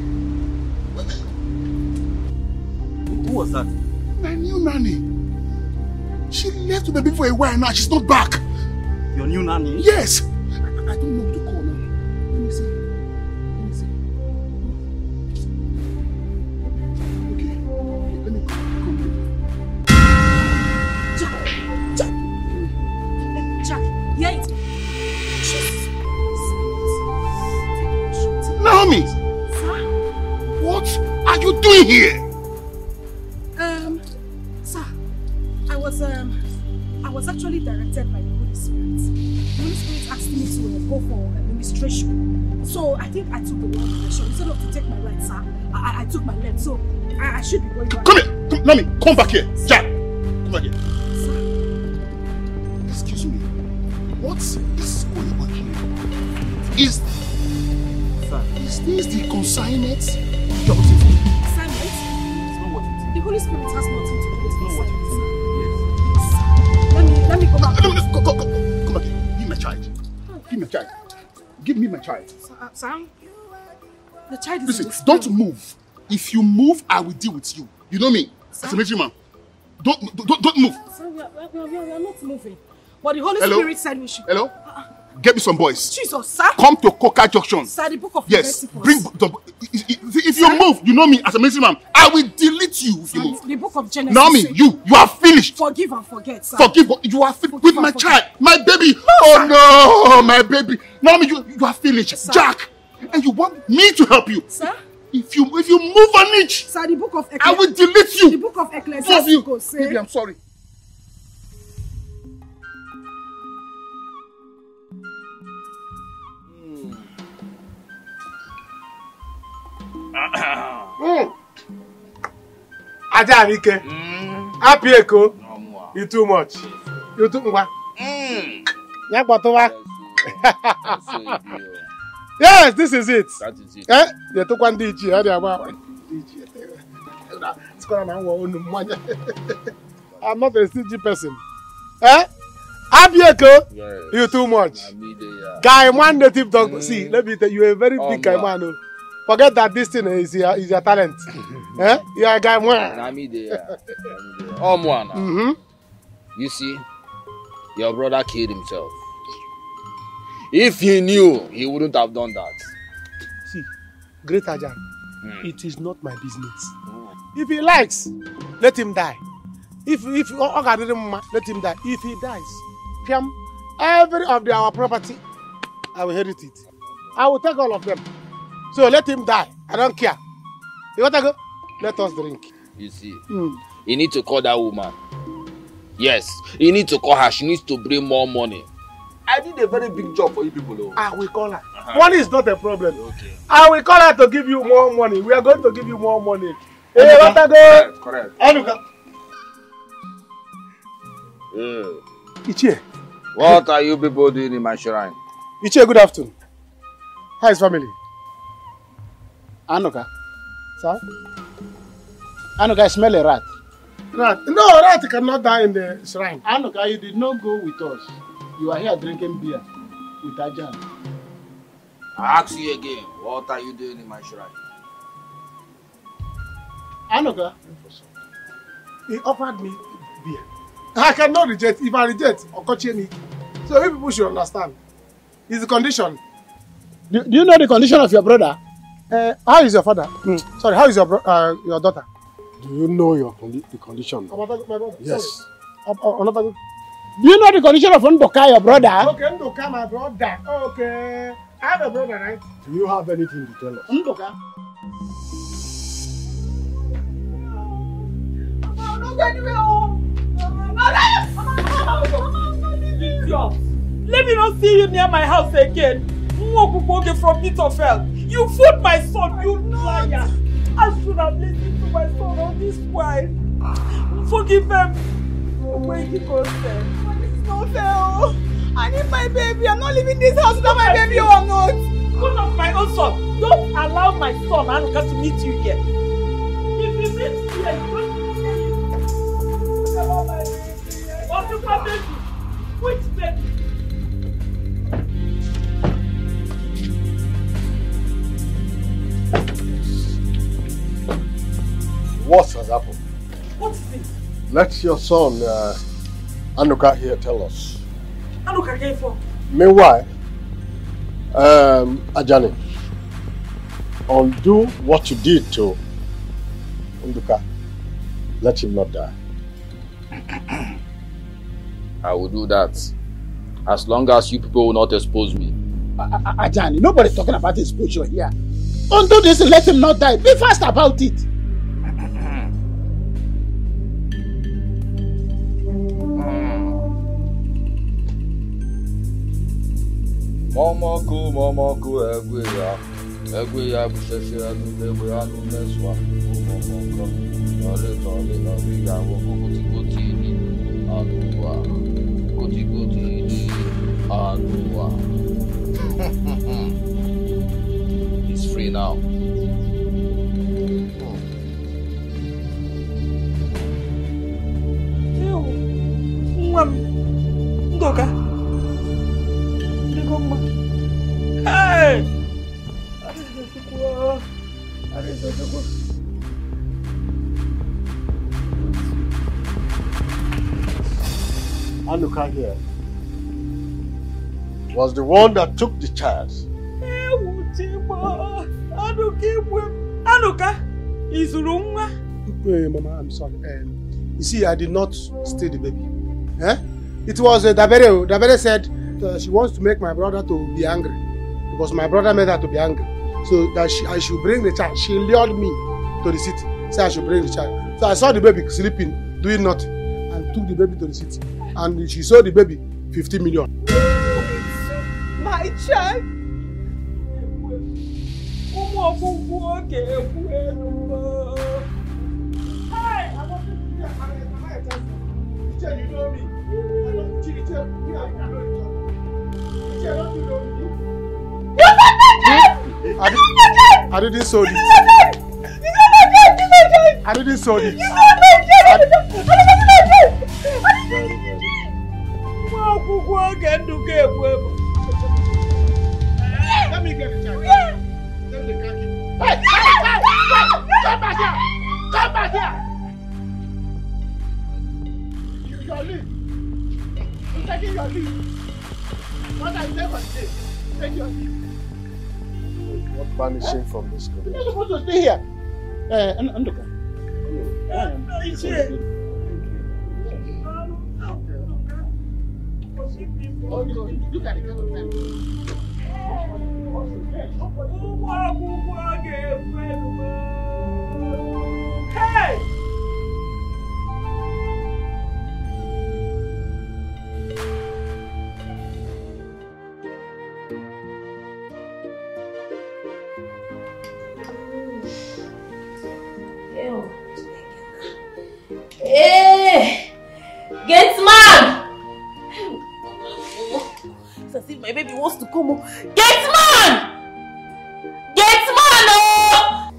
Who was that? My new nanny. She left with the baby for a while now. She's not back. Your new nanny? Yes! I, don't know who to call now. Let me see. Let me see. Okay. okay let me go. Jack, Jack, Jack, yeah, it. Jesus. Naomi! Sir? What are you doing here? Um, sir, I was um, I was actually directed by the asked me to uh, go for administration. So I think I took the wrong direction. Instead of to take my right, sir, I, I- I took my left. So I, I should be going back. Come here! Come, Naomi, come back here! Jack! Come back here. Sir. Excuse me. What is going on here? Is, Sir. is this the consignment you're waiting for? Assignment? The Holy Spirit has nothing to do with the assignment, sir. Let me let me go back. No, no, go, go, go, go. Me my child. Give me my child. Uh, sir, the child is Listen, don't move. If you move, I will deal with you. You know me, as a military man. Don't, don't, don't move. Sir, we are, we are, we are, not moving. But the Holy Hello? Spirit said we should. Hello? Get me some boys. Jesus, sir. Come to Coca Junction. Sir, the book of Yes, bring. the- If you move, you know me as a military man. I will delete you if you move. The book of Genesis. Naomi, you, you are finished. Forgive and forget, sir. Forgive, you are finished with my child, my baby. oh no, my baby. Naomi, you, you are finished. Jack, and you want me to help you. Sir? If you if you move an inch, Sir, the book of I will delete you. The book of Love you. Ecclesiastes. Baby, I'm sorry. Mm. Ajarike. Happy Eko. You too much. You too ngwa. Nyakpatuwa. yes, this is it. That is it. Eh? They took one DG. How do you It's going on I'm not a stingy person. Eh? Abieko, Yes. you too much. I mean, they are. Guy, one native dog. See, let me tell you, you're a very big guy, man. oh. Forget that this thing is your, is your talent. eh? You're a guy, man. Na me they are. Oh, man. Mm-hmm. You see, your brother killed himself. If he knew, he wouldn't have done that. See, great Ajan, it is not my business. If he likes, let him die. If if Oga didn't ma- let him die. If he dies, Piam, every of the, our property, I will inherit it. I will take all of them. So let him die. I don't care. You want to go? Let us drink. You see, Hmm. you need to call that woman. Yes, you need to call her. She needs to bring more money. I did a very big job for you people. Oh. I will call her. Money is not a problem. I will call her to give you more money. We are going to give you more money. Hey, to go? Correct. Anuka. Yeah. Ichie. What are you people doing in my shrine? Ichie, good afternoon. How is family? Anuka. Sir? Anuka, I smell a rat. Rat. No, rat cannot die in the shrine. Anuka, you did not go with us. You are here drinking beer with Ajan. I ask you again. What are you doing in my shrine? Anuka. He offered me beer. I cannot reject. If I reject, Okochie me. So you people should understand. It's the condition. Do, do you know the condition of your brother? Uh, how is your father? Hmm, Sorry, how is your bro- uh, your daughter? Do you know your condi- the condition? My brother. Yes. Sorry. Obata- Do you know the condition of Ndoka, your brother? Okay, Ndoka, my brother. Okay. I have a brother, right? Do you have anything to tell us? Ndoka. Let me not see you near my house again. Nwokuboge from pit of hell. You fooled my son, you liar. I should have listened to my son on this wife. Forgive them. Where he goes there. This is not fair. oh. I need my baby. I'm not leaving this house without my baby or not. Son of my own son. Don't allow my son Anuka to meet you here. If he meets you here, you don't see him. Allow my baby. Otupa baby. Which baby? What has happened? What is it? Let your son, uh, Anuka, here tell us. Anuka came for. Meanwhile, um, Ajani, undo what you did to Nduka. Let him not die. I will do that. As long as you people will not expose me. Ajani, nobody's talking about exposure here. Undo this and let him not die. Be fast about it. mọmọkụ mọmọkụ egwe ya egwe ya bụchachi anụ n'egbe anụ n'ezụ ụmụmọkọ nọrịtọrị ya wụbụ kotikoti ili anụ ụwa kotikoti ili anụ ụwa It's free now. Ew, nwa. Ego mma. Hey! Adịghị Adịghị Anuka here was the one that took the child. Ewu Chima, Anuka egwe m. Anuka, ị zụrụ nwa? Hey, Mama, I'm sorry. Um, you see, I did not steal the baby. Eh? It was uh, Dabere. Dabere said uh, she wants to make my brother to be angry because my brother made her to be angry. So that she, I should bring the child. She lured me to the city. Say I should bring the child. So I saw the baby sleeping, doing nothing, and took the baby to the city. And she sold the baby 50 million. My child. Ụmụ ọgwụgwụ oge egwu elu. Hey! You know me. I don't cheat. Me, I know other. I didn't saw it. I didn't saw it. Nwa akwụkwọ oge ndụ ga-egbu egbu. Let me get it. Let me catch it. Hey, hey, hey, hey, come back here. Come back here. You, your leave. I'm taking your leave. What are you saying for the day? Take your leave. Not vanishing from this You're community. not supposed to stay here. Uh, and, and look. Oh, you know, look at the kind of time. Ụmụ akwụkwọ ga-egbu egbu. Hey! Hey! Get man! It's as if my baby wants to come home. Get man! Get man, oh!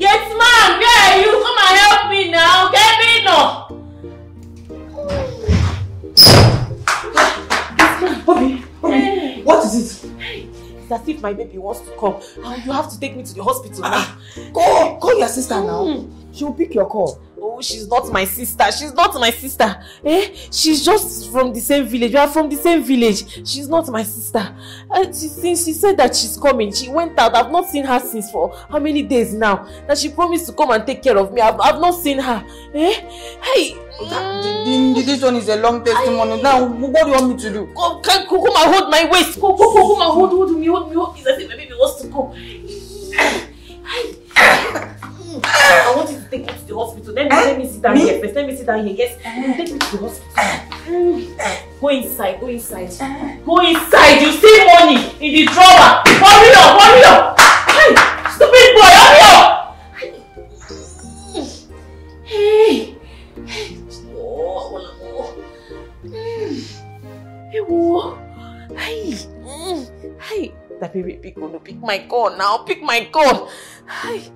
Get man, where are you? Come and help me now. Get me now. Bobby, Bobby, what is it? It's as if my baby wants to come. And you have to take me to the hospital ah. now. Call, call your sister hmm. now. She'll pick your call. Oh, she's not my sister. She's not my sister. Eh? She's just from the same village. We are from the same village. She's not my sister. And she, since she said that she's coming, she went out. I've not seen her since for how many days now? That she promised to come and take care of me. I've, I've not seen her. Eh? Hey. The- This one is a long testimony. Now, what do you want me to do? Come, come, come and hold my waist. Come, come, come, come and hold, hold me, hold me, hold me. As if my baby wants to come. I want you to take me to the hospital. Let me, eh? let me sit down Me? here first. Let me sit down here. Yes. Eh. Take me to the hospital. Eh. Go inside. Go inside. Go inside. You see money in the drawer. Hurry up. Hurry up. Hey, stupid boy. Hurry up. Hey. Hey. Oh, I wanna go. Mm. Hey, whoa. Hey. Hey. That baby pick on pick my gun now. Pick my gun. Hey.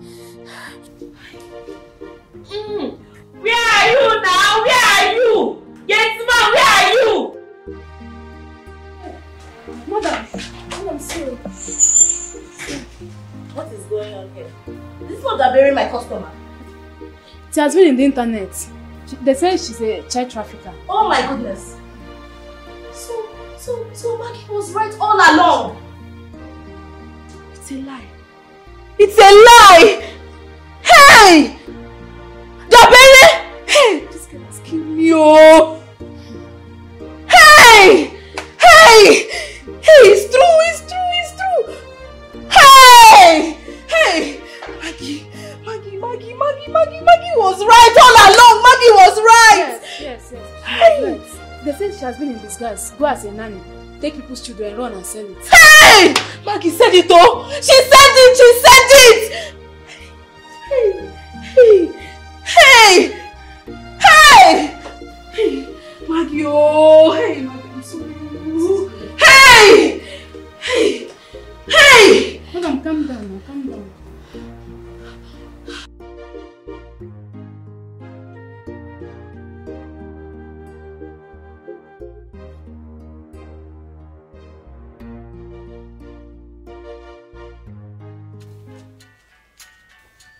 Mm. Where are you now? Where are you? Yes, ma'am. Where are you? Madam, madam, sorry. What is going on here? This is not burying my customer. She has been in the internet. She, they say she's a child trafficker. Oh my goodness. So, so, so Maggie was right all along. It's a lie. It's a lie! Hey! Dabere! Hey! This girl has killed me. Yo! Hey! Hey! Hey, it's true, it's true, it's true! Hey! Hey! Maggie, Maggie, Maggie, Maggie, Maggie, Maggie was right all along! Maggie was right! Yes, yes, yes. Hey! right. They say she has been in disguise. Go as a nanny. Take people's children, and run and sell it. Hey! Maggie said it oh! She said it! She said it! Hey! Hey! Hey! Hey! Hey! Maggie oh! Hey! Maggie, I'm sorry. Hey! Hey! Hey! Madam, calm down now, calm down.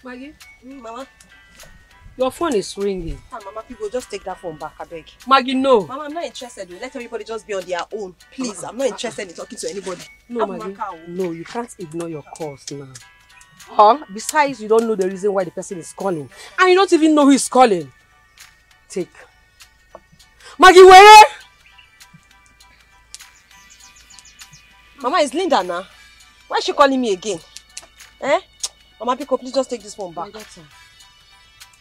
Maggie? Mm, Mama? Your phone is ringing. Ah, Mama, people just take that phone back, I beg. Maggie, no. Mama, I'm not interested. Let everybody just be on their own. Please, I'm not interested in talking to anybody. No, Maggie. No, you can't ignore your calls now. Huh? Besides, you don't know the reason why the person is calling. And you don't even know who is calling. Take. Maggie, where? Mama, it's Linda now. Why is she calling me again? Eh? Mama, Pico, please just take this phone back.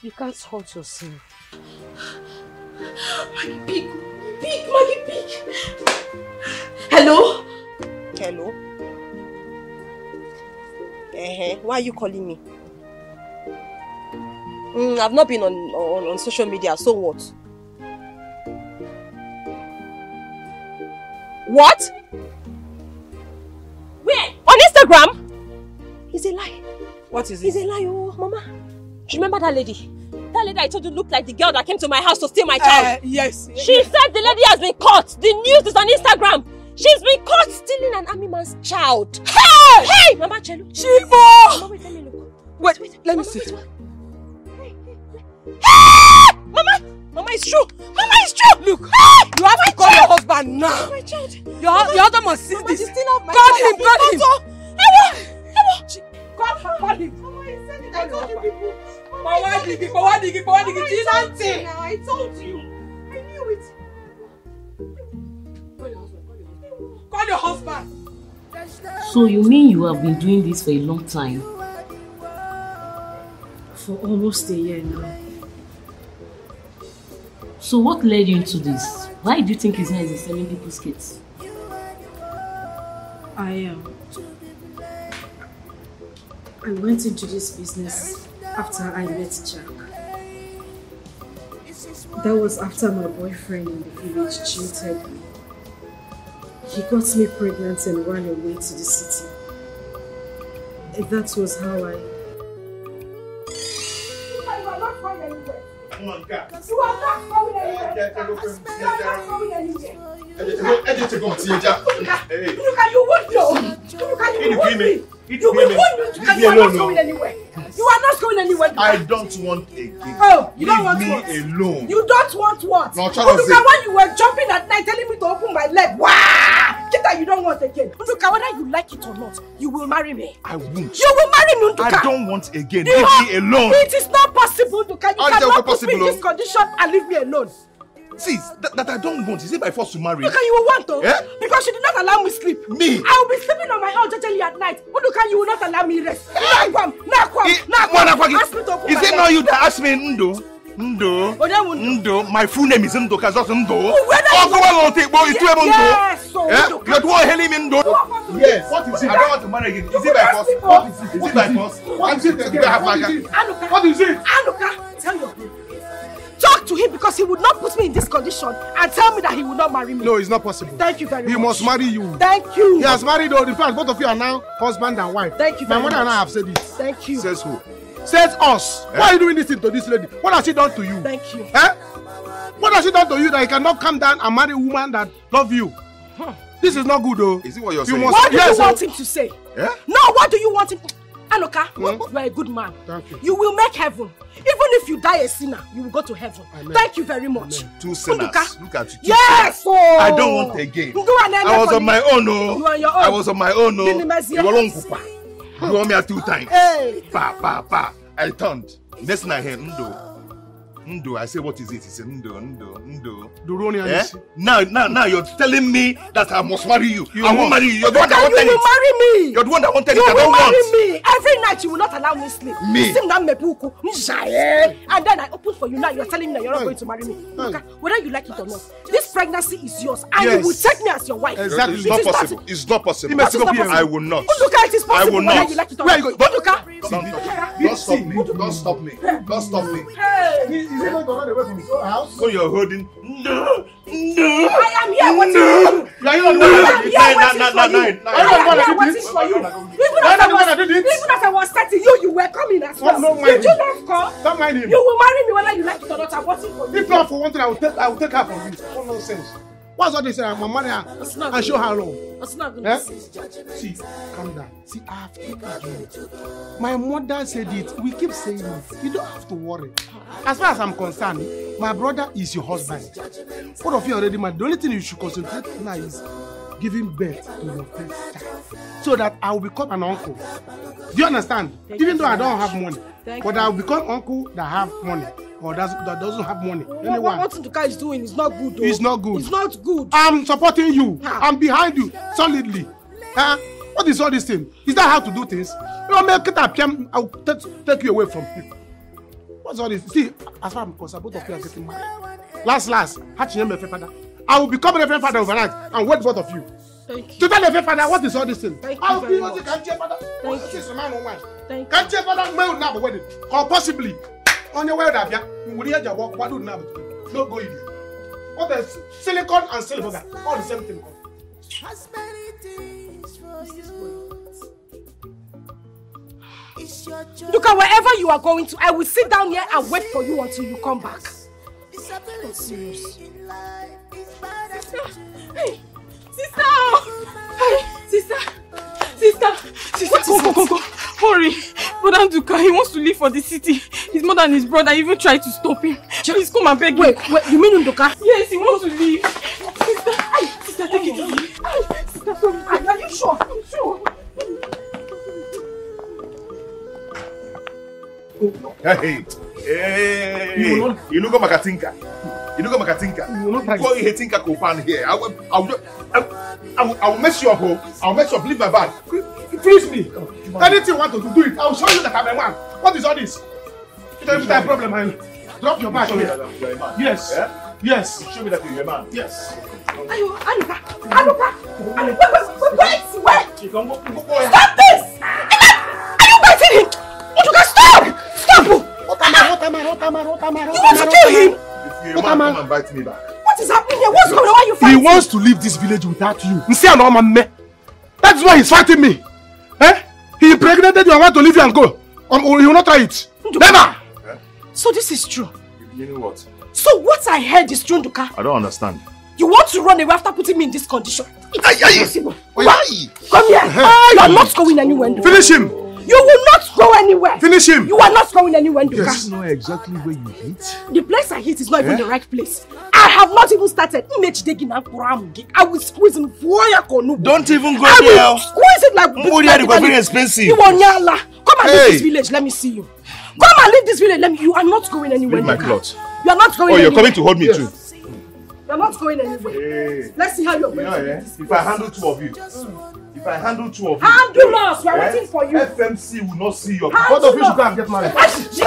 You can't hurt yourself. Maggie, pick! Pick! Maggie, pick! Hello? Hello? Uh-huh. Why are you calling me? Mm, I've not been on, on, on social media, so what? What? Where? On Instagram? Instagram? It's a lie. What is it? It's a lie, oh, Mama. Do you remember that lady? That lady I told you looked like the girl that came to my house to steal my child. Uh, yes. She said the lady has been caught. The news is on Instagram. She's been caught stealing an army man's child. Hey! Hey! Mama Chelu. Chibo! Mama, wait, let me look. Wait, wait. let me see. Hey! Hey! Mama! Mama, it's true. Mama, it's true. Look, Hey! you have My to call child. your husband now. My child. Your, your husband must see Mama, this. still not my Call child. him, call him. Call her, call him. Call him. I told you people. Pawadigi, pawadigi, pawadigi, do something. Now, I told you. I knew it. Call your husband. So you mean you have been doing this for a long time? For almost a year now. So what led you into this? Why do you think it's nice in selling people's kids? I am. I went into this business after I met Jack. That was after my boyfriend in the village cheated me. He got me pregnant and ran away to the city. That was how I. You are not going anywhere. Come on, car. You are not going anywhere. You are not going anywhere. Ẹ jẹ́ tẹ̀gọ́ ti ẹja. Look at you would know. Look at Kí you ni would kí me. You will wound me. Leave And you are not going oh. anywhere. You are not going anywhere. I don't want a again. Oh, you don't Leave want me what? alone. You don't want what? No, at when you were jumping at night telling me to open my leg. Wow! Get that you don't want again. At whether you like it or not, you will marry me. I won't. You will marry me, Nduka. I don't want again. Leave me alone. It is not possible, Nduka. You that cannot put me in this oh? condition and leave me alone. See, that, that I don't want. Is it by force to marry? Look, you will want to. Eh? Because you did not allow me sleep. Me? I will be sleeping on my own jejely at night. Uduka, you will not allow me rest. Nakwam, nakwam, nakwam. Ask me to open Is it not you that asked me Ndo? Ndo? Ndo? My full name is Ndo, cause that's Ndo. Oh, you- go on, take boy, Yes, Ndo. yes, so Eh? Ndo. You're the one hailing me Ndo. Yes, what is it? I don't want to marry again. Is it by force? What is it? Is it by force? What is it What is it? Anuka. What is it? Tell your him. Talk to him because he would not put me in this condition and tell me that he will not marry me. No, it's not possible. Thank you very He much. must marry you. Thank you. He has married all the fact both of you are now husband and wife. Thank you My very mother and I much. have said it. Thank you. Says who? Says us. Why are you doing this to this lady? What has she done to you? Thank you. Eh? What has she done to you that you cannot come down and marry a woman that love you? This is not good though. Is it what you're You saying? must- What do yes, you want oh. him to say? Eh? No, what do you want him? Anuka, you are a good man. Thank you. You will make heaven. Even if you die a sinner, you will go to heaven. Thank you very much. Two sinners. Nduka. Look at you. two Yes! sinners. Oh. I don't want again. I was for on my own, no. You on your own. I was on my own, mezie. You were kupa. You want me at two times. Hey. Pa, pa, pa. I turned. Next I heard, Ndo. Ndo. I say, what is it? He said, Ndo, Ndo, Ndo. Duroni and Eh? Now, now, now you're telling me that I must marry you. You I won't won't. marry you. You're the one that Nduka, wanted you will marry me. You're the one that wanted You it. I will don't marry want. me. Every night you will not allow me sleep. Me? Sim na mepuku. Njaye. And then I open for you now. You're telling me that you're not going to marry me. Nduka, whether you like it or not, this pregnancy is yours. And Yes. you will take me as your wife. Exactly. It's It not is not- possible. It's not possible. It is not possible. I will not. Nduka, it is I possible will whether not. you like it or Where are you going? Nduka. Don't, don't stop me. Don't stop me. Don't stop me. Is he run away from his own house? When you're holding, no, no. I am here waiting No. for you. Are you No. the I one am here Nine, waiting nine, for nine, you. nine, nine. I am Are you the one here that did this? for you. Even as I was, that did even as I was setting you, you were coming as well. Don't mind Did you not come? Don't mind him. You will marry me whether you like it or not. I'm waiting for you. If not for one thing, I will take I will take her from you. What nonsense. What's all this? Gonna her It's not and good. show her love. It's not good. Eh? See, calm down. See, I have taken you. My mother said it. We keep saying it. You don't have to worry. As far as I'm concerned, my brother is your husband. Both of you already married. The only thing you should concentrate on now is giving birth to your first child. So that I will become an uncle. Do you understand? Thank Even you though I very don't much. have money. Thank but you. I will become uncle that have money. Or does, that doesn't have money. What, Anyone. what, what Nduka is doing is not good. Though. It's not good. It's not good. I'm supporting you. Ah. I'm behind you solidly. Huh? What is all this thing? Is that how to do things? You know, make it up. I'll take, take you away from people. What's all this? See, as far as I'm concerned, both of you are getting married. Last, last, Hachinye Mefe father. I will become Reverend father overnight and wait both of you. Thank you. To tell Reverend father, what is all this thing? Thank I you very be can't you father. Thank? Thank Can't you father male now wedding? Or possibly on your way that yeah, we will hear walk, what do now? No go in there. What is silicon and silver? All the same thing. As many things for you. Nduka, wherever you are going to, I will sit down here and wait for you until you come back. I'm serious. Hey, sister! Hey, sister! Sister! Sister, go, go, go, go. Hurry. Brother Duka, he wants to leave for the city. His mother and his brother even tried to stop him. Please come and beg Wait, wait, you mean Nduka? Yes, he wants to leave. Sister, ay, sister, take it easy. Ay, Sister, sorry. Are are you sure? I'm sure. Hey, hey, you look like a tinker. You look like a tinker. Go here, tinker, go pan here. I will, I will, I will, I will, I will mess you up, oh. I will mess you up. Leave my bag. Please me. Anything you want to do, do it. I'll show you that I'm a man. What is all this? You don't have a problem, man. Drop your bag Show me here. that you're a man. Yes. Yeah? Yes. Show me that you're a man. Yes. Ayo, Anuka, Anuka, Anuka, wait, wait, wait, You Stop this! Are you biting him? Anuka, stop! Stop! Otamar, Otamar, Otamar, Otamar, You want to kill him? If you're a man, come and bite me back. What is happening here? What's going on? Why are you fighting? He wants to leave this village without you. You see, I know I'm me. That's why he's fighting me. Eh? He impregnated you and want to leave you and go. Um, he will not try it. Never. So this is true. You know what? So what I heard is true, Nduka. I don't understand. You want to run away after putting me in this condition? It's impossible. Why? Come here. You are not going anywhere, Nduka. Finish him. You will not go anywhere. Finish him. You are not going anywhere, Nduka. Is not exactly where you hit. The place I hit is not even Eh? the right place. I have not even started. Image digging and Kuramugi. I will squeeze Fuoya Don't even go I will there. squeeze it like Mbodi are like- very expensive. You want Nyala. Come and Hey. leave this village. Let me see you. Come and leave this village. Let me. You are not going anywhere. Leave my clothes. You are not going Oh, you're anywhere. coming to hold me too. You are not going anywhere. Hey. Let's see how you're You going know, eh? If I handle two of you, if I handle two of you, Handle us. We are eh, waiting for you. FMC will not see your. Handle Both of you should go and get married. Hey,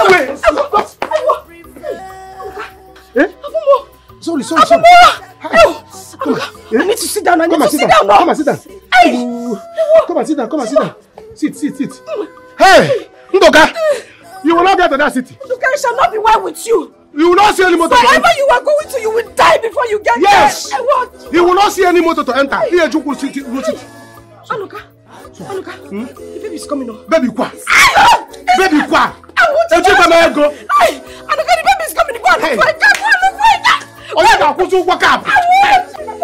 wait. Eh? Sorry, sorry, sorry. I need to sit down. I need Come to sit sit down now. Come and sit down. Come and sit down. Come and sit down. Sit, sit, sit. Hey, Ndoka, you will not get to that city. You guys shall not be well with you. You will not see any motor. to Wherever enter. you are going to, you will die before you get Yes. there. I want. You will not see any motor to enter. Here, City. City. Anuka. Anuka. The baby is coming on. Baby, kwa. Baby, kwa. I want Eji kwa na ego. Hey, Anuka, the baby is coming. Go and for it. Go and look for it. Onye ga-akwụsị ụgwọ kap.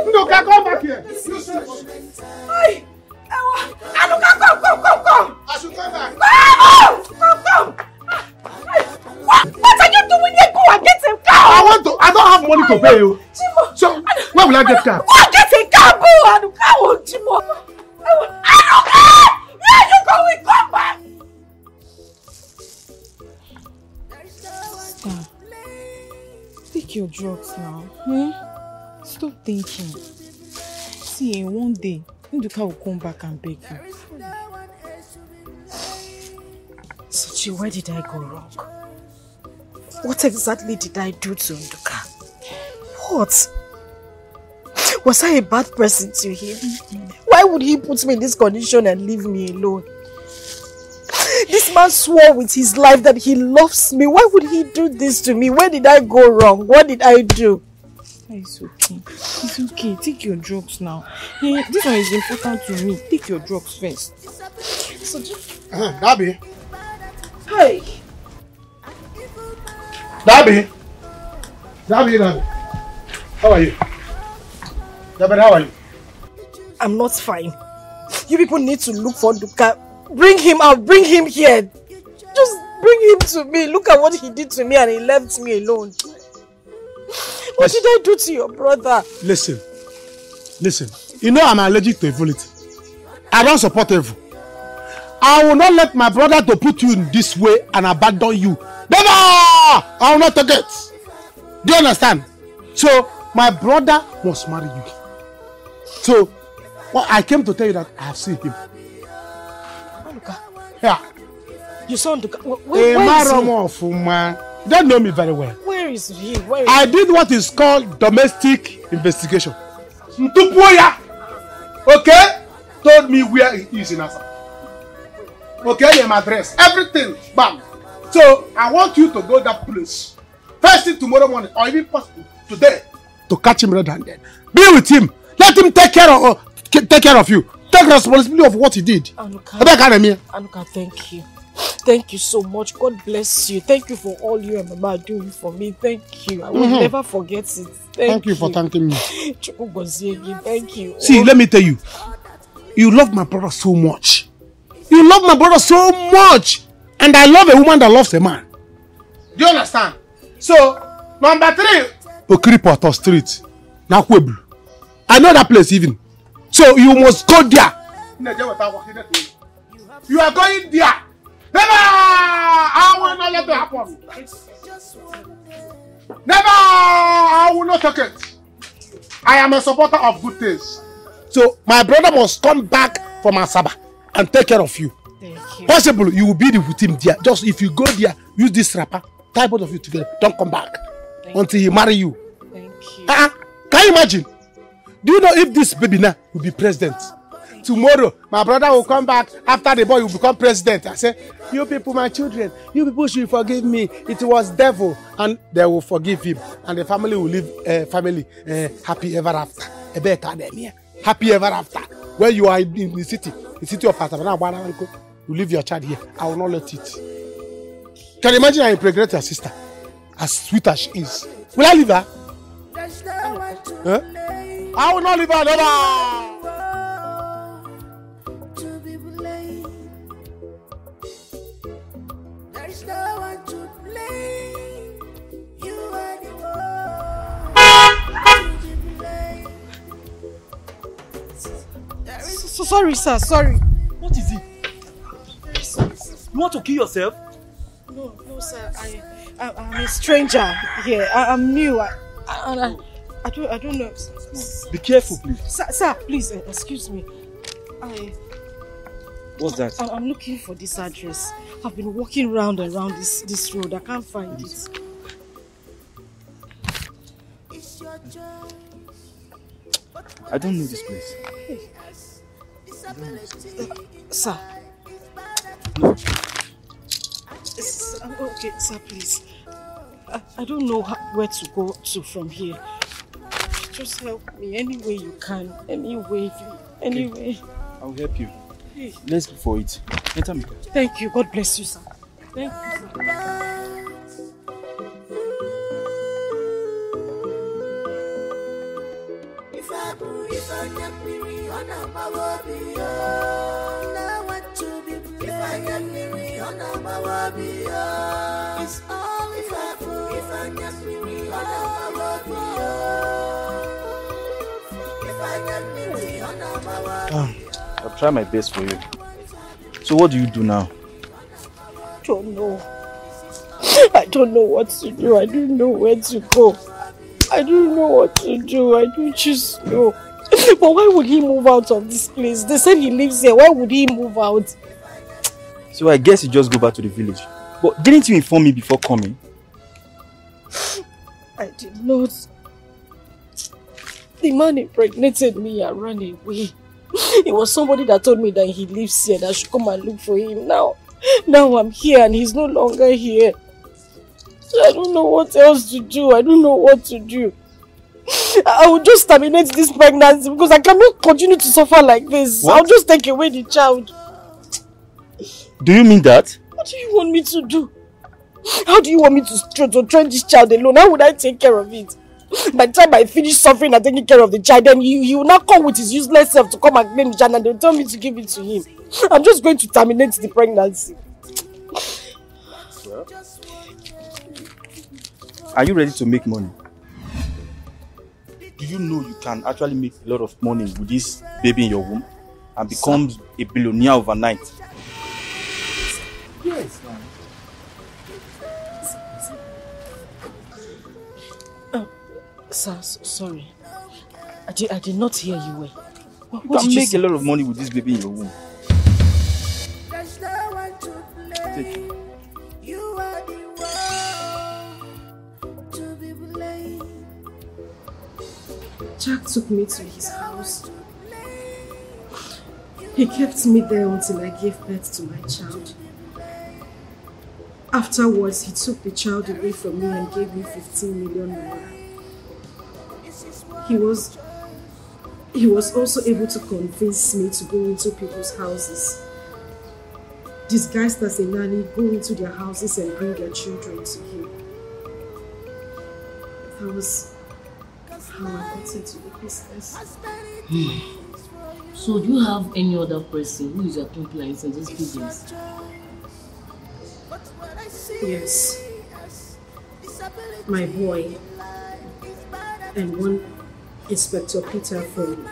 Ndoka, come back here. Hey. Anuka, come, come, come, come. I should come back. Come, come, come. Hey, What, what are you doing here? Go and get a car. I want to. I don't have money to pay you. Chimo. So, where will I get car? Go and get a car, boo. Anuka, oh, Chimo. Anuka! Where are you going? Come back. Stop. Take your drugs now. Hmm? Stop thinking. See, eh, one day, Nduka will come back and beg you. Sochi, where did I go wrong? What exactly did I do to Nduka? What? Was I a bad person to him? Why would he put me in this condition and leave me alone? This man swore with his life that he loves me. Why would he do this to me? Where did I go wrong? What did I do? It's okay. It's okay. Take your drugs now. This one is important to me. Take your drugs first. Uh, Dabi. Hey. Dabi. Dabi, Dabi. How are you? Dabi, how are you? I'm not fine. You people need to look for Duka. Bring him out. Bring him here. Just bring him to me. Look at what he did to me and he left me alone. What did I do to your brother? Listen. Listen. You know I'm allergic to evility. I don't support evil. I will not let my brother to put you in this way and abandon you. Never! I will not it. Do you understand? So, my brother must marry you. So, well, I came to tell you that I have seen him. Yeah. you saw Duka. Where, where, is. You don't know me very well. where is he? Where is I did what is called domestic investigation. Ntupuoya, okay, told me where he is in Asa. Okay, your address, everything, bam. So I want you to go that place first thing tomorrow morning, or even possible today, to catch him red-handed. Be with him. Let him take care of uh, take care of you. Take responsibility of what he did. Anuka. Anuka, thank you. thank you so much. God bless you. Thank you for all you and Mama are doing for me. Thank you. I will Mhm. never forget it. Thank, Thank you for thanking me. Chukwu gozie gị. Thank you. See, let me tell you, you love my brother so much. You love my brother so much. And I love a woman that loves a man. Do you understand? So, number three, Okiripoto Street, Nakwebru. I know that place even. So, you must go there. You are going there. Never! I will not let it happen. Never! I will not take it. I am a supporter of good things. So my brother must come back from Asaba and take care of you. Thank you. Possible you will be with him there. Just if you go there, use this wrapper, tie both of you together. Don't come back until he marry you. Thank you. Uh-uh. Can you imagine? Do you know if this baby now will be president? Tomorrow, my brother will come back after the boy will become president. I say, you people, my children, you people should forgive me. It was devil, and they will forgive him, and the family will live uh, family uh, happy ever after. A better than here. Happy ever after. Where you are in the city, the city of Atabana, you leave your child here. I will not let it. Can you imagine I impregnate your sister, as sweet as she is? Will I leave her? Huh? I will not leave her never. There's no one to blame. The one to be blamed. So, sorry, sir. Sorry. What is it? You want to kill yourself? No, no, sir. I, I I'm a stranger here. I, I'm new. I, I, I, I don't, I don't know. Be careful, please. Sir, sir please, uh, excuse me. I, What's that? I, I'm looking for this address. I've been walking round and round this this road. I can't find it. I don't know this place. Sir. S- uh, Okay, sir, please. I, I don't know how, where to go to from here. Just help me any way you can. Any way, if you- any way. I'll help you. Hey, Let's go for it. Enter me. Thank you. God bless you, sir. Thank you, sir. If I do, if I get me, on a mawabi, I want to be blamed. If Um, I'll try my best for you. So what do you do now? I don't know. I don't know what to do. I don't know where to go. I don't know what to do. I don't just know. But why would he move out of this place? They said he lives here. Why would he move out? So I guess you just go back to the village. But didn't you inform me before coming? I did not. The man impregnated me and ran away. It was somebody that told me that he lives here, that I should come and look for him. Now, now I'm here and he's no longer here. I don't know what else to do. I don't know what to do. I will just terminate this pregnancy because I cannot continue to suffer like this. What? I'll just take away the child. Do you mean that? What do you want me to do? How do you want me to, to, to train this child alone? How would I take care of it? By the time I finish suffering and taking care of the child, then he, he will not come with his useless self to come and claim the child and they'll tell me to give it to him. I'm just going to terminate the pregnancy. Are you ready to make money? Do you know you can actually make a lot of money with this baby in your womb and become a billionaire overnight? Yes. Sir, sorry. I did, I did not hear you well. What, You what can did you make a lot of money with this baby in your womb. There's no one to blame. You are the one to be blamed. Jack took me to his house. He kept me there until I gave birth to my child. Afterwards, he took the child away from me and gave me 15 million naira. He was he was also able to convince me to go into people's houses. disguised as a nanny go into their houses and bring their children to him. That was how I got into the business. Hmm. So do you have any other person who is your accomplice in this business? Yes. My boy and one Inspector Peter from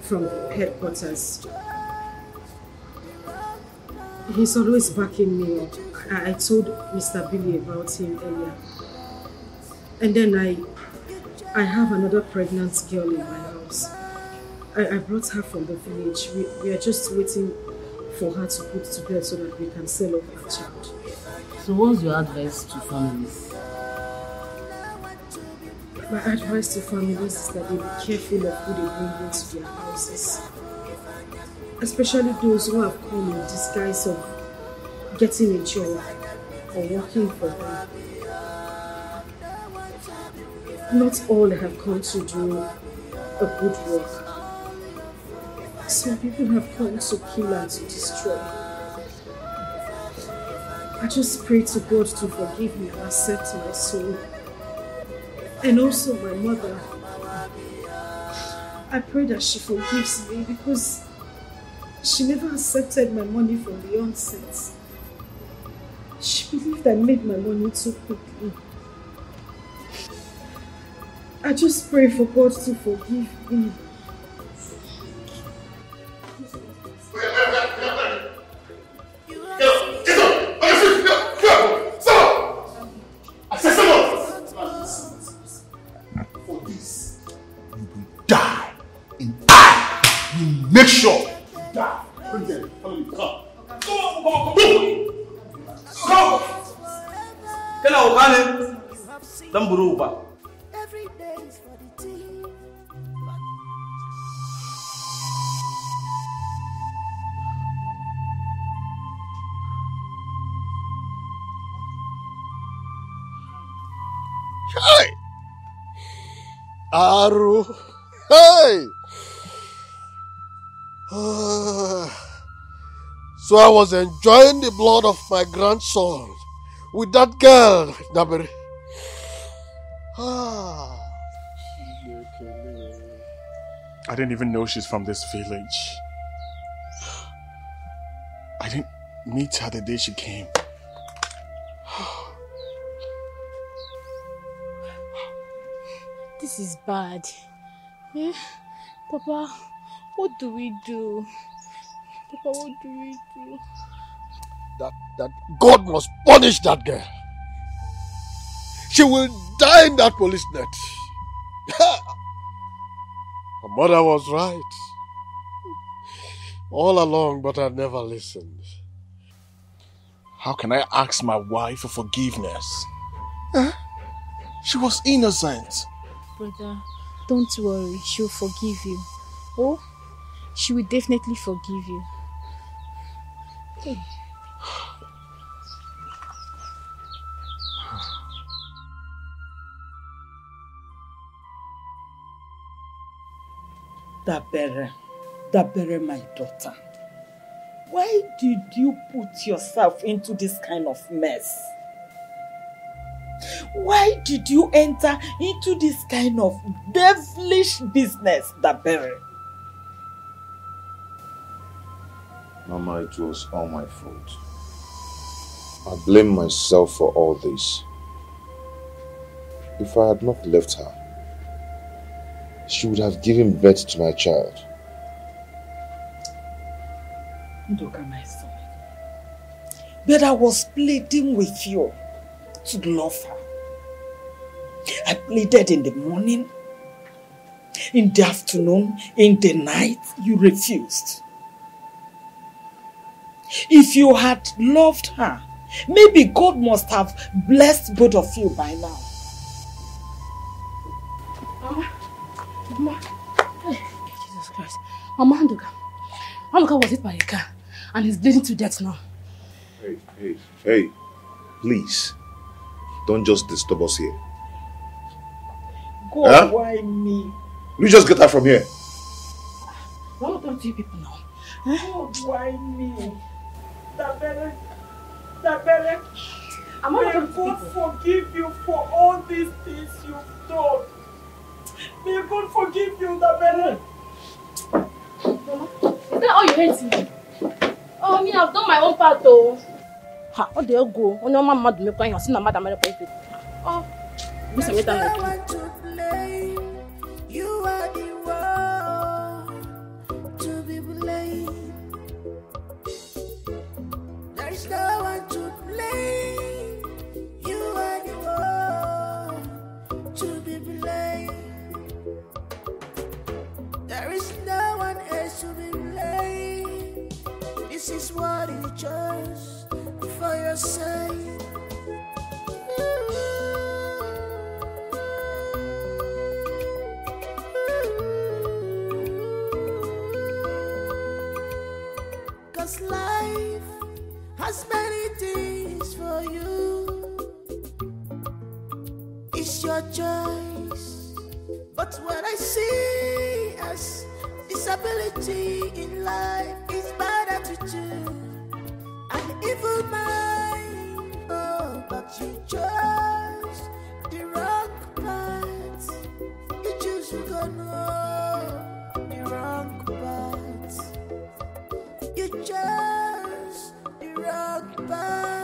from headquarters. He's always backing me up. I, I told Mr. Billy about him earlier. And then I I have another pregnant girl in my house. I, I brought her from the village. We, we are just waiting for her to put to bed so that we can sell off our child. So what's your advice to families? My advice to families is that they be careful of who they bring into their houses. Especially those who have come in disguise of getting into a job or working for them. Not all have come to do a good work. Some people have come to kill and to destroy. I just pray to God to forgive me and accept my soul. And also my mother. I pray that she forgives me because she never accepted my money from the onset. She believed I made my money too quickly. I just pray for God to forgive me. So I was enjoying the blood of my grandson with that girl, Dabere. Ah. I didn't even know she's from this village. I didn't meet her the day she came. This is bad. Eh? Papa, what do we do? Papa, what do we do? That, that God must punish that girl. She will die in that police net. Her mother was right. All along, but I never listened. How can I ask my wife for forgiveness? Huh? She was innocent. Brother, don't worry. She'll forgive you. Oh, she will definitely forgive you. Dabere, Dabere, my daughter. Why did you put yourself into this kind of mess? Why did you enter into this kind of devilish business, Dabere? Mama, it was all my fault. I blame myself for all this. If I had not left her, she would have given birth to my child. Nduka, my son. But I was pleading with you to love her. I pleaded in the morning, in the afternoon, in the night. You refused. If you had loved her, maybe God must have blessed both of you by now. Mama, Mama, hey, Jesus Christ. Mama Nduka. Nduka was hit by a car and he's bleeding to death now. Hey, hey, hey, please, don't just disturb us here. God, Huh? why me? You just get her from here. Why not talk to you people now? God, why me? Dabere, Dabere, Am I may not God forgive you for all these things you've done. May God forgive you, Dabere. Is that all you hate me? Oh, I mean, I've done my own part though. Ha, ọ dị ego onye ọma mmadụ mekwa ihe ọ sị na mmadụ amerekwa ife. Ọ, bisa meta na I This is what you chose for yourself. Cause life has many things for you. It's your choice. But what I see as Stability in life is bad attitude and evil mind. Oh, but you chose the wrong path. You choose to go no, the wrong path. You chose the wrong path.